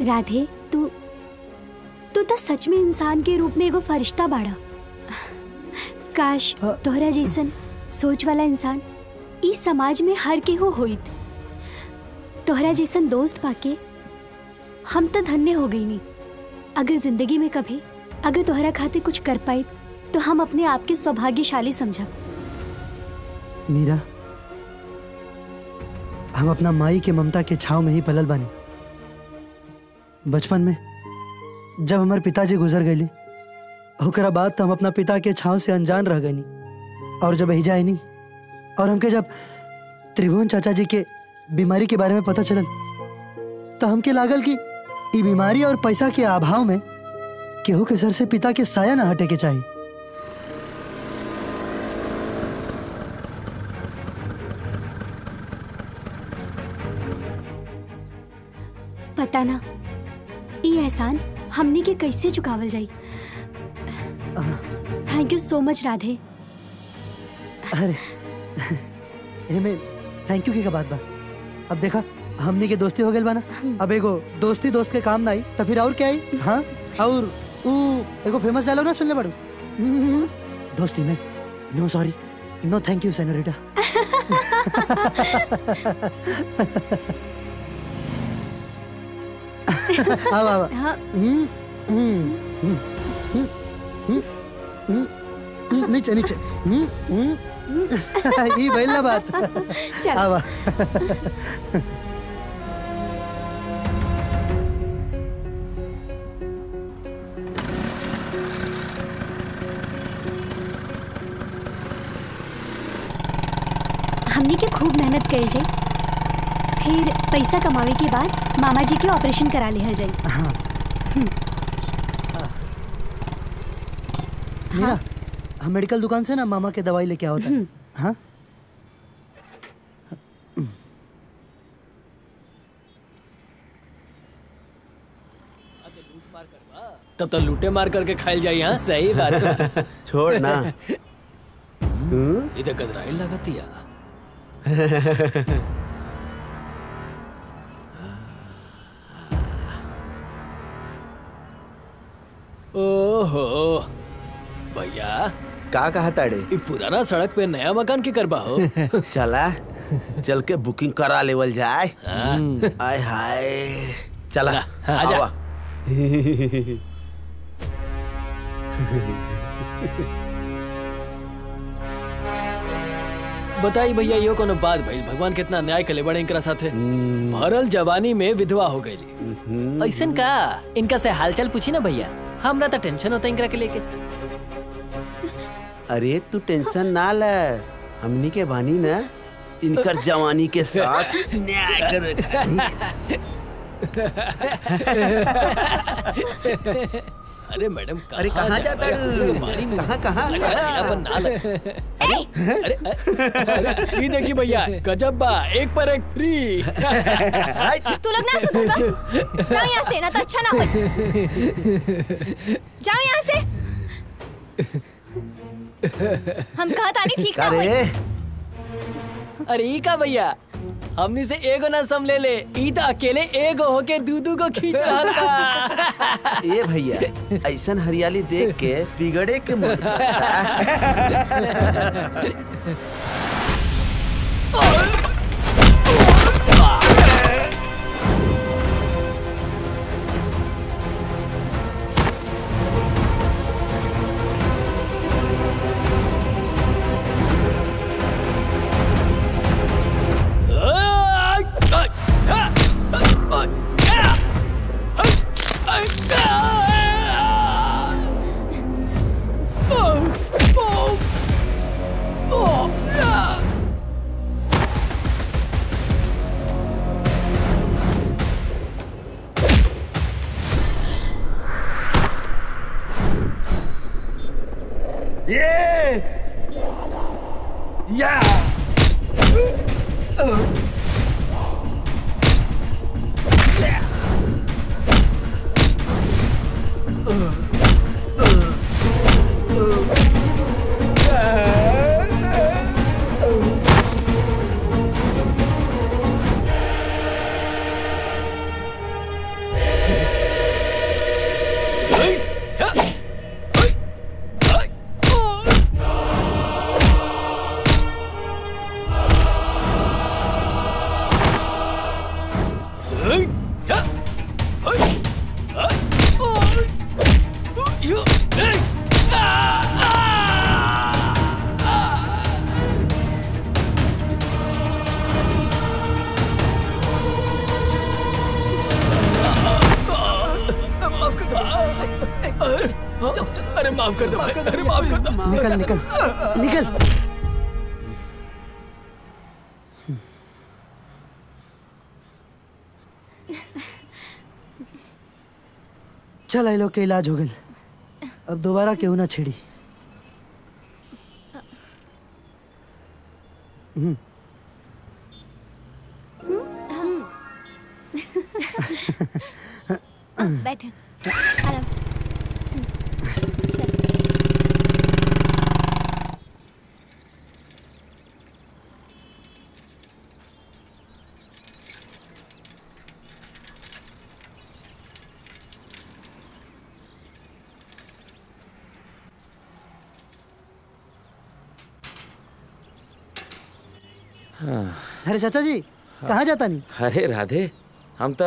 राधे तू तू तो सच में इंसान के रूप में एगो फरिश्ता बाड़ा। काश तोहरा जैसन सोच वाला इंसान इस समाज में हर केहू होइत। तोहरा जैसन दोस्त पाके हम तो धन्य हो गई नी। अगर ज़िंदगी में कभी अगर तोहरा खातिर कुछ कर पाई तो हम अपने आप के सौभाग्यशाली समझा मीरा हम अपना माई के ममता के छाव में ही पलल बानी। बचपन में, जब हमारे पिताजी गुजर गए ओकरा बाद तो हम अपना पिता के छाव से अनजान रह गए और जब ही जाए नहीं और हमके जब त्रिभुवन चाचा जी के बीमारी के बारे में पता चलल तो हमके लागल कि ई बीमारी और पैसा के अभाव में केहू के सर से पिता के साया ना हटे के चाहिए पता ना एहसान हमने के कैसे चुकावल जाई। Thank you so much Radhe अरे अरे मैं थैंक यू की का बात बा? अब देखा हमनी के दोस्ती हो गई बा ना अब एगो दोस्ती दोस्त के काम ना आई तो फिर और क्या आई? हाँ? और ऊ एगो फ़ेमस डायलॉग ना सुनले बड़ू दोस्ती में? No sorry no thank you senorita नीचे नीचे ना बात। आवा हमने के खूब मेहनत करी जाई फिर पैसा कमावे के बाद मामा जी के ऑपरेशन करा लिहल जाई हाँ। मीरा हम मेडिकल दुकान से ना मामा के दवाई लेके आओ हाँ? तब तो लूटे मार करके खाइल जाई हाँ? सही बात। (laughs) छोड़ ना। (laughs) इधर गदराइल लगती है। (laughs) ओहो। भैया का कहा ताड़े? पुराना सड़क पे नया मकान की करबा हो। (laughs) चला चल के बुकिंग करा लेवल जाए। हाँ। आय हाय। चला हाँ, आजा। बताई भैया यो कोनो बात भाई? भगवान कितना न्याय कले बड़े इनकरा साथे भरल जवानी में विधवा हो गई। ऐसन का? इनका से हालचाल पूछी ना भैया? हमरा तो टेंशन होता इनकरा के लेके। अरे तू टेंशन ना ले। हमनी के बानी ना इनकर जवानी के साथ न्याय करे (laughs) अरे मैडम अरे कहाँ जाता है? कहाँ कहाँ? लग (laughs) अरे देखिए भैया गजब बा एक पर एक फ्री। तू लोग ना सुधर जाओ यहाँ से ना तो अच्छा ना हो। जाओ यहाँ से। हम कहा तानी ठीक ना अरे। का भैया? हमनी से एगो ना सम ले ले। ई तो अकेले एगो होके दूदू को खींच रहा था (laughs) ए भैया ऐसा हरियाली देख के बिगड़े के मन! (laughs) (laughs) Yeah! चल आई लोग के इलाज हो गए। अब दोबारा क्यों ना छेड़ी। अरे चाचा जी कहाँ जाता नहीं? अरे राधे हम तो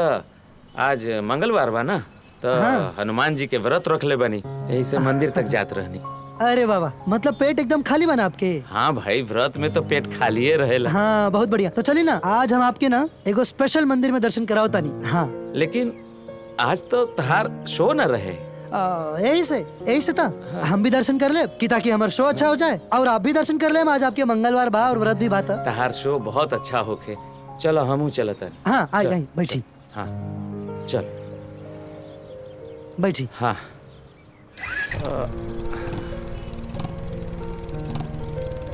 आज मंगलवार बा ना तो हाँ। हनुमान जी के व्रत रख ले बनी यही से मंदिर तक जात रहनी। अरे बाबा मतलब पेट एकदम खाली बना आपके। हाँ भाई व्रत में तो पेट खालिए रहेला। हाँ बहुत बढ़िया। तो चलिए ना आज हम आपके ना एगो स्पेशल मंदिर में दर्शन कराओ तानी। हाँ। लेकिन आज तो तहार शो न रहे। यही से यही से था। हम भी दर्शन कर ले कि ताकि हमारा शो अच्छा हो जाए और आप भी दर्शन कर ले आज आपके मंगलवार बा और व्रत भी बात है तहार शो बहुत अच्छा होके। चलो हमू चलता हाँ। आई आई बैठी हाँ चल। बैठी हाँ।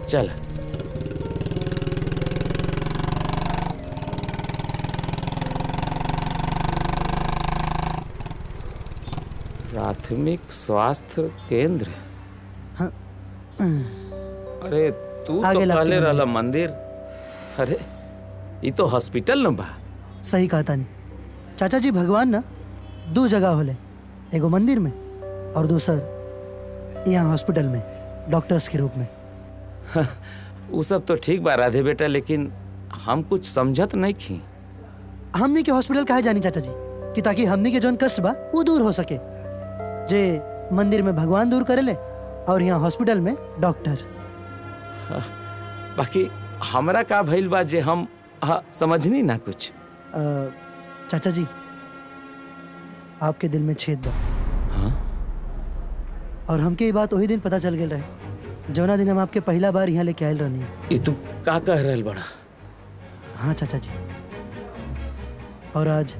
चल। प्राथमिक स्वास्थ्य केंद्र। हाँ। अरे तू तो पहले रहला मंदिर। अरे ये तो हॉस्पिटल न बा। सही कहा तानी। चाचा जी भगवान ना दो जगह होले। एगो मंदिर में और दूसर यहाँ हॉस्पिटल में डॉक्टर्स के रूप में। (laughs) वो सब तो ठीक बा राधे बेटा लेकिन हम कुछ समझत नहीं थी हमनी के हॉस्पिटल काहे जानी चाचा जी कि ताकि हमनी के जौन कष्ट बा वो दूर हो सके। जे मंदिर में भगवान दूर करेले और यहाँ हॉस्पिटल में डॉक्टर। बाकी हमरा का भइल बा जे हम हाँ, समझनी ना कुछ। अ, चाचा जी आपके दिल में छेद बा हाँ? और हमके ये बात वही दिन पता चल गेल रहे जौना दिन हम आपके पहला बार यहाँ लेके आयल रहनी। ये तू का कह रहल बड़ा? हाँ चाचा जी। और आज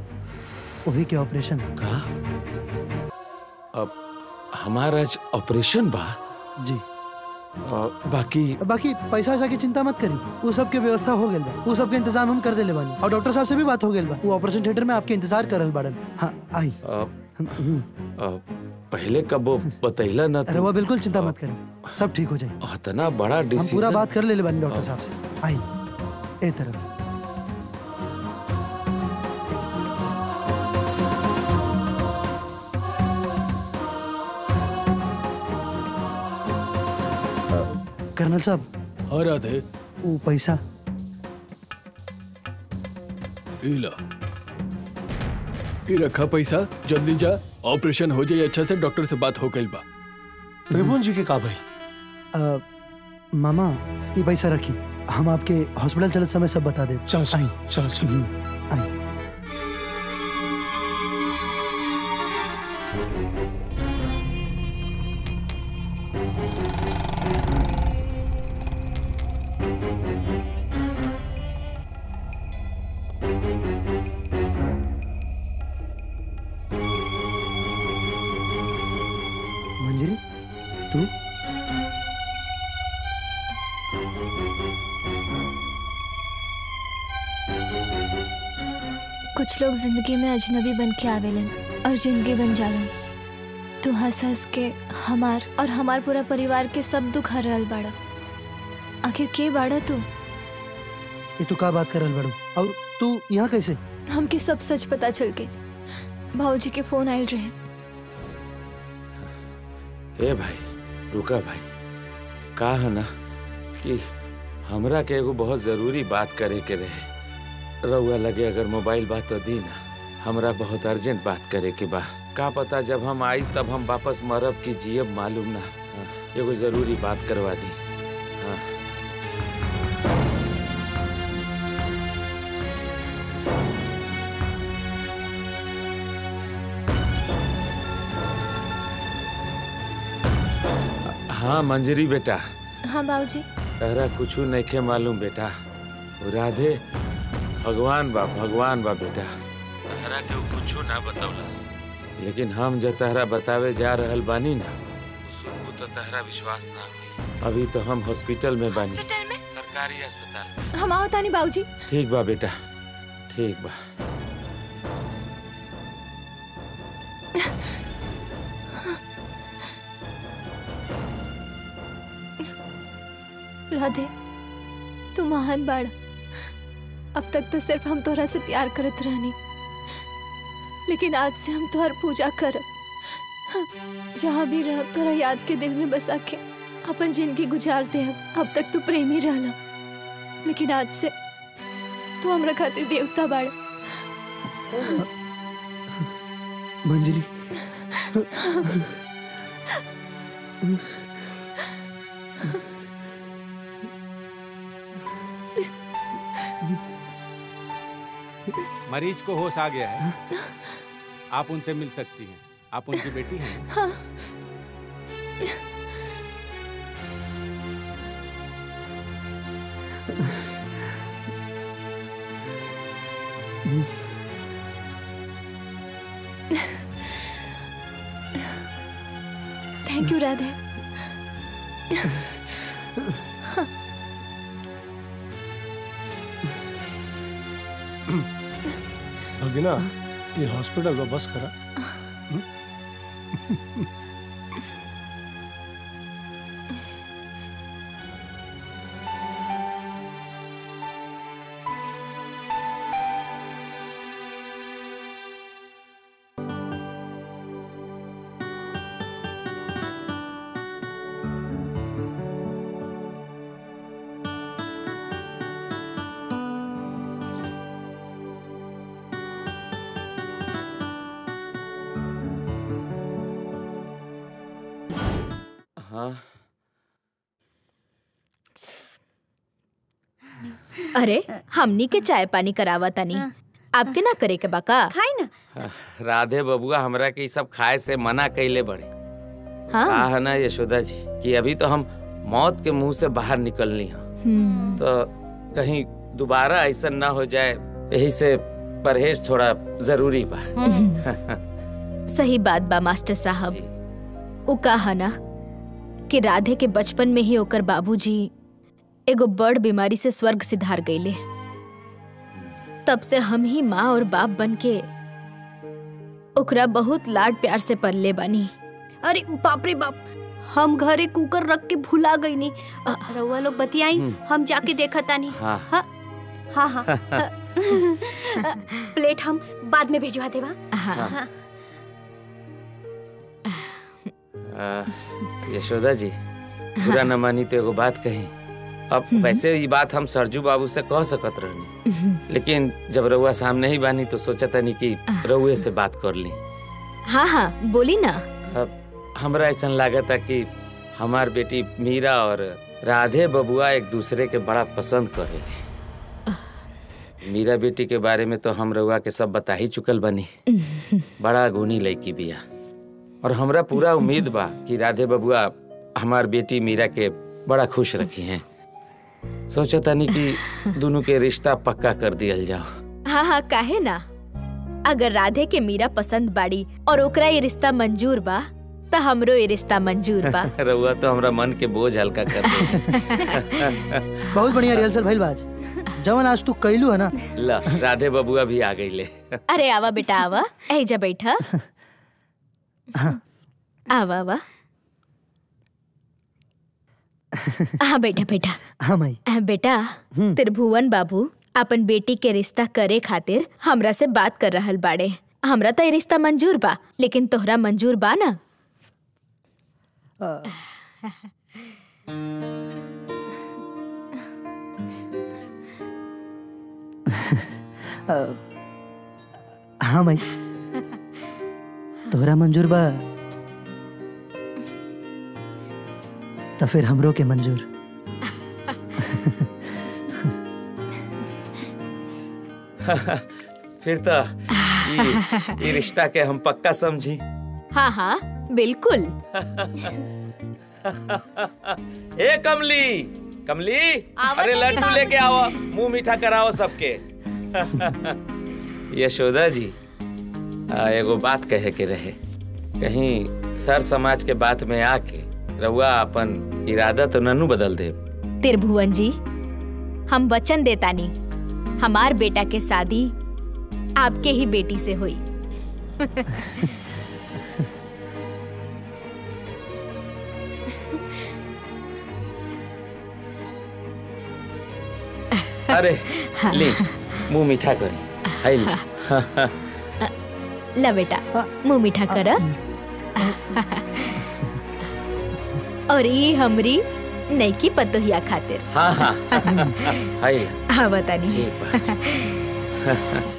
वही के ऑपरेशन का? अब हमारा आज ऑपरेशन बा। जी। अ, बाकी बाकी पैसा वैसा की चिंता मत करी वो सब के व्यवस्था हो बा। वो सब के इंतज़ाम हम कर देले बानी। और डॉक्टर साहब से भी बात हो बा। वो ऑपरेशन थिएटर में आपके इंतज़ार करल बाड़न। हाँ आई। अ, अ, पहले कब बतैला ना अरे वो बिल्कुल चिंता मत करी सब ठीक हो जाए इतना बड़ा हम पूरा बात कर ले बानी डॉक्टर साहब से। आई। ए तरफ़। कर्नल साहब। हाँ राधे। वो पैसा। इला ये रखा पैसा जल्दी जा ऑपरेशन हो जाए अच्छा से डॉक्टर से बात हो गई बा। त्रिभुवन जी के का भाई? अ, मामा ये पैसा रखी। हम आपके हॉस्पिटल चलते समय सब बता दे चलो चलो चलो चलो। ज़िंदगी में अजनबी बन के आवेलन और ज़िंदगी बन जालन तू हंस हंस के हमार और हमार पूरा परिवार के सब दुख हर रहल बाड़ा। आखिर के बाड़ा तू? ये तू का बात करल बड़ू? और तू यहाँ कैसे? हमके सब सच पता चल के भाऊजी के फ़ोन आयल रहे। ए भाई रुका भाई। का है ना कि हमरा के एगो बहुत ज़रूरी बात करे के रहे। रउआ लगे अगर मोबाइल बात तो दी ना हमरा बहुत अर्जेंट बात करे के बा। का पता जब हम आई तब हम वापस मरब की जियब मालूम ना। हाँ, एगो ज़रूरी बात करवा दी। हाँ। हाँ मंजरी बेटा। हाँ बाबूजी। तहरा कुछ नहीं के मालूम बेटा। राधे भगवान बा भगवान बा बेटा। तहरा के कुछ ना बतौलस लेकिन हम जो तहरा बतावे जा रहल बानी ना सुनबू तो तहरा विश्वास ना हुई। अभी तो हम हॉस्पिटल में बानी। हॉस्पिटल में? सरकारी अस्पताल में। हम आओ तानी बाबूजी ठीक बा बेटा ठीक बा। राधे तू महान बाड़ अब तक तो सिर्फ़ हम तोरा से प्यार करत रहनी। लेकिन आज से हम तोहर पूजा करब जहाँ भी रह तोरा याद के दिल में बसा के अपन ज़िंदगी गुजार दे अब तक तू प्रेमी रहला। लेकिन आज से तू हमरा खातिर देवता बाड़। मंजरी मरीज़ को होश आ गया है। आप उनसे मिल सकती हैं। आप उनकी बेटी हैं। हाँ। Thank you, Radhe. भगिना ये हॉस्पिटल का बस करा अरे हमनी के चाय पानी करावा तनी। आपके ना करे के बाका? खाई ना। राधे बबुआ हमरा के सब खाए से मना कैले बड़े। हाँ। कहा है ना यशोदा जी कि अभी तो हम मौत के मुँह से बाहर निकलनी है। हम्म, तो कहीं दोबारा ऐसा ना हो जाए यही से परहेज थोड़ा ज़रूरी बा। सही बात बा मास्टर साहब। उ कहा ना कि राधे के बचपन में ही ओकर बाबूजी एगो बड़ बीमारी से स्वर्ग सिधार गईले। तब से हम ही माँ और बाप बन के ओकरा बहुत लाड प्यार से पलले बानी। अरे बाप रे बाप हम घरे कुकर रख के भुला गई नी अ, रउआ लोग बतियाई हम जाके देखा तानी हाँ। हाँ हाँ हाँ। अ, प्लेट हम बाद में भिजवा देवा। हाँ। हाँ। यशोदा जी बुरा न मानी तो एगो बात कही। अब वैसे ये बात हम सरजू बाबू से कह सकत रहनी। लेकिन जब रउआ सामने ही बानी तो सोचा था तनी कि रउए से बात कर ली। हाँ हाँ बोली ना। अब हमरा ऐसा लागत कि हमार बेटी मीरा और राधे बबुआ एक दूसरे के बड़ा पसंद करे मीरा बेटी के बारे में तो हम रउआ के सब बता ही चुकल बनी। (laughs) बड़ा गुनी लड़की बिया। और हमरा पूरा उम्मीद बा कि राधे बबुआ हमार बेटी मीरा के बड़ा खुश रखी हैं। सोचा तानी कि दोनों के रिश्ता पक्का कर दियल जाओ। हाँ हाँ काहे ना? अगर राधे के मीरा पसंद बाड़ी और ओकरा ये रिश्ता मंजूर बा तो हमरो ये रिश्ता मंजूर बा। (laughs) रउआ तो हमरा मन के बोझ हल्का कर दे। (laughs) बहुत बढ़िया रिहर्सल भइल बाज। जवन आज तू कैलू है ना। ला राधे बबुआ भी आ गई ले अरे आवा बेटा आवा। ऐजा बैठा। (laughs) आवा आवा। हाँ बेटा बेटा। हाँ माई अह, बेटा त्रिभुवन बाबू अपन बेटी के रिश्ता करे खातिर हमरा से बात कर रहल बाड़े। हमरा तो रिश्ता मंजूर बा लेकिन तोहरा मंजूर बा ना? हाँ माई तोहरा मंजूर बा? तो फिर हमरो के मंजूर। (laughs) फिर तो ई- ई रिश्ता के हम पक्का समझी। हाँ हाँ बिल्कुल। (laughs) ए कमली! कमली! अरे लड्डू लेके आओ मुँह मीठा कराओ सबके। (laughs) यशोदा जी एगो बात कहे के रहे। कहीं सर समाज के बात में आके रउआ अपन इरादा तो ननू बदल दे त्रिभुवन जी हम वचन देतानी हमार बेटा के शादी आपके ही बेटी से हुई। अरे हाँ। ली मुँह मीठा करी। हाय ली। ला बेटा मुँह मीठा कर। और ये हमरी नईकी पतोहिया खातिर। हाँ हाँ। (laughs) हाँ। हाँ बतानी। ठीक (laughs)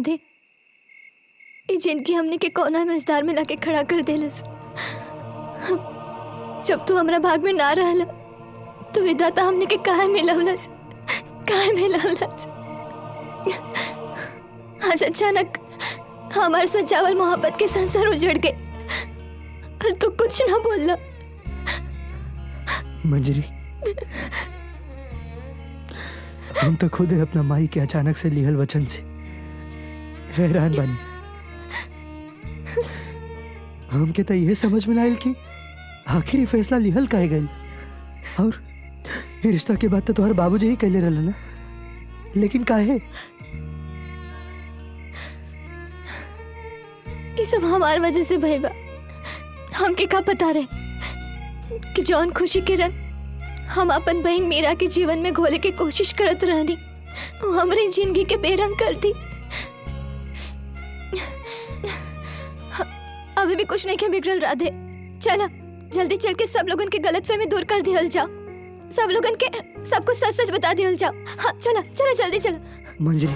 राधे। जिनकी हमने के कोना मजदार में लाके खड़ा कर देलस। जब तू हमरा भाग में ना रहला तो विधाता हमने के काहे मिलवलस काहे मिलवलस आज अचानक हमारे सजावल मोहब्बत के संसार उजड़ गए और तू कुछ ना बोलला। मंजरी, हम तो खुद अपना माई के अचानक से लिहल वचन से हैरान बानी। हमके तो ये समझ में आयल कि आखिरी फैसला लिहल काहे गई और ये रिश्ता के बाद तो तुम्हारे बाबूजी ही कहले रहला ना? लेकिन काहे? ये सब हमार वजह से भइल बा। हमके का पता रहे? कि जौन खुशी के रंग हम अपन बहन मीरा के जीवन में घोले के कोशिश करत रहनी वो हमरे ज़िंदगी के बेरंग कर दी। अभी भी कुछ नहीं के बिगड़ल राधे। चला जल्दी चल के सब लोगन के गलत फहमी दूर कर दिहल जाओ। सब लोगन के सब कुछ सच सच बता दिहल जाओ। हाँ चला चला जल्दी चला। मंजरी।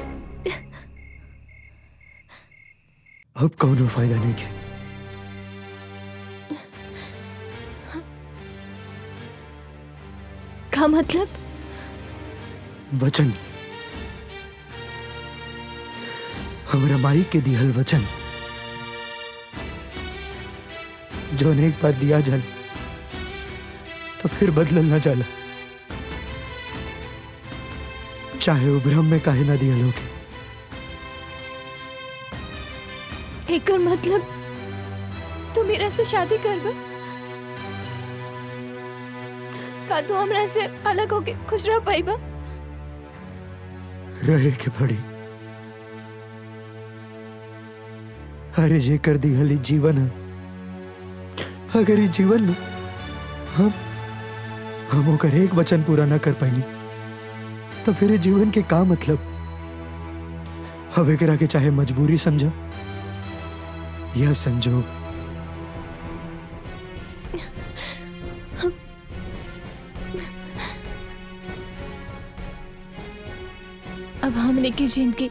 अब कौनो फ़ायदा नहीं के का मतलब? वचन। हमरा माई के दिहल वचन। जो ने एक बार दिया जल तो फिर बदलल ना जाला चाहे वो भ्रम में काहे ना दिया लोग। एकर मतलब तू मेरा से शादी करबा का तू हमरा से अलग होके खुश रह पाइबा रहे के पड़ी। अरे जे कर दिहल ई जीवन। है अगर ये जीवन में हम हम ओकर एक वचन पूरा ना कर पाएँगे तो फिर ये जीवन के का मतलब? अब के चाहे मजबूरी समझा, या संजोग। अब हमने की ज़िंदगी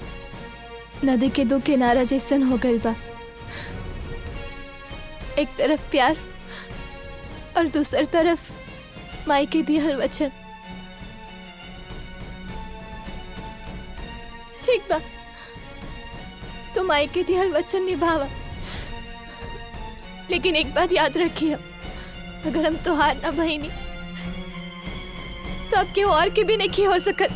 नदी के दो किनारा जैसन हो गई बा। एक तरफ़ प्यार और दूसर तरफ़, माई के दिहल वचन। ठीक बा। तो माई के दिहल वचन निभावा। लेकिन एक बात याद रखिए, अगर हम तुहार ना बहिनी तो केहू और के भी नहीं हो सकत।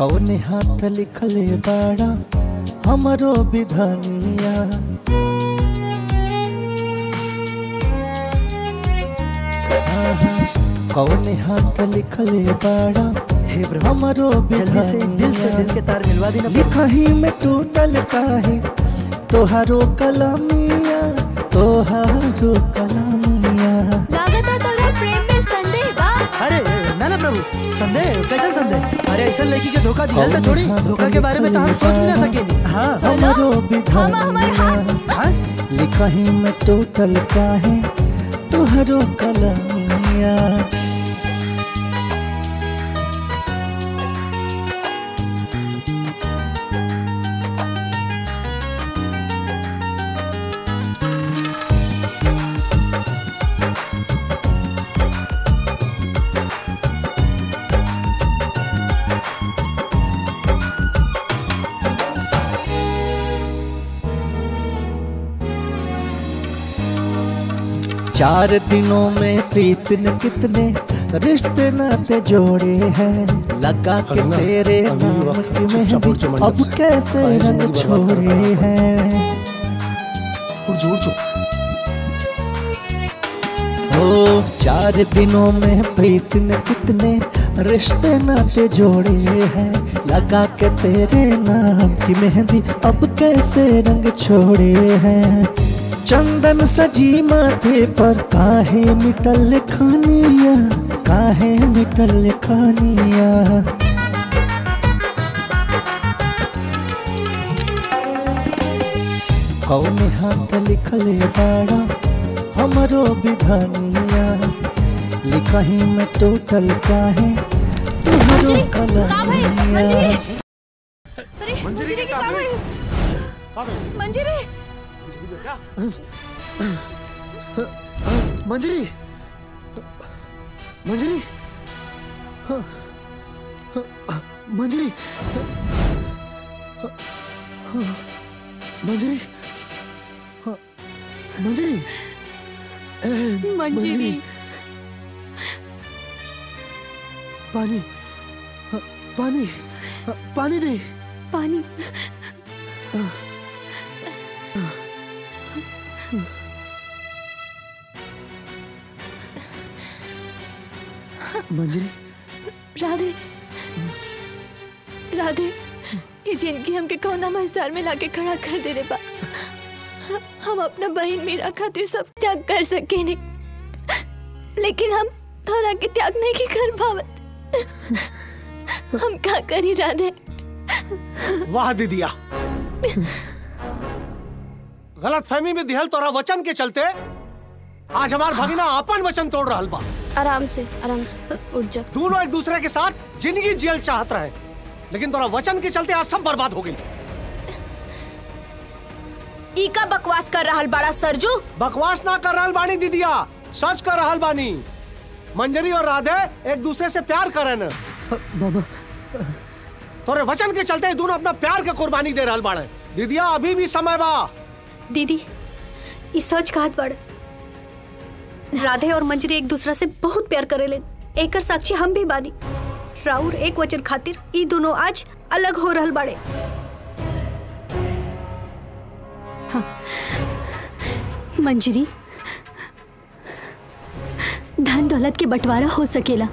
कौन हाथ लिखले बाड़ा हमरो विधानिया। कौन हाथ लिखले बाड़ा हे हमरो जल्दी से दिल से दिल के तार मिलवा देना। लिखही में टूटल काहे तोहारो कलमिया तोहारो कलमिया प्रभु संदेह? कैसे संदेह? अरे ऐसा लड़की के धोखा दिया तो छोड़ी धोखा के बारे में तो हम सोच भी ना सके हाँ। लिखा ही? मैं टोटल का है तुहरो कलमिया चार दिनों में प्रीत ने कितने रिश्ते नाते जोड़े हैं। लगा के तेरे नाम की मेहंदी अब कैसे रंग छोड़े हैं? ओ चार दिनों में प्रीत ने कितने रिश्ते नाते जोड़े हैं। लगा के तेरे नाम की मेहंदी अब कैसे रंग छोड़े हैं? चंदन सजी माथे पर काहे मिटल खानिया काहे मिटल खानिया। कौन हाथ लिखले बाड़ा हमरो विधानिया लिखही में टोटल काहे तुहरो कलमिया मंजरी। के मंजरी। मंजरी। मंजरी। मंजरी। मंजरी। मंजरी। मंजरी। पानी। पानी। पानी दे। पानी। मंजरी? राधे। राधे ये ज़िंदगी हमके कौना मजदार में लाके खड़ा कर दे रे बा? हम अपना बहन मीरा खातिर सब त्याग कर सके नहीं लेकिन हम थोड़ा के त्याग नहीं के कर पावत। हम क्या करी राधे? वाह दीदिया। गलत फहमी में दिहल तोरा वचन के चलते आज हमार भगिना अपन वचन तोड़ रहा बा। आराम से आराम से उठ जा। दोनों एक दूसरे के साथ ज़िंदगी जियल चाहत रहे लेकिन तोरा वचन के चलते आज सब बर्बाद हो गई ई का बकवास कर रहल बड़ा सरजू? बकवास ना कर रहल बानी दीदिया। सच कर रहा बानी। मंजरी और राधे एक दूसरे से प्यार करे न बाबा तोरे वचन के चलते दोनों अपना प्यार के कुर्बानी दे रहा बाड़े। दीदिया अभी भी समय बा। दीदी ई सच कहत बड़ राधे और मंजरी एक दूसरा से बहुत प्यार करे करेले एकर साक्षी हम भी बानी। राउर एक वचन खातिर ई दोनों आज अलग हो रहल बाड़े। मंजरी, धन दौलत के बंटवारा हो सकेला,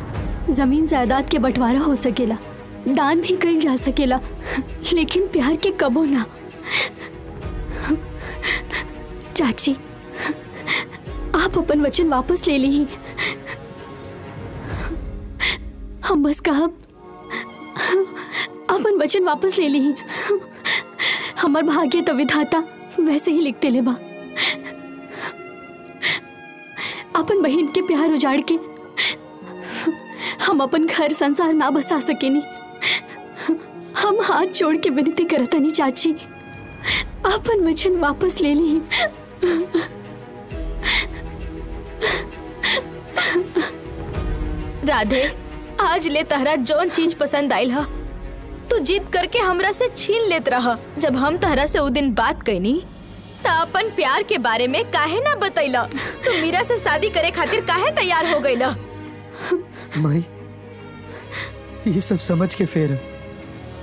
ज़मीन जायदाद के बंटवारा हो सकेला, दान भी कल जा सकेला, लेकिन प्यार के कबो ना। चाची, आप अपन वचन वापस ले ली। हम बस कहब अपन वचन वापस ले ली। हमार भाग्य तो विधाता वैसे ही लिखते ले बा। अपन बहन के प्यार उजाड़ के, हम अपन घर संसार ना बसा सकेनी। हम हाथ जोड़ के विनती करतनी चाची। अपन वचन वापस ले ली। राधे, आज ले तहरा जौन चीज़ पसंद आइल ह। तू जिद करके हमरा से छीन लेत रह, जब हम तहरा से उ दिन बात कैनी अपन प्यार के बारे में काहे ना बतैला तू मीरा से शादी करे खातिर काहे तैयार हो गईला माई, ये सब समझ के फेर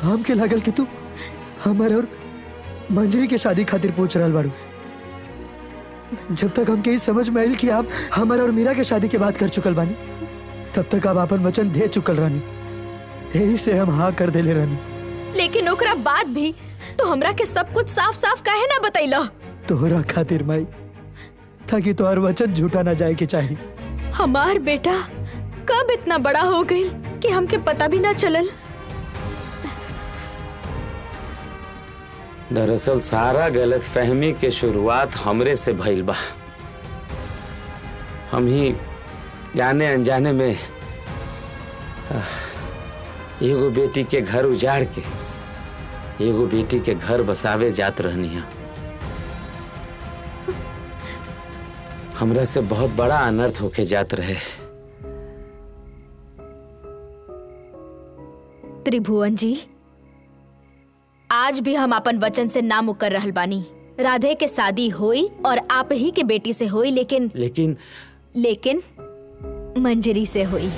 हमके लागल कि तू हमारे और मंजरी के शादी खातिर पूछ रहल बाड़ू। जब तक हमके ई समझ में आइल कि आप हमारे और मीरा के शादी के बात कर चुकल बानी तब तक आप अपन वचन दे चुकल रानी यही से हम हाँ कर देले रानी लेकिन ओकरा बाद भी तो हमरा के सब कुछ साफ़ साफ़ काहे ना बतैला? तोहरा खातिर माई ताकि तोहर वचन झूठा ना जाए के चाहिए हमार बेटा कब इतना बड़ा हो गई कि हमके पता भी ना चलल? दरअसल सारा गलत फहमी के शुरुआत हमरे से भइल बा। हम ही जाने अनजाने में एगो बेटी के घर उजाड़ के, एगो बेटी के घर बसावे जात रहनी हमरा से बहुत बड़ा अनर्थ होके जात रहे। त्रिभुवन जी आज भी हम अपन वचन से ना मुकर रहल बानी। राधे के शादी होई और आप ही के बेटी से होई लेकिन लेकिन लेकिन मंजरी से हुई।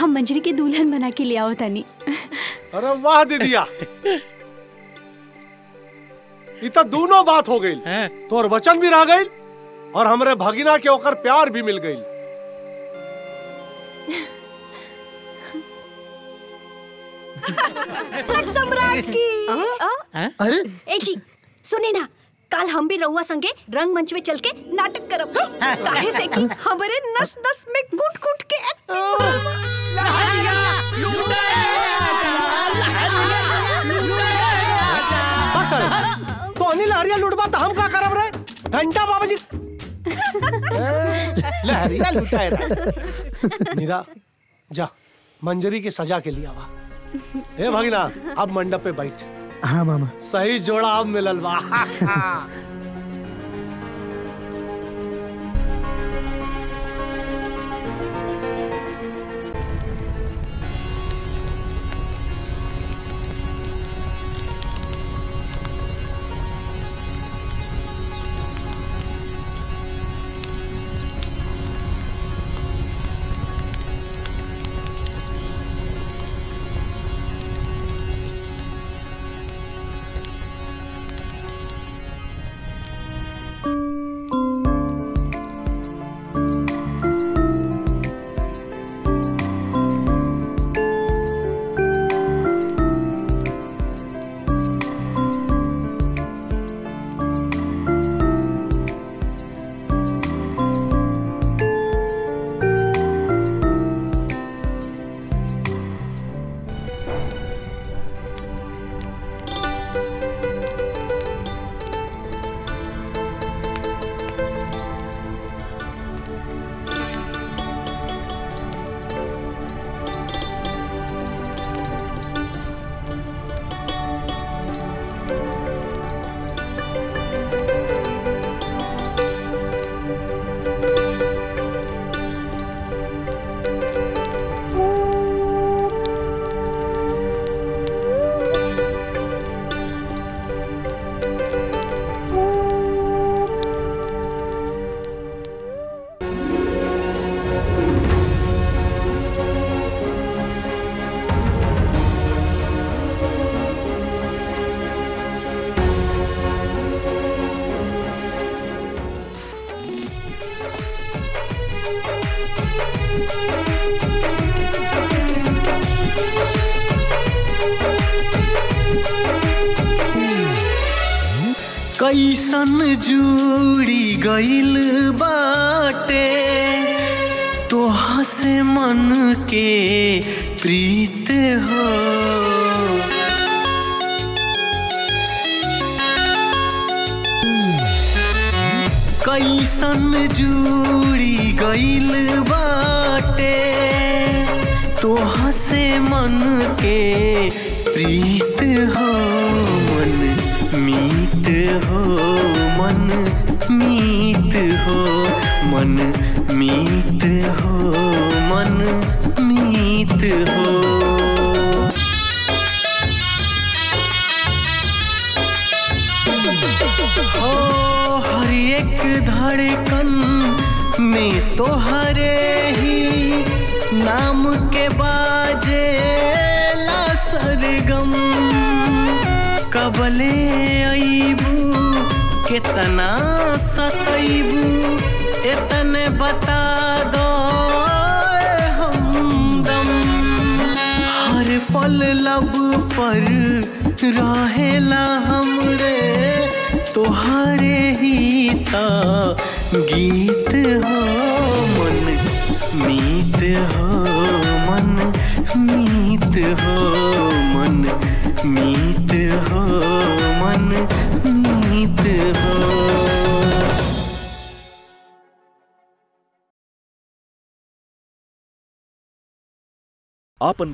हम मंजरी के दुल्हन बना के ले आओ तनी। अरे वाह दीदिया। ई तो दोनों बात हो गई। तोर वचन भी रह गई और हमरे भगिना के ओकर प्यार भी मिल गई। सम्राट की। अरे। ए जी सुने ना कल हम भी रहुआ संगे रंग मंच में चल के नाटक करब काहे से कि हमरे नस नस में कुट कुट के बस तो अनिल हरिया लुटबा तो हम का करब रे? घंटा बाबा जी (laughs) लहरिया लुटाए रा। मीरा जा मंजरी की सजा के लिए आवा। ए भगिना अब मंडप पे बैठ। हाँ मामा। सही जोड़ा अब मिलल बा। (laughs)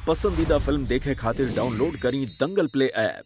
पसंदीदा फ़िल्म देखे खातिर डाउनलोड करी दंगल प्ले ऐप।